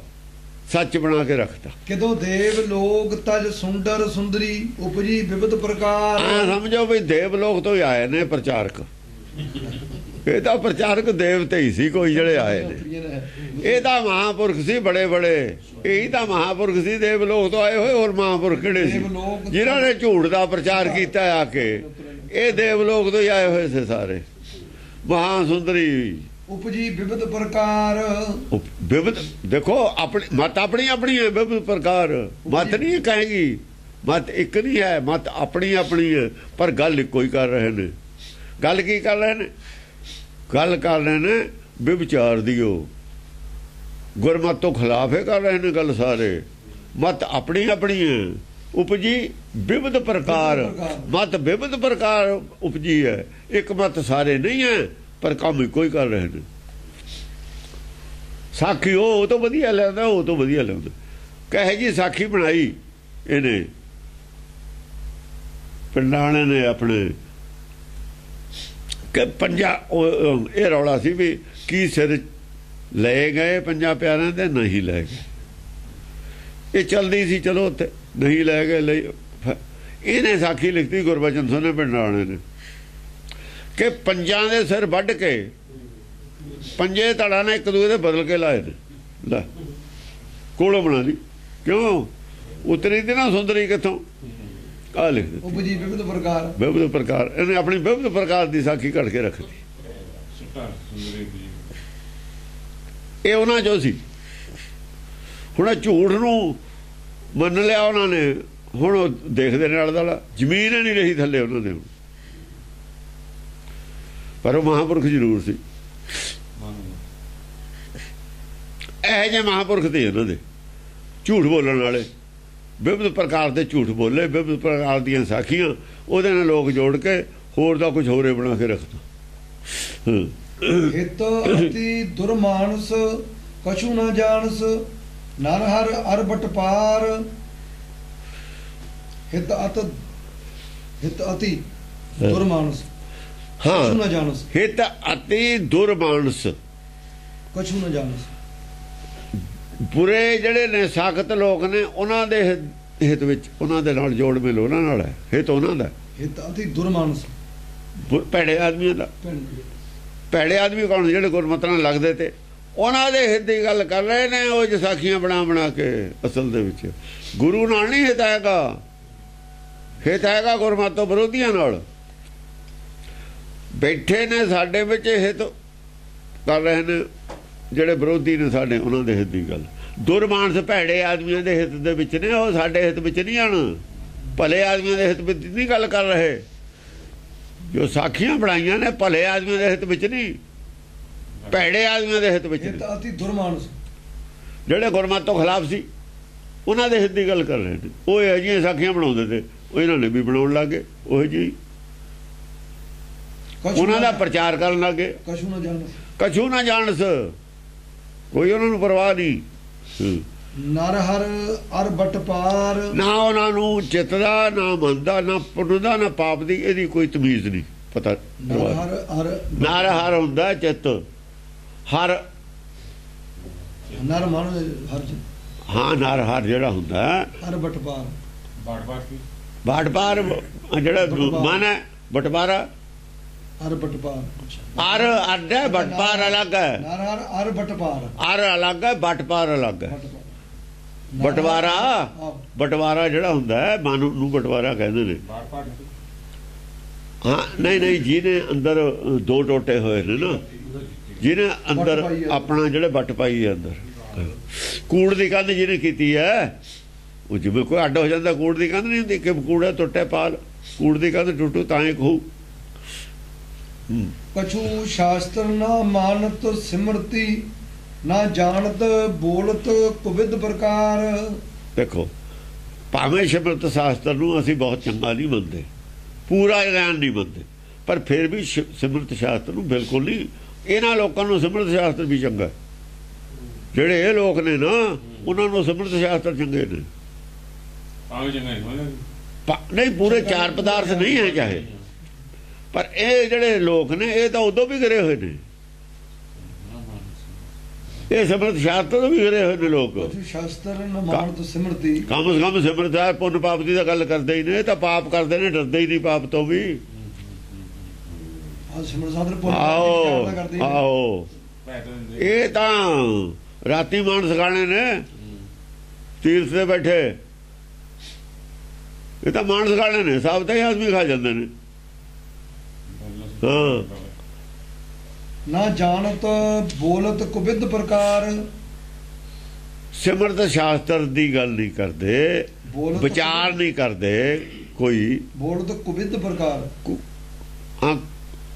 ਸੱਚ ਬਣਾ ਕੇ ਰੱਖਤਾ। ਕਿਦੋਂ ਦੇਵ ਲੋਕ ਤਜ ਸੁੰਦਰ ਸੁੰਦਰੀ ਉਪਜੀ ਵਿਵਿਧ ਪ੍ਰਕਾਰ। ਆ ਸਮਝੋ ਵੀ ਦੇਵ ਲੋਕ ਤੋਂ ਹੀ ਆਏ ਨੇ ਪ੍ਰਚਾਰਕ। ਇਹ ਤਾਂ ਪ੍ਰਚਾਰਕ ਦੇਵਤੇ ਹੀ ਸੀ ਕੋਈ ਜਿਹੜੇ ਆਏ ਨੇ। ਇਹ ਤਾਂ ਮਹਾਪੁਰਖ ਸੀ ਬੜੇ ਬੜੇ। ਇਹੀ ਤਾਂ ਮਹਾਪੁਰਖ ਸੀ ਦੇਵ ਲੋਕ ਤੋਂ ਆਏ ਹੋਏ ਹੋਰ ਮਹਾਪੁਰਖ ਕਿਹੜੇ ਸੀ? ਜਿਨ੍ਹਾਂ ਨੇ ਝੂਠ ਦਾ ਪ੍ਰਚਾਰ ਕੀਤਾ ਆ ਕੇ ਇਹ ਦੇਵ ਲੋਕ ਤੋਂ ਹੀ ਆਏ ਹੋਏ ਸੀ ਸਾਰੇ। ਮਹਾ ਸੁੰਦਰੀ। ਉਪਜੀ ਵਿਵਿਧ ਪ੍ਰਕਾਰ। ਵਿਵਧ ਦੇਖੋ ਆਪਣੀ ਮਤ ਆਪਣੀ ਆਪਣੀ ਹੈ ਵਿਵਧ ਪ੍ਰਕਾਰ। ਮਤ ਨਹੀਂ ਕਹੇਗੀ। ਮਤ ਇੱਕ ਨਹੀਂ ਹੈ ਮਤ ਆਪਣੀ ਆਪਣੀ ਹੈ ਪਰ ਗੱਲ ਇੱਕੋ ਹੀ ਕਰ ਰਹੇ ਨੇ। ਗੱਲ ਕੀ ਕਰ ਰਹੇ ਨੇ? ਗੱਲ ਕਰ ਰਹੇ ਨੇ ਵਿਵਚਾਰ ਦਿਓ। ਗੁਰਮਤ ਤੋਂ ਖਿਲਾਫ ਹੈ ਕਰ ਰਹੇ ਨੇ ਗੱਲ ਸਾਰੇ। ਮਤ ਆਪਣੀ ਆਪਣੀ ਹੈ। ਉਪਜੀ ਵਿਵਧ ਪ੍ਰਕਾਰ। ਮਤ ਵਿਵਧ ਪ੍ਰਕਾਰ ਉਪਜੀ ਹੈ। ਇੱਕ ਮਤ ਸਾਰੇ ਨਹੀਂ ਹੈ ਪਰ ਕੰਮ ਇੱਕੋ ਹੀ ਕਰ ਰਹੇ ਨੇ। ਸਾਖੀ ਉਹ ਉਹ ਤੋਂ ਵਧੀਆ ਲੈਂਦਾ ਉਹ ਤੋਂ ਵਧੀਆ ਲੈਂਦਾ। ਕਹੇ ਜੀ ਸਾਖੀ ਬਣਾਈ ਇਹਨੇ? ਪਿੰਡਾਣੇ ਨੇ ਆਪਣੇ ਕਿ ਪੰਜਾ ਉਹ- ਇਹ ਰੌਲਾ ਸੀ ਵੀ ਕੀ ਸਿਰ ਲੈ ਗਏ ਪੰਜਾਂ ਪਿਆਰਿਆਂ ਦੇ, ਨਹੀਂ ਲੈ ਗਏ। ਇਹ ਚਲਦੀ ਸੀ, ਚਲੋ ਉੱਥੇ ਨਹੀਂ ਲੈ ਗਏ ਲਈ ਇਹਨੇ ਸਾਖੀ ਲਿਖਤੀ ਗੁਰਬਚਨ ਸਿੰਘ ਨੇ ਪਿੰਡਾਣੇ ਨੇ ਕਿ ਪੰਜਾਂ ਦੇ ਸਿਰ ਵੱਢ ਕੇ ਪੰਜੇ ਧੜਾ ਨੇ ਇੱਕ ਦੂਜੇ ਦੇ ਬਦਲ ਕੇ ਲਾਏ ਨੇ। ਲੈ, ਕੋਲੋਂ ਬਣਾ ਲਈ। ਕਿਉਂ? ਉਤਰੀ ਤੇ ਨਾ ਸੁੰਦਰੀ ਕਿੱਥੋਂ? ਆ ਲਿਖ ਦਿੱਤੀ। ਉਪਜੀ ਵਿਵਿਧ ਪ੍ਰਕਾਰ। ਵਿਵਧ ਪ੍ਰਕਾਰ। ਇਹਨੇ ਆਪਣੀ ਵਿਵਧ ਪ੍ਰਕਾਰ ਦੀ ਸਾਖੀ ਕੱਢ ਕੇ ਸੁੰਦਰੀ ਜੀ ਇਹ ਉਹਨਾਂ ਚੋਂ ਸੀ। ਹੁਣ ਇਹ ਝੂਠ ਨੂੰ ਮੰਨ ਲਿਆ ਉਹਨਾਂ ਨੇ। ਹੁਣ ਉਹ ਦੇਖਦੇ ਨੇ ਨਾਲ ਦਾ ਜ਼ਮੀਨ ਨਹੀਂ ਰਹੀ ਥੱਲੇ ਉਹਨਾਂ ਦੇ ਹੁਣ। ਪਰ ਉਹ ਮਹਾਪੁਰਖ ਜ਼ਰੂਰ ਸੀ। ਮੰਨ ਇਹ ਜਿਹੇ ਮਹਾਪੁਰਖ ਤੇ ਇਹਨਾਂ ਦੇ। ਝੂਠ ਬੋਲਣ ਵਾਲੇ। ਵਿਭਿੰਨ ਪ੍ਰਕਾਰ ਦੇ ਝੂਠ ਬੋਲੇ ਵਿਭਿੰਨ ਪ੍ਰਕਾਰ ਦੀਆਂ ਸਾਖੀਆਂ ਉਹਦੇ ਨਾਲ ਲੋਕ ਜੋੜ ਕੇ ਹੋਰ ਦਾ ਕੁਝ ਹੋਰੇ ਬਣਾ ਕੇ ਰੱਖਦਾ। ਹਿਤ ਅਤੀ ਦੁਰਮਾਨਸ ਕਛੂ ਨਾ ਜਾਣਸ ਨਰ ਹਰ ਅਰਬਟ ਪਾਰ। ਹਿਤ ਅਤ ਹਿਤ ਅਤੀ ਦੁਰਮਾਨਸ ਕਛੂ ਨਾ ਹਾਂ ਜਾਣਸ। ਹਿਤ ਅਤੀ ਦੁਰਮਾਨਸ। ਕਛੂ ਨਾ ਜਾਣਸ। ਬੁਰੇ ਜਿਹੜੇ ਨੇ ਸਾਖਤ ਲੋਕ ਨੇ ਉਹਨਾਂ ਦੇ ਹਿੱਤ ਵਿੱਚ ਉਹਨਾਂ ਦੇ ਨਾਲ ਜੋੜ ਮਿਲ ਉਹਨਾਂ ਨਾਲ ਹੈ। ਹਿੱਤ ਉਹਨਾਂ ਦਾ ਹਿਤ ਅਤੀ ਦੁਰਮਾਨਸ। ਭੈੜੇ ਆਦਮੀਆਂ ਦਾ। ਭੈੜੇ ਆਦਮੀ ਕੌਣ? ਜਿਹੜੇ ਗੁਰਮਤਿ ਨਾਲ ਲੱਗਦੇ ਤੇ। ਉਹਨਾਂ ਦੇ ਹਿੱਤ ਦੀ ਗੱਲ ਕਰ ਰਹੇ ਨੇ ਉਹ ਜਸਾਖੀਆਂ ਬਣਾ ਬਣਾ ਕੇ ਅਸਲ ਦੇ ਵਿੱਚ। ਗੁਰੂ ਨਾਲ ਨਹੀਂ ਹਿੱਤ ਹੈਗਾ। ਹਿੱਤ ਹੈਗਾ ਗੁਰਮਤਿ ਤੋਂ ਵਿਰੋਧੀਆਂ ਨਾਲ। ਬੈਠੇ ਨੇ ਸਾਡੇ ਵਿੱਚ ਹਿੱਤ ਕਰ ਰਹੇ ਨੇ। ਜਿਹੜੇ ਵਿਰੋਧੀ ਨੇ ਸਾਡੇ ਉਹਨਾਂ ਦੇ ਹਿੱਤ ਦੀ ਗੱਲ। ਦੁਰਮਾਨਸ ਭੈੜੇ ਆਦਮੀਆਂ ਦੇ ਹਿੱਤ ਦੇ ਵਿੱਚ ਨੇ ਉਹ ਸਾਡੇ ਹਿੱਤ ਵਿੱਚ ਨਹੀਂ ਆਣ ਭਲੇ ਆਦਮੀਆਂ ਦੇ ਹਿੱਤ ਵਿੱਚ ਨਹੀਂ ਗੱਲ ਕਰ ਰਹੇ। ਜੋ ਸਾਖੀਆਂ ਬਣਾਈਆਂ ਨੇ ਭਲੇ ਆਦਮੀਆਂ ਦੇ ਹਿੱਤ ਵਿੱਚ ਨਹੀਂ ਭੈੜੇ ਆਦਮੀਆਂ ਦੇ ਹਿੱਤ ਵਿੱਚ ਹਿਤ ਨੇ। ਅਤੀ ਦੁਰਮਾਨਸ। ਜਿਹੜੇ ਗੁਰਮਤਿ ਤੋਂ ਖਿਲਾਫ ਸੀ ਉਹਨਾਂ ਦੇ ਹਿੱਤ ਦੀ ਗੱਲ ਕਰ ਰਹੇ ਨੇ। ਉਹ ਇਹ ਜਿਹੀਆਂ ਸਾਖੀਆਂ ਬਣਾਉਂਦੇ ਤੇ ਉਹ ਇਹਨਾਂ ਨੇ ਵੀ ਬਣਾਉਣ ਲੱਗੇ ਉਹ ਜੀ ਉਹਨਾਂ ਦਾ ਪ੍ਰਚਾਰ ਕਰਨ ਲੱਗੇ। ਕਛੂ ਨਾ ਜਾਣਸ ਕਛੂ ਨਾ ਜਾਣਸ ਕੋਈ ਉਹਨਾਂ ਨੂੰ ਪਰਵਾਹ ਨਹੀਂ। ਹੂੰ। ਨਰ ਹਰ ਅਰਬਟ ਪਾਰ। ਨਾ ਉਹਨਾਂ ਨੂੰ ਚਿੱਤਦਾ ਨਾ ਮੰਨਦਾ ਨਾ ਪੁੰਨ ਦਾ ਨਾ ਪਾਪ ਦੀ ਇਹਦੀ ਕੋਈ ਤਮੀਜ਼ ਨਹੀਂ। ਪਤਾ ਨਰ ਹਰ ਹਰ ਨਾਰ ਹਰ ਹੁੰਦਾ ਚਿੱਤ। ਹਰ ਨਰ ਮਨ ਹਰ ਹਾਂ ਨਾਰ ਹਰ ਜਿਹੜਾ ਹੁੰਦਾ ਅਰਬਟ ਪਾਰ। ਬਾੜ ਬਾੜ ਕੀ? ਬਾਟਪਾਰ ਜਿਹੜਾ ਮਨ ਹੈ ਬਟਵਾਰਾ ਅਰਬਟ ਪਾਰ ਅਰ ਅੱਡ ਹੈ ਬਟਪਾਰ ਅਲੱਗ ਹੈ। ਨਰ ਹਰ ਅਰਬਟ ਪਾਰ ਅਰ ਅਲੱਗ ਹੈ ਬਟਪਾਰ ਅਲੱਗ ਹੈ। ਬਟਵਾਰਾ ਬਟਵਾਰਾ ਜਿਹੜਾ ਹੁੰਦਾ ਹੈ ਮਨ ਨੂੰ ਬਟਵਾਰਾ ਕਹਿੰਦੇ ਨੇ। ਹਾਂ ਨਹੀਂ ਨਹੀਂ ਜਿਹਨੇ ਅੰਦਰ ਦੋ ਟੋਟੇ ਹੋਏ ਨੇ ਨਾ ਜਿਹਨੇ ਅੰਦਰ। ਆਪਣਾ ਜਿਹੜੇ ਵੱਟ ਪਾਈ ਹੈ ਅੰਦਰ। ਕੂੜ ਦੀ ਕੰਧ ਜਿਹਨੇ ਕੀਤੀ ਹੈ ਉਹ ਜਿਵੇਂ ਕੋਈ ਅੱਡ ਹੋ ਜਾਂਦਾ ਕੂੜ ਦੀ ਕੰਧ ਨਹੀਂ ਹੁੰਦੀ ਕਿ ਕੂੜਾ ਟੁੱਟੇ ਪਾਲ। ਕੂੜ ਦੀ ਕੰਧ ਟੁੱਟੂ ਤਾਂ ਹੀ ਕਹੂ। ਕਛੂ ਸ਼ਾਸਤਰ ਨਾ ਮਾਨਤ ਸਿਮਰਤੀ ਨਾ ਜਾਣਤ ਬੋਲਤ ਕੁਵਿਦ ਪ੍ਰਕਾਰ। ਦੇਖੋ ਭਾਵੇਂ ਸ਼ਬਦ ਸ਼ਾਸਤਰ ਨੂੰ ਅਸੀਂ ਬਹੁਤ ਚੰਗਾ ਨਹੀਂ ਮੰਨਦੇ ਪੂਰਾ ਗਿਆਨ ਨਹੀਂ ਮੰਨਦੇ ਪਰ ਫਿਰ ਵੀ ਸਿਮਰਤ ਸ਼ਾਸਤਰ ਨੂੰ ਬਿਲਕੁਲ ਨਹੀਂ ਇਹਨਾਂ ਲੋਕਾਂ ਨੂੰ ਸਿਮਰਤ ਸ਼ਾਸਤਰ ਵੀ ਚੰਗਾ। ਜਿਹੜੇ ਇਹ ਲੋਕ ਨੇ ਨਾ ਉਹਨਾਂ ਨੂੰ ਸਿਮਰਤ ਸ਼ਾਸਤਰ ਚੰਗੇ ਨੇ। ਚੰਗਾ ਪ- ਨਹੀਂ ਪੂਰੇ ਚਾਰ ਪਦਾਰਥ ਨਹੀਂ ਹੈ ਚਾਹੇ। ਪਰ ਇਹ ਜਿਹੜੇ ਲੋਕ ਨੇ ਇਹ ਤਾਂ ਉਦੋਂ ਵੀ ਗਰੇ ਹੋਏ ਨੇ। ਇਹ ਸਿਮਰਤ ਸ਼ਾਸਤਰ ਤੋਂ ਵੀ ਗਰੇ ਹੋਏ ਨੇ ਲੋਕ। ਸ਼ਾਸਤਰ ਨਾ ਮਾਨਤ ਸਿਮਰਤੀ। ਕਮ ਸੇ ਕਮ ਸਿਮਰਤ ਹੈ ਪੁੰਨ ਪਾਪ ਦੀ ਤਾਂ ਗੱਲ ਕਰਦੇ ਹੀ ਨੇ ਇਹ ਤਾਂ ਪਾਪ ਕਰਦੇ ਨੇ ਡਰਦੇ ਹੀ ਨਹੀਂ ਪਾਪ ਤੋਂ ਵੀ। ਆਓ ਤਾਂ ਇਹ ਤਾਂ ਰਾਤੀ ਮਾਨਸ ਗਾਣੇ ਨੇ। ਤੀਰਥ ਤੇ ਬੈਠੇ। ਇਹ ਤਾਂ ਮਾਨਸ ਗਾਣੇ ਨੇ ਸਭ ਤਾਂ ਆਦਮੀ ਖਾ ਜਾਂਦੇ ਨੇ। ਹਾਂ। ਨਾ ਜਾਣਤ ਬੋਲਤ ਕੁਵਿਦ ਪ੍ਰਕਾਰ। ਸਿਮਰਤ ਸ਼ਾਸਤਰ ਦੀ ਗੱਲ ਨਹੀਂ ਕਰਦੇ ਵਿਚਾਰ ਨਹੀਂ ਕਰਦੇ ਕੋਈ। ਬੋਲਤ ਕੁਵਿਦ ਪ੍ਰਕਾਰ। ਹਾਂ।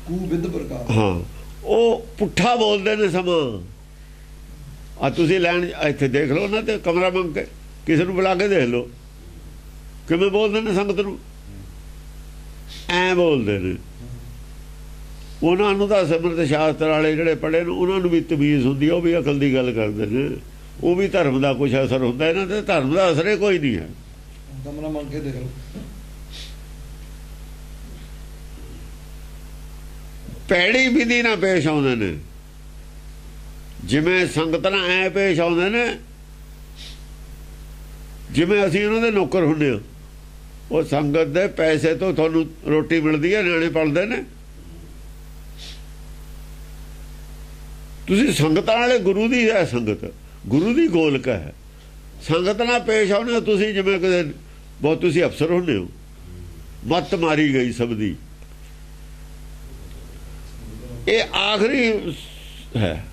ਕੁਵਿਦ ਪ੍ਰਕਾਰ। ਹਾਂ। ਉਹ ਪੁੱਠਾ ਬੋਲਦੇ ਨੇ ਸਮਾਂ। ਆ ਤੁਸੀਂ ਲੈਣ ਇੱਥੇ ਦੇਖ ਲਓ ਨਾ ਤੇ ਕਮਰਾ ਮੰਗ ਕੇ ਕਿਸੇ ਨੂੰ ਬੁਲਾ ਕੇ ਦੇਖ ਲਓ। ਕਿਵੇਂ ਬੋਲਦੇ ਨੇ ਸੰਗਤ ਨੂੰ? ਐ ਬੋਲਦੇ ਨੇ। ਉਹਨਾਂ ਨੂੰ ਤਾਂ ਸਿਮਰਤ ਸ਼ਾਸਤਰ ਵਾਲੇ ਜਿਹੜੇ ਪੜ੍ਹੇ ਨੇ ਉਹਨਾਂ ਨੂੰ ਵੀ ਤਮੀਜ਼ ਹੁੰਦੀ ਉਹ ਵੀ ਅਕਲ ਦੀ ਗੱਲ ਕਰਦੇ ਨੇ। ਉਹ ਵੀ ਧਰਮ ਦਾ ਕੁਝ ਅਸਰ ਹੁੰਦਾ ਇਹਨਾਂ ਤੇ ਧਰਮ ਦਾ ਅਸਰ ਹੀ ਕੋਈ ਨਹੀਂ ਹੈ। ਕਮਰਾ ਮੰਗ ਕੇ ਦੇਖ ਲਓ ਪੈੜੀ ਵਿਧੀ ਨਾਲ ਪੇਸ਼ ਆਉਂਦੇ ਨੇ। ਜਿਵੇਂ ਸੰਗਤ ਨਾਲ ਐ ਪੇਸ਼ ਆਉਂਦੇ ਨੇ ਜਿਵੇਂ ਅਸੀਂ ਉਹਨਾਂ ਦੇ ਨੌਕਰ ਹੁੰਦੇ ਆ ਉਹ ਸੰਗਤ ਦੇ ਪੈਸੇ ਤੋਂ ਤੁਹਾਨੂੰ ਰੋਟੀ ਮਿਲਦੀ ਹੈ ਨਿਆਣੇ ਪਲਦੇ ਨੇ। ਤੁਸੀਂ ਸੰਗਤਾਂ ਵਾਲੇ ਗੁਰੂ ਦੀ ਹੈ ਸੰਗਤ। ਗੁਰੂ ਦੀ ਗੋਲਕ ਹੈ। ਸੰਗਤ ਨਾਲ ਪੇਸ਼ ਆਉਂਦੇ ਹੋ ਤੁਸੀਂ ਜਿਵੇਂ ਕਦੇ ਬਹੁਤ ਤੁਸੀਂ ਅਫਸਰ ਹੁੰਦੇ ਹੋ। ਮੱਤ ਮਾਰੀ ਗਈ ਸਭ ਦੀ। ਇਹ ਆਖਰੀ ਹੈ।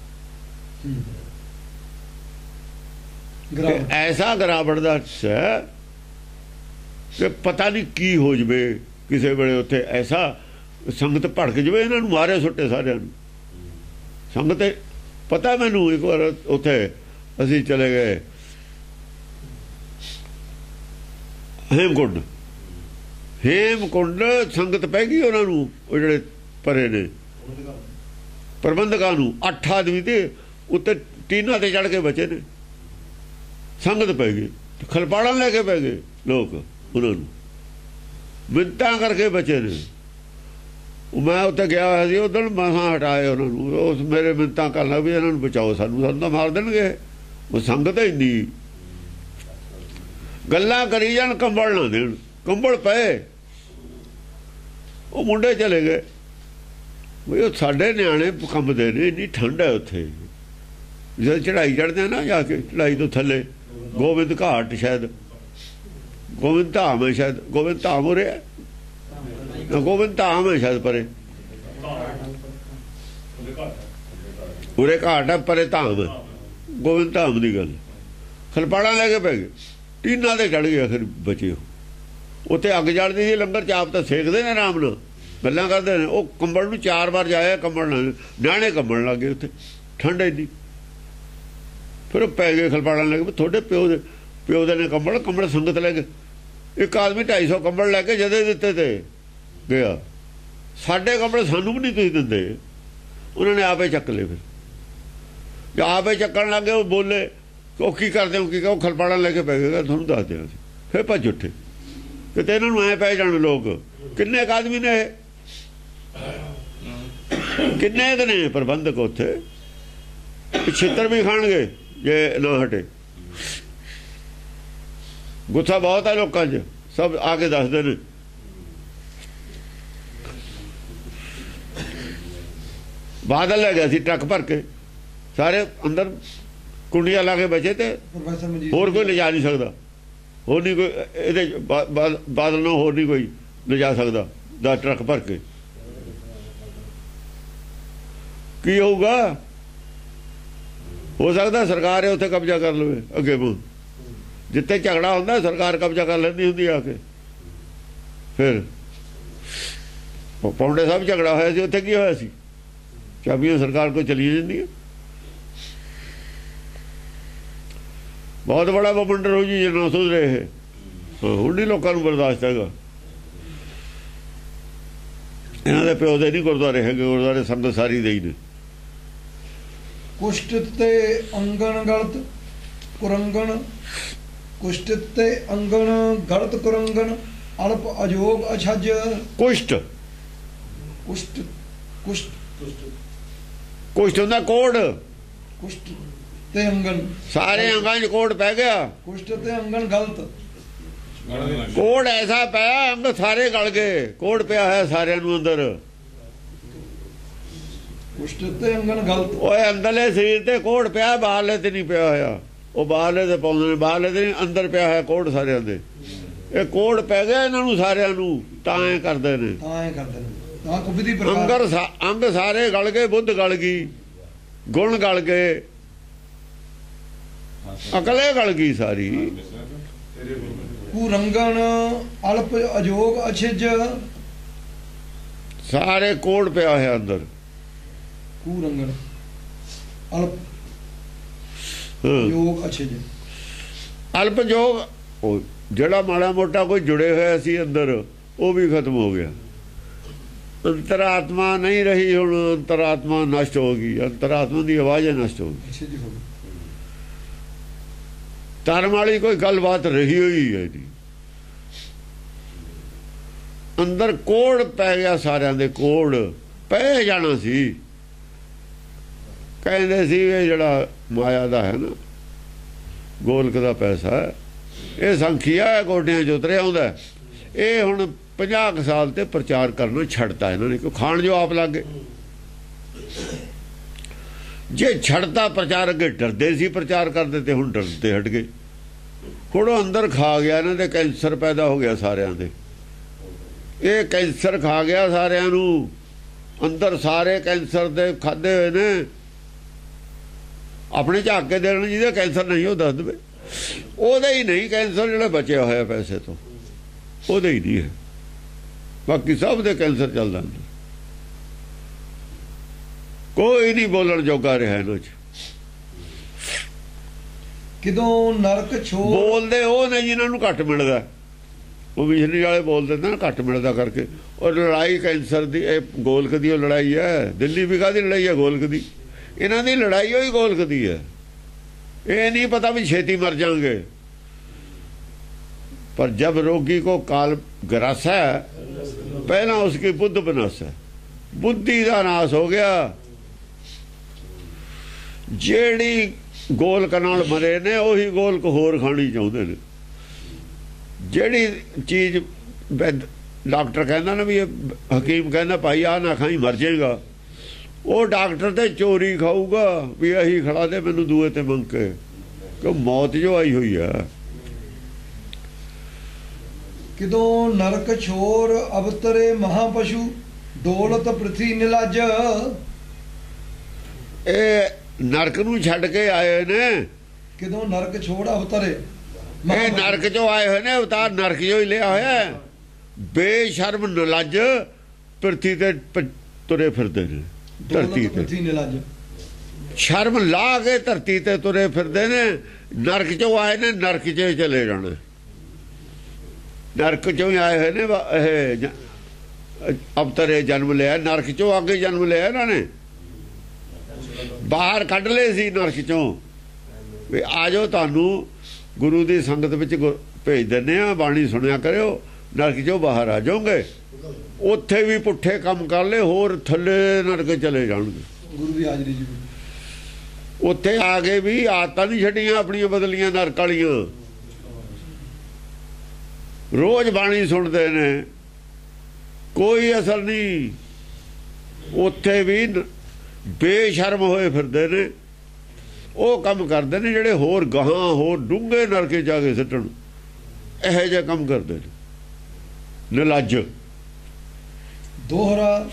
ਐਸਾ ਗਰਾਵਟ ਦਾ ਹੈ ਕਿ ਪਤਾ ਨਹੀਂ ਕੀ ਹੋ ਜਵੇ ਕਿਸੇ ਵੇਲੇ ਉੱਥੇ ਐਸਾ ਸੰਗਤ ਭੜਕ ਜਵੇ ਇਹਨਾਂ ਨੂੰ ਮਾਰੇ ਸੁੱਟੇ ਸਾਰਿਆਂ ਨੂੰ। ਸੰਗਤ ਪਤਾ ਮੈਨੂੰ ਇੱਕ ਵਾਰ ਉੱਥੇ ਅਸੀਂ ਚਲੇ ਗਏ। ਹੇਮਕੁੰਡ। ਹੇਮਕੁੰਡ ਸੰਗਤ ਪੈ ਗਈ ਉਹਨਾਂ ਨੂੰ, ਉਹ ਜਿਹੜੇ ਪਰੇ ਨੇ। ਪ੍ਰਬੰਧਕਾਂ ਨੂੰ, ਅੱਠ ਆਦਮੀ ਤੇ ਉੱਤੇ ਟੀਨਾਂ ਤੇ ਚੜ ਕੇ ਬਚੇ ਨੇ। ਸੰਗਤ ਪੈ ਗਈ, ਖਲਪਾੜਾਂ ਲੈ ਕੇ ਪੈ ਗਏ ਲੋਕ ਉਹਨਾਂ ਨੂੰ। ਮਿੰਤਾਂ ਕਰਕੇ ਬਚੇ ਨੇ। ਮੈਂ ਉੱਥੇ ਗਿਆ ਹੋਇਆ ਸੀ ਉਦੋਂ ਮਸਾਂ ਹਟਾਏ ਉਹਨਾਂ ਨੂੰ। ਉਸ ਮੇਰੇ ਮਿੰਤਾਂ ਕਰਨ ਲੱਗ ਵੀ ਇਹਨਾਂ ਨੂੰ ਬਚਾਓ ਸਾਨੂੰ ਸਾਨੂੰ ਤਾਂ ਮਾਰ ਦੇਣਗੇ। ਉਹ ਸੰਗਤ ਇੰਨੀ। ਗੱਲਾਂ ਕਰੀ ਜਾਣ, ਕੰਬਲ ਨਾ ਦੇਣ। ਕੰਬਲ ਪਏ। ਉਹ ਮੁੰਡੇ ਚਲੇ ਗਏ। ਵੀ ਉਹ ਸਾਡੇ ਨਿਆਣੇ ਕੰਬਦੇ ਨੇ, ਇੰਨੀ ਠੰਡ ਹੈ ਉੱਥੇ। ਜਦ ਚੜਾਈ ਚੜਦੇ ਆ ਨਾ, ਜਾ ਕੇ ਚੜਾਈ ਤੋਂ ਥੱਲੇ, ਗੋਬਿੰਦ ਘਾਟ ਸ਼ਾਇਦ। ਗੋਬਿੰਦ ਧਾਮ ਹੈ ਸ਼ਾਇਦ। ਗੋਬਿੰਦ ਧਾਮ ਹੋ। ਰਿਹਾ ਗੋਬਿੰਦ ਧਾਮ ਹੈ ਸ਼ਾਇਦ ਪਰੇ। ਉਰੇ ਘਾਟ ਹੈ ਪਰੇ ਧਾਮ ਹੈ ਗੋਬਿੰਦ ਧਾਮ ਦੀ ਗੱਲ। ਖਲਪਾੜਾ ਲੈ ਕੇ ਪੈ ਗਏ। ਟੀਨਾਂ ਦੇ ਚੜ ਗਏ ਫਿਰ ਬਚੇ ਉਹ। ਉੱਥੇ ਅੱਗ ਜਲਦੀ ਸੀ, ਲੰਗਰ ਚਾਪ ਤਾਂ ਸੇਕਦੇ ਨੇ ਆਰਾਮ ਨਾਲ। ਗੱਲਾਂ ਕਰਦੇ ਨੇ। ਉਹ ਕੰਬਲ ਨੂੰ ਚਾਰ ਵਾਰ ਜਾਇਆ ਕੰਬਲ ਨਾਲ। ਨਿਆਣੇ ਕੰਬਣ ਲੱਗੇ ਉੱਥੇ। ਠੰਡ ਇੰਨੀ। ਫਿਰ ਉਹ ਪੈ ਗਏ ਖਲਪਾੜਾਂ ਲੱਗੇ ਵੀ ਤੁਹਾਡੇ ਪਿਓ ਦੇ ਪਿਓ ਦੇ ਨੇ ਕੰਬਲ। ਕੰਬਲ ਸੰਗਤ ਲੈ ਕੇ। ਇੱਕ ਆਦਮੀ 250 ਕੰਬਲ ਲੈ ਕੇ ਜਦੇ ਦਿੱਤੇ ਤੇ। ਗਿਆ। ਸਾਡੇ ਕੰਬਲ ਸਾਨੂੰ ਵੀ ਨਹੀਂ ਤੁਸੀਂ ਦਿੰਦੇ। ਉਹਨਾਂ ਨੇ ਆਪੇ ਚੱਕ ਲਏ ਫਿਰ। ਜੇ ਆਪੇ ਚੱਕਣ ਲੱਗੇ ਉਹ ਬੋਲੇ, ਉਹ ਕੀ ਕਰਦੇ ਹੋ, ਕੀ ਕਹੋ ਖਲਪਾੜਾ ਲੈ ਕੇ ਪੈ ਗਏਗਾ ਤੁਹਾਨੂੰ ਦੱਸ ਦਿਆਂ ਅਸੀਂ ਫਿਰ ਭੱਜ ਉੱਠੇ। ਕਿਤੇ ਇਹਨਾਂ ਨੂੰ ਐ ਪੈ ਜਾਣ ਲੋਕ, ਕਿੰਨੇ ਕੁ ਆਦਮੀ ਨੇ ਇਹ? ਕਿੰਨੇ ਕੁ ਨੇ ਪ੍ਰਬੰਧਕ ਉੱਥੇ? ਛਿੱਤਰ ਵੀ ਖਾਣਗੇ, ਜੇ ਨਾ ਹਟੇ। ਗੁੱਸਾ ਬਹੁਤ ਹੈ ਲੋਕਾਂ 'ਚ, ਸਭ ਆ ਕੇ ਦੱਸਦੇ ਨੇ। ਬਾਦਲ ਲੈ ਗਿਆ ਸੀ ਟਰੱਕ ਭਰ ਕੇ। ਸਾਰੇ ਅੰਦਰ ਕੁੰਡੀਆਂ ਲਾ ਕੇ ਬਚੇ ਤੇ ਹੋਰ ਕੋਈ ਲਿਜਾ ਨਹੀਂ ਸਕਦਾ। ਹੋਰ ਨਹੀਂ ਕੋਈ ਇਹਦੇ ਬਾ- ਬਾ- ਬਾਦਲ ਨੂੰ ਹੋਰ ਨਹੀਂ ਕੋਈ ਲਿਜਾ ਸਕਦਾ ਦਾ ਟਰੱਕ ਭਰ ਕੇ। ਕੀ ਹੋਊਗਾ? ਹੋ ਸਕਦਾ ਸਰਕਾਰ ਇਹ ਉੱਥੇ ਕਬਜ਼ਾ ਕਰ ਲਵੇ ਅੱਗੇ ਨੂੰ ਜਿੱਥੇ ਝਗੜਾ ਹੁੰਦਾ ਸਰਕਾਰ ਕਬਜ਼ਾ ਕਰ ਲੈਂਦੀ ਹੁੰਦੀ ਆ ਕੇ। ਫਿਰ ਪੌਂਡੇ ਸਾਹਿਬ ਝਗੜਾ ਹੋਇਆ ਸੀ ਉੱਥੇ ਕੀ ਹੋਇਆ ਸੀ? ਚਾਬੀਆਂ ਸਰਕਾਰ ਕੋਲ ਚਲੀ ਜਾਂਦੀਆਂ ਬਹੁਤ ਬੜਾ ਵਮੰਡਰ ਹੋ ਜੀ ਜੇ ਨਾ ਸੁਧਰੇ ਹਾਂ, ਹੁਣ ਨਹੀਂ ਲੋਕਾਂ ਨੂੰ ਬਰਦਾਸ਼ਤ ਹੈਗਾ। ਇਹਨਾਂ ਦੇ ਪਿਓ ਦੇ ਨਹੀਂ ਗੁਰਦੁਆਰੇ ਹੈਗੇ ਗੁਰਦੁਆਰੇ ਸੰਗਤ ਸਾਰੀ ਦੇ ਹੀ ਨੇ। ਕੁਸ਼ਟਿਤ ਤੇ ਅੰਗਣ ਗਲਤ ਕੁਰੰਗਣ। ਕੁਸ਼ਟਿਤ ਤੇ ਅੰਗਣ ਗਲਤ ਕੁਰੰਗਣ। ਅਲਪ ਅਜੋਗ ਅਛਜ। ਕੁਸ਼ਟ ਕੁਸ਼ਟ। ਕੁਸ਼ਟ ਕੁਸ਼ਟ। ਹੁੰਦਾ ਕੋੜ ਕੁਸ਼ਟ ਤੇ ਅੰਗਣ ਸਾਰੇ ਅੰਗਾਂ 'ਚ ਕੋੜ ਪੈ ਗਿਆ। ਕੁਸ਼ਟ ਤੇ ਅੰਗਣ ਗਲਤ। ਕੋੜ ਐਸਾ ਪਿਆ ਅੰਗ ਸਾਰੇ ਗਲ ਗਏ। ਕੋੜ ਪਿਆ ਹੈ ਸਾਰਿਆਂ ਨੂੰ ਅੰਦਰ। ਕੁਸ਼ਟ ਤੇ ਅੰਗਣ ਗਲਤ। ਓਏ ਅੰਦਰਲੇ ਸਰੀਰ ਤੇ ਕੋੜ ਪਿਆ ਬਾਹਰਲੇ ਤੇ ਨਹੀਂ ਪਿਆ ਹੋਇਆ। ਉਹ ਬਾਹਰਲੇ ਤੇ ਪਾਉਂਦੇ ਨੇ ਬਾਹਰਲੇ ਤੇ ਅੰਦਰ ਪਿਆ ਹੋਇਆ ਕੋੜ ਸਾਰਿਆਂ ਦੇ। ਇਹ ਕੋੜ ਪੈ ਗਿਆ ਇਹਨਾਂ ਨੂੰ ਸਾਰਿਆਂ ਨੂੰ ਤਾਂ ਐ ਕਰਦੇ ਨੇ। ਤਾਂ ਐ ਕਰਦੇ ਨੇ। ਅੰਗਰ ਅੰਗ ਸਾਰੇ ਗਲ ਗਏ ਬੁੱਧ ਗਲ ਗਈ ਗੁਣ ਗਲ ਗਏ। ਅਕਲੇ ਗਲ ਗਈ ਸਾਰੀ। ਕੁਰੰਗਣ ਅਲਪ ਅਜੋਗ ਅਛਜ। ਸਾਰੇ ਕੋੜ ਪਿਆ ਹੋਇਆ ਅੰਦਰ। ਕੁਰੰਗਣ ਅਲਪ ਹਾਂ। ਅਜੋਗ ਅਛਜ। ਅਲਪ ਜੋਗ ਜਿਹੜਾ ਮਾੜਾ ਮੋਟਾ ਕੋਈ ਜੁੜੇ ਹੋਇਆ ਸੀ ਅੰਦਰ ਉਹ ਵੀ ਖਤਮ ਹੋ ਗਿਆ। ਅੰਤਰਾਤਮਾ ਨਹੀਂ ਰਹੀ ਹੁਣ ਅੰਤਰਾਤਮਾ ਨਸ਼ਟ ਹੋ ਗਈ। ਅੰਤਰਾਤਮਾ ਦੀ ਆਵਾਜ਼ ਹੀ ਨਸ਼ਟ ਹੋ ਗਈ। ਧਰਮ ਵਾਲੀ ਕੋਈ ਗੱਲਬਾਤ ਰਹੀ ਹੋਈ ਹੈ ਨਹੀਂ ਅੰਦਰ ਕੋੜ ਪੈ ਗਿਆ ਸਾਰਿਆਂ ਦੇ ਕੋੜ ਪੈ ਜਾਣਾ ਸੀ। ਕਹਿੰਦੇ ਸੀ ਇਹ ਜਿਹੜਾ ਮਾਇਆ ਦਾ ਹੈ ਨਾ ਗੋਲਕ ਦਾ ਪੈਸਾ ਇਹ ਸੰਖਿਆ ਗੋਡਿਆਂ 'ਚ ਉਤਰਿਆ ਆਉਂਦਾ ਹੈ। ਇਹ ਹੁਣ 50 ਕੁ ਸਾਲ ਤੇ ਪ੍ਰਚਾਰ ਕਰਨਾ ਛੱਡਤਾ ਇਹਨਾਂ ਨੇ ਕਿ ਖਾਣ ਜੋ ਆਪ ਲੱਗੇ ਜੇ ਛੱਡਤਾ ਪ੍ਰਚਾਰ ਅੱਗੇ ਡਰਦੇ ਸੀ ਪ੍ਰਚਾਰ ਕਰਦੇ ਤੇ ਹੁਣ ਡਰਦੇ ਹਟ ਗਏ। ਹੁਣ ਉਹ ਅੰਦਰ ਖਾ ਗਿਆ, ਇਹਨਾਂ ਦੇ ਕੈਂਸਰ ਪੈਦਾ ਹੋ ਗਿਆ ਸਾਰਿਆਂ ਦੇ। ਇਹ ਕੈਂਸਰ ਖਾ ਗਿਆ ਸਾਰਿਆਂ ਨੂੰ, ਅੰਦਰ ਸਾਰੇ ਕੈਂਸਰ ਦੇ ਖਾਦੇ ਹੋਏ ਨੇ। ਆਪਣੇ ਝਾਕ ਕੇ ਦੇਣ ਜਿਹਦੇ ਕੈਂਸਰ ਨਹੀਂ, ਉਹ ਦੱਸ ਦੇਵੇ। ਉਹਦਾ ਹੀ ਨਹੀਂ ਕੈਂਸਰ ਜਿਹੜਾ ਬਚਿਆ ਹੋਇਆ ਪੈਸੇ ਤੋਂ। ਉਹਦਾ ਹੀ ਨਹੀਂ ਹੈ। ਬਾਕੀ ਸਭ ਦੇ ਕੈਂਸਰ ਚੱਲਦਾ ਕੋਈ ਨਹੀਂ ਬੋਲਣ ਜੋਗਾ ਰਿਹਾ ਇਹਨਾਂ 'ਚ ਕਿਦੋਂ ਨਰਕ ਛੋੜ ਬੋਲਦੇ ਉਹ ਨੇ ਜਿਨ੍ਹਾਂ ਨੂੰ ਘੱਟ ਮਿਲਦਾ। ਉਹ ਮਿਸ਼ਨਰੀ ਵਾਲੇ ਬੋਲਦੇ ਨੇ ਘੱਟ ਮਿਲਦਾ ਕਰਕੇ। ਔਰ ਲੜਾਈ ਕੈਂਸਰ ਦੀ ਇਹ ਗੋਲਕ ਦੀ ਉਹ ਲੜਾਈ ਹੈ। ਦਿੱਲੀ ਵੀ ਕਾਹਦੀ ਲੜਾਈ ਹੈ ਗੋਲਕ ਦੀ? ਇਹਨਾਂ ਦੀ ਲੜਾਈ ਹੋਈ ਗੋਲਕ ਦੀ ਹੈ। ਇਹ ਨਹੀਂ ਪਤਾ ਵੀ ਛੇਤੀ ਮਰ ਜਾਣਗੇ। ਪਰ ਜਬ ਰੋਗੀ ਕੋ ਕਾਲ ਗਰਾਸਾ ਹੈ ਪਹਿਲਾਂ ਉਸकी ਬੁੱਧ ਬਨਾਸਾ। ਬੁੱਧੀ ਦਾ ਨਾਸ ਹੋ ਗਿਆ। ਜਿਹੜੀ ਗੋਲਕ ਨਾਲ ਮਰੇ ਨੇ, ਉਹੀ ਗੋਲਕ ਹੋਰ ਖਾਣੀ ਚਾਹੁੰਦੇ ਨੇ। ਜਿਹੜੀ ਚੀਜ਼ ਡਾਕਟਰ ਕਹਿੰਦਾ ਨਾ ਵੀ ਇਹ ਹਕੀਮ ਕਹਿੰਦਾ, ਭਾਈ ਆ ਨਾ ਖਾਈ, ਮਰ ਜਾਏਗਾ। ਉਹ ਡਾਕਟਰ ਤੇ ਚੋਰੀ ਖਾਊਗਾ, ਵੀ ਇਹੀ ਖੜਾ ਦੇ, ਮੈਨੂੰ ਦੂਏ ਤੇ ਮੰਗ ਕੇ। ਕਿ ਮੌਤ ਜੋ ਆਈ ਹੋਈ ਆ। ਕਿਦੋਂ ਨਰਕ ਛੋਰ ਅਵਤਰੇ ਮਹਾਪਸ਼ੂ ਦੌਲਤ ਪ੍ਰਿਥੀ ਨਿਲਜ। ਇਹ ਨਰਕ ਨੂੰ ਛੱਡ ਕੇ ਆਏ ਨੇ। ਕਿਦੋਂ ਨਰਕ ਛੋੜ ਅਵਤਰੇ ਇਹ। ਨਰਕ ਚੋਂ ਆਏ ਹੋਏ ਨੇ ਅਵਤਾਰ ਨਰਕ ਚੋਂ ਹੀ ਲਿਆ ਹੋਇਆ। ਬੇਸ਼ਰਮ ਨਲੱਜ ਪ੍ਰਤੀ ਤੇ ਤੁਰੇ ਫਿਰਦੇ ਨੇ ਧਰਤੀ ਤੇ। ਸ਼ਰਮ ਲਾ ਕੇ ਧਰਤੀ ਤੇ ਤੁਰੇ ਫਿਰਦੇ ਨੇ ਨਰਕ ਚੋਂ ਆਏ ਨੇ ਨਰਕ 'ਚ ਚਲੇ ਜਾਣਾ। ਨਰਕ ਚੋਂ ਆਏ ਹੋਏ ਨੇ ਇਹ ਅਵਤਰੇ ਜਨਮ ਲਿਆ ਨਰਕ ਚੋਂ ਅੱਗੇ ਜਨਮ ਲਿਆ ਇਹਨਾਂ ਨੇ। ਬਾਹਰ ਕੱਢ ਲਏ ਸੀ ਨਰਕ ਚੋਂ। ਵੀ ਆ ਜਾਓ ਤੁਹਾਨੂੰ ਗੁਰੂ ਦੀ ਸੰਗਤ ਵਿੱਚ ਭੇਜ ਦਿੰਦੇ ਆ ਬਾਣੀ ਸੁਣਿਆ ਕਰਿਓ ਨਰਕ ਚੋਂ ਬਾਹਰ ਆ ਜਾਓਗੇ। ਉੱਥੇ ਵੀ ਪੁੱਠੇ ਕੰਮ ਕਰ ਲਏ ਹੋਰ ਥੱਲੇ ਨਰਕ ਚਲੇ ਜਾਣਗੇ। ਗੁਰੂ ਦੀ ਹਾਜ਼ਰੀ ਜੀ। ਉੱਥੇ ਆ ਕੇ ਵੀ ਆਦਤਾਂ ਨਹੀਂ ਛੱਡੀਆਂ ਆਪਣੀਆਂ ਬਦਲੀਆਂ ਨਰਕ ਵਾਲੀਆਂ। ਰੋਜ਼ ਬਾਣੀ ਸੁਣਦੇ ਨੇ। ਕੋਈ ਅਸਰ ਨਹੀਂ। ਉੱਥੇ ਵੀ ਬੇਸ਼ਰਮ ਹੋਏ ਫਿਰਦੇ ਨੇ। ਉਹ ਕੰਮ ਕਰਦੇ ਨੇ ਜਿਹੜੇ ਹੋਰ ਗਾਹਾਂ ਹੋਰ ਡੂੰਘੇ ਨਰਕੇ ਜਾ ਕੇ ਸਿੱਟਣ। ਇਹੋ ਜਿਹੇ ਕੰਮ ਕਰਦੇ ਨੇ। ਨਿਲੱਜ। ਦੋਹਰਾ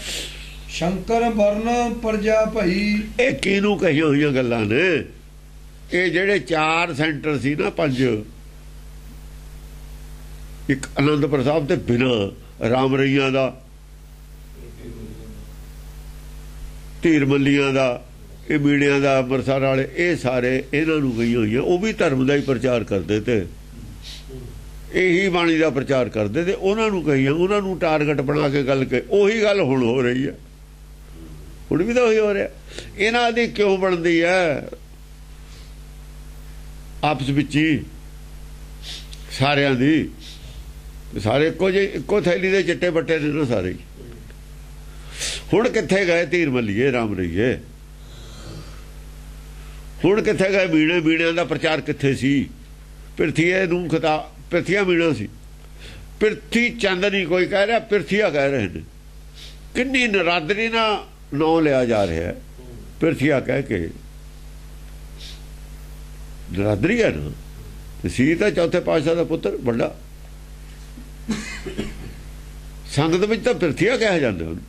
ਸ਼ੰਕਰ ਵਰਨ ਪ੍ਰਜਾ ਭਈ। ਇਹ ਕਿਹਨੂੰ ਕਹੀਆਂ ਹੋਈਆਂ ਗੱਲਾਂ ਨੇ? ਇਹ ਜਿਹੜੇ ਚਾਰ ਸੈਂਟਰ ਸੀ ਨਾ ਪੰਜ। ਇੱਕ ਅਨੰਦਪੁਰ ਸਾਹਿਬ ਤੇ ਬਿਨਾ ਰਾਮ ਰਈਆਂ ਦਾ, ਧੀਰ ਮੱਲੀਆਂ ਦਾ, ਇਹ ਮੀੜਿਆਂ ਦਾ, ਅੰਮ੍ਰਿਤਸਰ ਵਾਲੇ, ਇਹ ਸਾਰੇ ਇਹਨਾਂ ਨੂੰ ਕਹੀਆਂ ਹੋਈਆਂ। ਉਹ ਵੀ ਧਰਮ ਦਾ ਹੀ ਪ੍ਰਚਾਰ ਕਰਦੇ ਤੇ। ਇਹੀ ਬਾਣੀ ਦਾ ਪ੍ਰਚਾਰ ਕਰਦੇ ਤੇ ਉਹਨਾਂ ਨੂੰ ਕਹੀਆਂ ਉਹਨਾਂ ਨੂੰ ਟਾਰਗੇਟ ਬਣਾ ਕੇ ਗੱਲ ਕਹੀ। ਉਹੀ ਗੱਲ ਹੁਣ ਹੋ ਰਹੀ ਹੈ। ਹੁਣ ਵੀ ਤਾਂ ਉਹੀ ਹੋ ਰਿਹਾ। ਇਹਨਾਂ ਦੀ ਕਿਉਂ ਬਣਦੀ ਹੈ? ਆਪਸ ਵਿੱਚ ਹੀ, ਸਾਰਿਆਂ ਦੀ। ਸਾਰੇ ਇੱਕੋ ਜਿਹੇ, ਇੱਕੋ ਥੈਲੀ ਦੇ ਚਿੱਟੇ ਬੱਟੇ ਨੇ ਨਾ ਸਾਰੇ ਹੁਣ ਕਿੱਥੇ ਗਏ ਧੀਰ ਮੱਲੀਏ, ਰਾਮ ਰਈਏ ਹੁਣ ਕਿੱਥੇ ਗਏ ਬੀੜੇ, ਬੀੜਿਆਂ ਦਾ ਪ੍ਰਚਾਰ ਕਿੱਥੇ ਸੀ? ਪਿਰਥੀਏ ਨੂੰ ਖਤਾ, ਪਿਰਥੀਆ ਮੀਣਾ ਸੀ। ਪਿਰਥੀ ਚੰਦ ਨਹੀਂ ਕੋਈ ਕਹਿ ਰਿਹਾ, ਪਿਰਥੀਆ ਕਹਿ ਰਹੇ ਨੇ। ਕਿੰਨੀ ਨਰਾਦਰੀ ਨਾਲ ਨਾਂ ਲਿਆ ਜਾ ਰਿਹਾ ਹੈ, ਪਿਰਥੀਆ ਕਹਿ ਕੇ। ਨਰਾਦਰੀ ਹੈ ਨਾ? ਸੀ ਤਾਂ ਚੌਥੇ ਪਾਤਸ਼ਾਹ ਦਾ ਪੁੱਤਰ, ਵੱਡਾ। ਸੰਗਤ ਵਿੱਚ ਤਾਂ ਪਿਰਥੀਆ ਕਿਹਾ ਜਾਂਦਾ ਉਹਨੂੰ।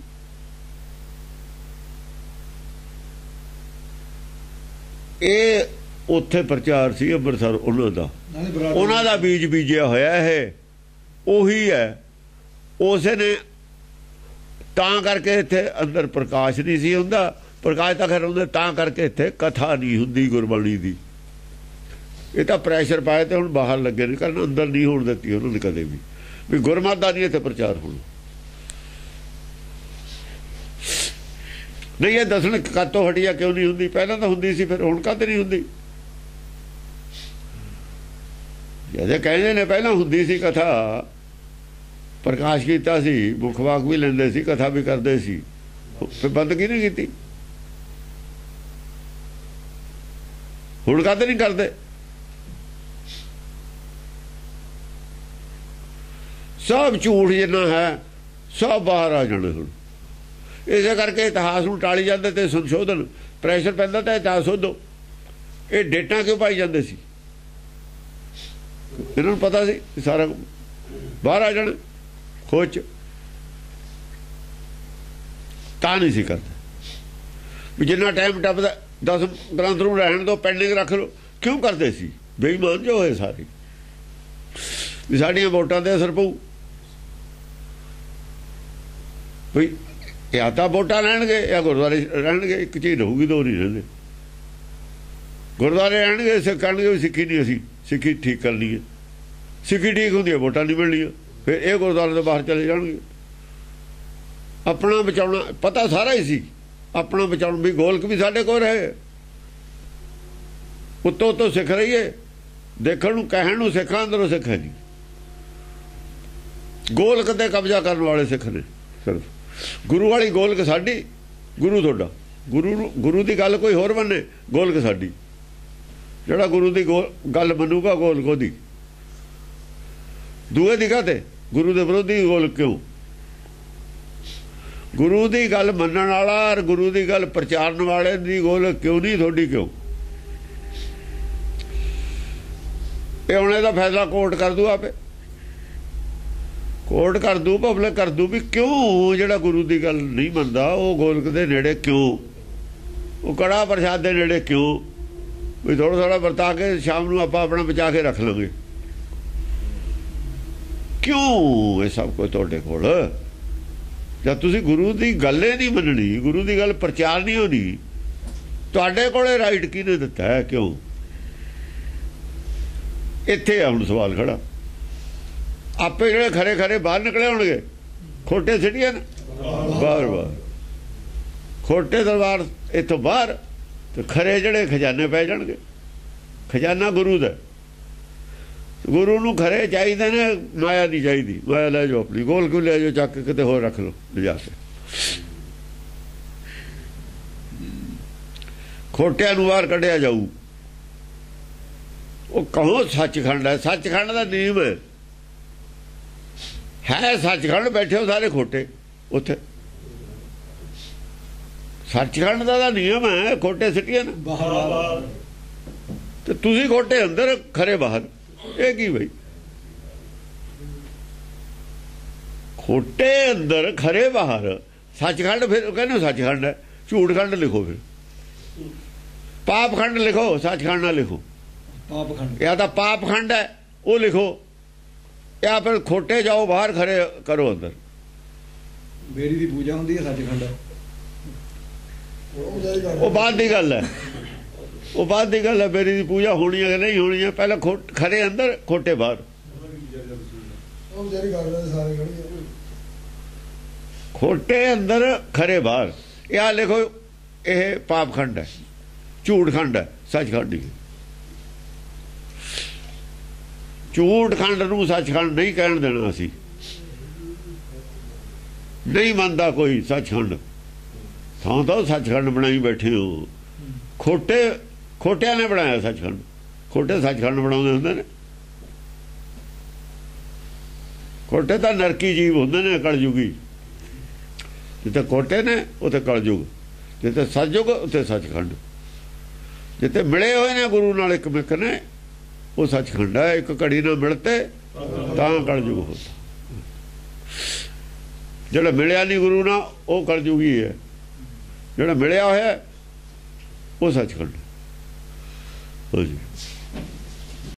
ਇਹ ਉੱਥੇ ਪ੍ਰਚਾਰ ਸੀ ਅੰਮ੍ਰਿਤਸਰ ਉਹਨਾਂ ਦਾ। ਉਹਨਾਂ ਦਾ ਬੀਜ ਬੀਜਿਆ ਹੋਇਆ ਇਹ। ਉਹੀ ਹੈ। ਉਸੇ ਨੇ ਤਾਂ ਕਰਕੇ ਇੱਥੇ ਅੰਦਰ ਪ੍ਰਕਾਸ਼ ਨਹੀਂ ਸੀ ਹੁੰਦਾ। ਪ੍ਰਕਾਸ਼ ਤਾਂ ਖੈਰ ਹੁੰਦਾ ਤਾਂ ਕਰਕੇ ਇੱਥੇ ਕਥਾ ਨਹੀਂ ਹੁੰਦੀ ਗੁਰਬਾਣੀ ਦੀ। ਇਹ ਤਾਂ ਪ੍ਰੈਸ਼ਰ ਪਾਇਆ ਤੇ ਹੁਣ ਬਾਹਰ ਲੱਗੇ ਨੇ ਕਰਨ ਅੰਦਰ ਨਹੀਂ ਹੋਣ ਦਿੱਤੀ ਉਹਨਾਂ ਨੇ ਕਦੇ ਵੀ। ਵੀ ਗੁਰਮਤਿ ਦਾ ਨਹੀਂ ਇੱਥੇ ਪ੍ਰਚਾਰ ਹੋਣਾ। ਨਹੀਂ, ਇਹ ਦੱਸਣ ਕਾਤੋਂ ਹਟਿਆ ਕਿਉਂ ਨਹੀਂ ਹੁੰਦੀ? ਪਹਿਲਾਂ ਤਾਂ ਹੁੰਦੀ ਸੀ, ਫਿਰ ਹੁਣ ਕਾਹਤੇ ਨਹੀਂ ਹੁੰਦੀ? ਜਿਹਦੇ ਕਹਿੰਦੇ ਨੇ ਪਹਿਲਾਂ ਹੁੰਦੀ ਸੀ ਕਥਾ, ਪ੍ਰਕਾਸ਼ ਕੀਤਾ ਸੀ ਮੁਖਵਾਕ ਵੀ ਲੈਂਦੇ ਸੀ, ਕਥਾ ਵੀ ਕਰਦੇ ਸੀ। ਫਿਰ ਬੰਦ ਕਿਹਨੇ ਕੀਤੀ? ਹੁਣ ਕਾਹਤੇ ਨਹੀਂ ਕਰਦੇ? ਸਭ ਝੂਠ ਜਿੰਨਾ ਹੈ, ਸਭ ਬਾਹਰ ਆ ਜਾਣਾ ਹੁਣ। ਇਸੇ ਕਰਕੇ ਇਤਿਹਾਸ ਨੂੰ ਟਾਲੀ ਜਾਂਦੇ ਤੇ ਸੰਸ਼ੋਧਨ ਪ੍ਰੈਸ਼ਰ ਪੈਂਦਾ ਤਾਂ ਇਤਿਹਾਸ ਸੋਧੋ। ਇਹ ਡੇਟਾ ਕਿਉਂ ਪਾਈ ਜਾਂਦੇ ਸੀ? ਇਹਨਾਂ ਨੂੰ ਪਤਾ ਸੀ ਸਾਰਾ ਬਾਹਰ ਆ ਜਾਣਾ ਖੋਜ 'ਚ। ਤਾਂ ਨਹੀਂ ਸੀ ਕਰਦੇ। ਵੀ ਜਿੰਨਾ ਟਾਈਮ ਟੱਪਦਾ 10 ਗ੍ਰੰਥ ਨੂੰ ਰਹਿਣ ਦੋ ਪੈਂਡਿੰਗ ਰੱਖ ਲਓ। ਕਿਉਂ ਕਰਦੇ ਸੀ? ਬੇਈਮਾਨ ਜੋ ਹੋਏ ਸਾਰੇ। ਵੀ ਸਾਡੀਆਂ ਵੋਟਾਂ ਤੇ ਅਸਰ ਪਊ। ਵੀ ਜਾਂ ਤਾਂ ਵੋਟਾਂ ਰਹਿਣਗੇ ਜਾਂ ਗੁਰਦੁਆਰੇ ਰਹਿਣਗੇ? ਇੱਕ ਚੀਜ਼ ਰਹੂਗੀ ਦੋ ਨਹੀਂ ਰਹਿੰਦੇ। ਗੁਰਦੁਆਰੇ ਰਹਿਣਗੇ, ਸਿੱਖ ਕਹਿਣਗੇ ਵੀ ਸਿੱਖੀ ਨਹੀਂ ਅਸੀਂ। ਸਿੱਖੀ ਠੀਕ ਕਰਨੀ ਹੈ। ਸਿੱਖੀ ਠੀਕ ਹੁੰਦੀ ਹੈ, ਵੋਟਾਂ ਨਹੀਂ ਮਿਲਣੀਆਂ। ਫਿਰ ਇਹ ਗੁਰਦੁਆਰੇ ਤੋਂ ਬਾਹਰ ਚਲੇ ਜਾਣਗੇ। ਆਪਣਾ ਬਚਾਉਣਾ, ਪਤਾ ਸਾਰਾ ਹੀ ਸੀ। ਆਪਣਾ ਬਚਾਉਣ ਵੀ ਗੋਲਕ ਵੀ ਸਾਡੇ ਕੋਲ ਰਹੇ। ਉੱਤੋਂ ਉੱਤੋਂ ਸਿੱਖ ਰਹੀਏ। ਦੇਖਣ ਨੂੰ, ਕਹਿਣ ਨੂੰ ਸਿੱਖਾਂ, ਅੰਦਰੋਂ ਸਿੱਖ ਹੈ ਨਹੀਂ। ਗੋਲਕ ਤੇ ਕਬਜ਼ਾ ਕਰਨ ਵਾਲੇ ਸਿੱਖ ਨੇ, ਸਿਰਫ। ਗੁਰੂ ਵਾਲੀ ਗੋਲਕ ਸਾਡੀ, ਗੁਰੂ ਤੁਹਾਡਾ। ਗੁਰੂ ਗੁਰੂ ਦੀ ਗੱਲ ਕੋਈ ਹੋਰ ਮੰਨੇ, ਗੋਲਕ ਸਾਡੀ। ਜਿਹੜਾ ਗੁਰੂ ਦੀ ਗੋਲ- ਗੱਲ ਮੰਨੂਗਾ ਗੋਲਕ ਉਹਦੀ ਦੂਏ ਦੀ ਕਾਤੇ ਗੁਰੂ ਦੇ ਵਿਰੋਧੀ ਗੋਲਕ ਕਿਉਂ? ਗੁਰੂ ਦੀ ਗੱਲ ਮੰਨਣ ਵਾਲਾ ਔਰ ਗੁਰੂ ਦੀ ਗੱਲ ਪ੍ਰਚਾਰਨ ਵਾਲੇ ਦੀ ਗੋਲਕ ਕਿਉਂ ਨਹੀਂ, ਤੁਹਾਡੀ ਕਿਉਂ? ਇਹ ਹੁਣ ਦਾ ਫੈਸਲਾ ਕੋਰਟ ਕਰ ਦੂ ਆਪੇ। ਕੋਟ ਕਰ ਦੂ ਪਬਲਿਕ ਕਰ ਦੂ ਵੀ ਕਿਉਂ ਜਿਹੜਾ ਗੁਰੂ ਦੀ ਗੱਲ ਨਹੀਂ ਮੰਨਦਾ, ਉਹ ਗੋਲਕ ਦੇ ਨੇੜੇ ਕਿਉਂ? ਉਹ ਕੜਾ ਪ੍ਰਸ਼ਾਦ ਦੇ ਨੇੜੇ ਕਿਉਂ? ਵੀ ਥੋੜਾ ਥੋੜਾ ਵਰਤਾ ਕੇ ਸ਼ਾਮ ਨੂੰ ਆਪਾਂ ਆਪਣਾ ਬਚਾ ਕੇ ਰੱਖ ਲਾਂਗੇ ਕਿਉਂ ਇਹ ਸਭ ਕੁਝ ਤੁਹਾਡੇ ਕੋਲ? ਜਦ ਤੁਸੀਂ ਗੁਰੂ ਦੀ ਗੱਲ ਹੀ ਨਹੀਂ ਮੰਨਣੀ, ਗੁਰੂ ਦੀ ਗੱਲ ਪ੍ਰਚਾਰ ਨਹੀਂ ਹੋਣੀ, ਤੁਹਾਡੇ ਕੋਲੇ ਰਾਈਟ ਕਿਹਨੇ ਦਿੱਤਾ ਹੈ ਕਿਉਂ? ਇੱਥੇ ਆ ਹੁਣ ਸਵਾਲ ਖੜਾ। ਆਪੇ ਜਿਹੜੇ ਖਰੇ ਖਰੇ ਬਾਹਰ ਨਿਕਲੇ ਹੋਣਗੇ। ਖੋਟੇ ਸਿਟੀਆਂ ਬਾਹਰ ਬਾਹਰ ਖੋਟੇ ਦਰਬਾਰ ਇੱਥੋਂ ਬਾਹਰ ਤੇ ਖਰੇ ਜਿਹੜੇ ਖਜ਼ਾਨੇ ਪੈ ਜਾਣਗੇ। ਖਜ਼ਾਨਾ ਗੁਰੂ ਦਾ। ਗੁਰੂ ਨੂੰ ਖਰੇ ਚਾਹੀਦੇ ਨੇ, ਮਾਇਆ ਨਹੀਂ ਚਾਹੀਦੀ। ਮਾਇਆ ਲੈ ਜਾਓ ਆਪਣੀ, ਗੋਲ ਕਿਉਂ ਲੈ ਜਾਓ, ਚੱਕ ਕੇ ਕਿਤੇ ਹੋਰ ਰੱਖ ਲਓ, ਲਿਜਾ ਕੇ। ਖੋਟਿਆਂ ਨੂੰ ਬਾਹਰ ਕੱਢਿਆ ਜਾਊ। ਉਹ ਕਹੋ ਸੱਚਖੰਡ ਹੈ। ਸੱਚਖੰਡ ਦਾ ਨਿਯਮ ਹੈ। ਹੈ ਸੱਚਖੰਡ ਬੈਠੇ ਹੋ ਸਾਰੇ ਖੋਟੇ ਉੱਥੇ। ਸੱਚਖੰਡ ਦਾ ਤਾਂ ਨਿਯਮ ਹੈ ਖੋਟੇ ਸਿੱਟੀਆਂ ਨੇ। ਬਾਹਰ ਤੇ ਤੁਸੀਂ ਖੋਟੇ ਅੰਦਰ ਖਰੇ ਬਾਹਰ। ਇਹ ਕੀ ਬਈ? ਖੋਟੇ ਅੰਦਰ ਖਰੇ ਬਾਹਰ। ਸੱਚਖੰਡ ਫਿਰ ਕਹਿੰਦੇ ਸੱਚਖੰਡ ਹੈ। ਝੂਠਖੰਡ ਲਿਖੋ ਫਿਰ। ਪਾਪਖੰਡ ਲਿਖੋ ਸੱਚਖੰਡ ਨਾ ਲਿਖੋ। ਪਾਪ ਖੰਡ। ਜਾਂ ਤਾਂ ਪਾਪਖੰਡ ਹੈ ਉਹ ਲਿਖੋ। ਜਾਂ ਫਿਰ ਖੋਟੇ ਜਾਓ ਬਾਹਰ ਖਰੇ ਕਰੋ ਅੰਦਰ। ਬੇੜੀ ਦੀ ਪੂਜਾ ਹੁੰਦੀ ਹੈ ਸੱਚਖੰਡ। ਉਹ ਬਾਅਦ ਦੀ ਗੱਲ ਹੈ। ਉਹ ਬਾਅਦ ਦੀ ਗੱਲ ਹੈ ਮੇਰੀ ਦੀ ਪੂਜਾ ਹੋਣੀ ਹੈ ਨਹੀਂ ਹੋਣੀ ਹੈ। ਪਹਿਲਾਂ ਖਰੇ ਅੰਦਰ ਖੋਟੇ ਬਾਹਰ। ਖੜੀ ਖੋਟੇ ਅੰਦਰ ਖਰੇ ਬਾਹਰ। ਇਹ ਲਿਖੋ ਇਹ ਪਾਪਖੰਡ ਹੈ ਝੂਠਖੰਡ ਹੈ ਸੱਚਖੰਡ ਨਹੀਂ ਝੂਠਖੰਡ ਨੂੰ ਸੱਚਖੰਡ ਨਹੀਂ ਕਹਿਣ ਦੇਣਾ ਅਸੀਂ। ਨਹੀਂ ਮੰਨਦਾ ਕੋਈ ਸੱਚਖੰਡ। ਥਾਂ ਤਾਂ ਸੱਚਖੰਡ ਬਣਾਈ ਬੈਠੇ ਹੋ। ਖੋਟੇ, ਖੋਟਿਆਂ ਨੇ ਬਣਾਇਆ ਸੱਚਖੰਡ। ਖੋਟੇ ਸੱਚਖੰਡ ਬਣਾਉਂਦੇ ਹੁੰਦੇ ਨੇ। ਖੋਟੇ ਤਾਂ ਨਰਕੀ ਜੀਵ ਹੁੰਦੇ ਨੇ ਕਲਯੁਗੀ। ਜਿੱਥੇ ਖੋਟੇ ਨੇ, ਉੱਥੇ ਕਲਯੁਗ। ਜਿੱਥੇ ਸਤਜੁਗ ਉੱਥੇ ਸੱਚਖੰਡ। ਜਿੱਥੇ ਮਿਲੇ ਹੋਏ ਨੇ ਗੁਰੂ ਨਾਲ ਇੱਕ ਮਿੱਕ ਨੇ ਉਹ ਸੱਚਖੰਡ ਹੈ, ਇੱਕ ਘੜੀ ਨਾਲ ਮਿਲਤੇ, ਤਾਂ ਕਲਯੁਗ ਹੁੰਦਾ। ਜਿਹੜਾ ਮਿਲਿਆ ਨਹੀਂ ਗੁਰੂ ਨਾਲ, ਉਹ ਕਲਯੁਗੀ ਹੈ ਜਿਹੜਾ ਮਿਲਿਆ ਹੋਇਆ, ਉਹ ਸੱਚਖੰਡ ਹਾਂਜੀ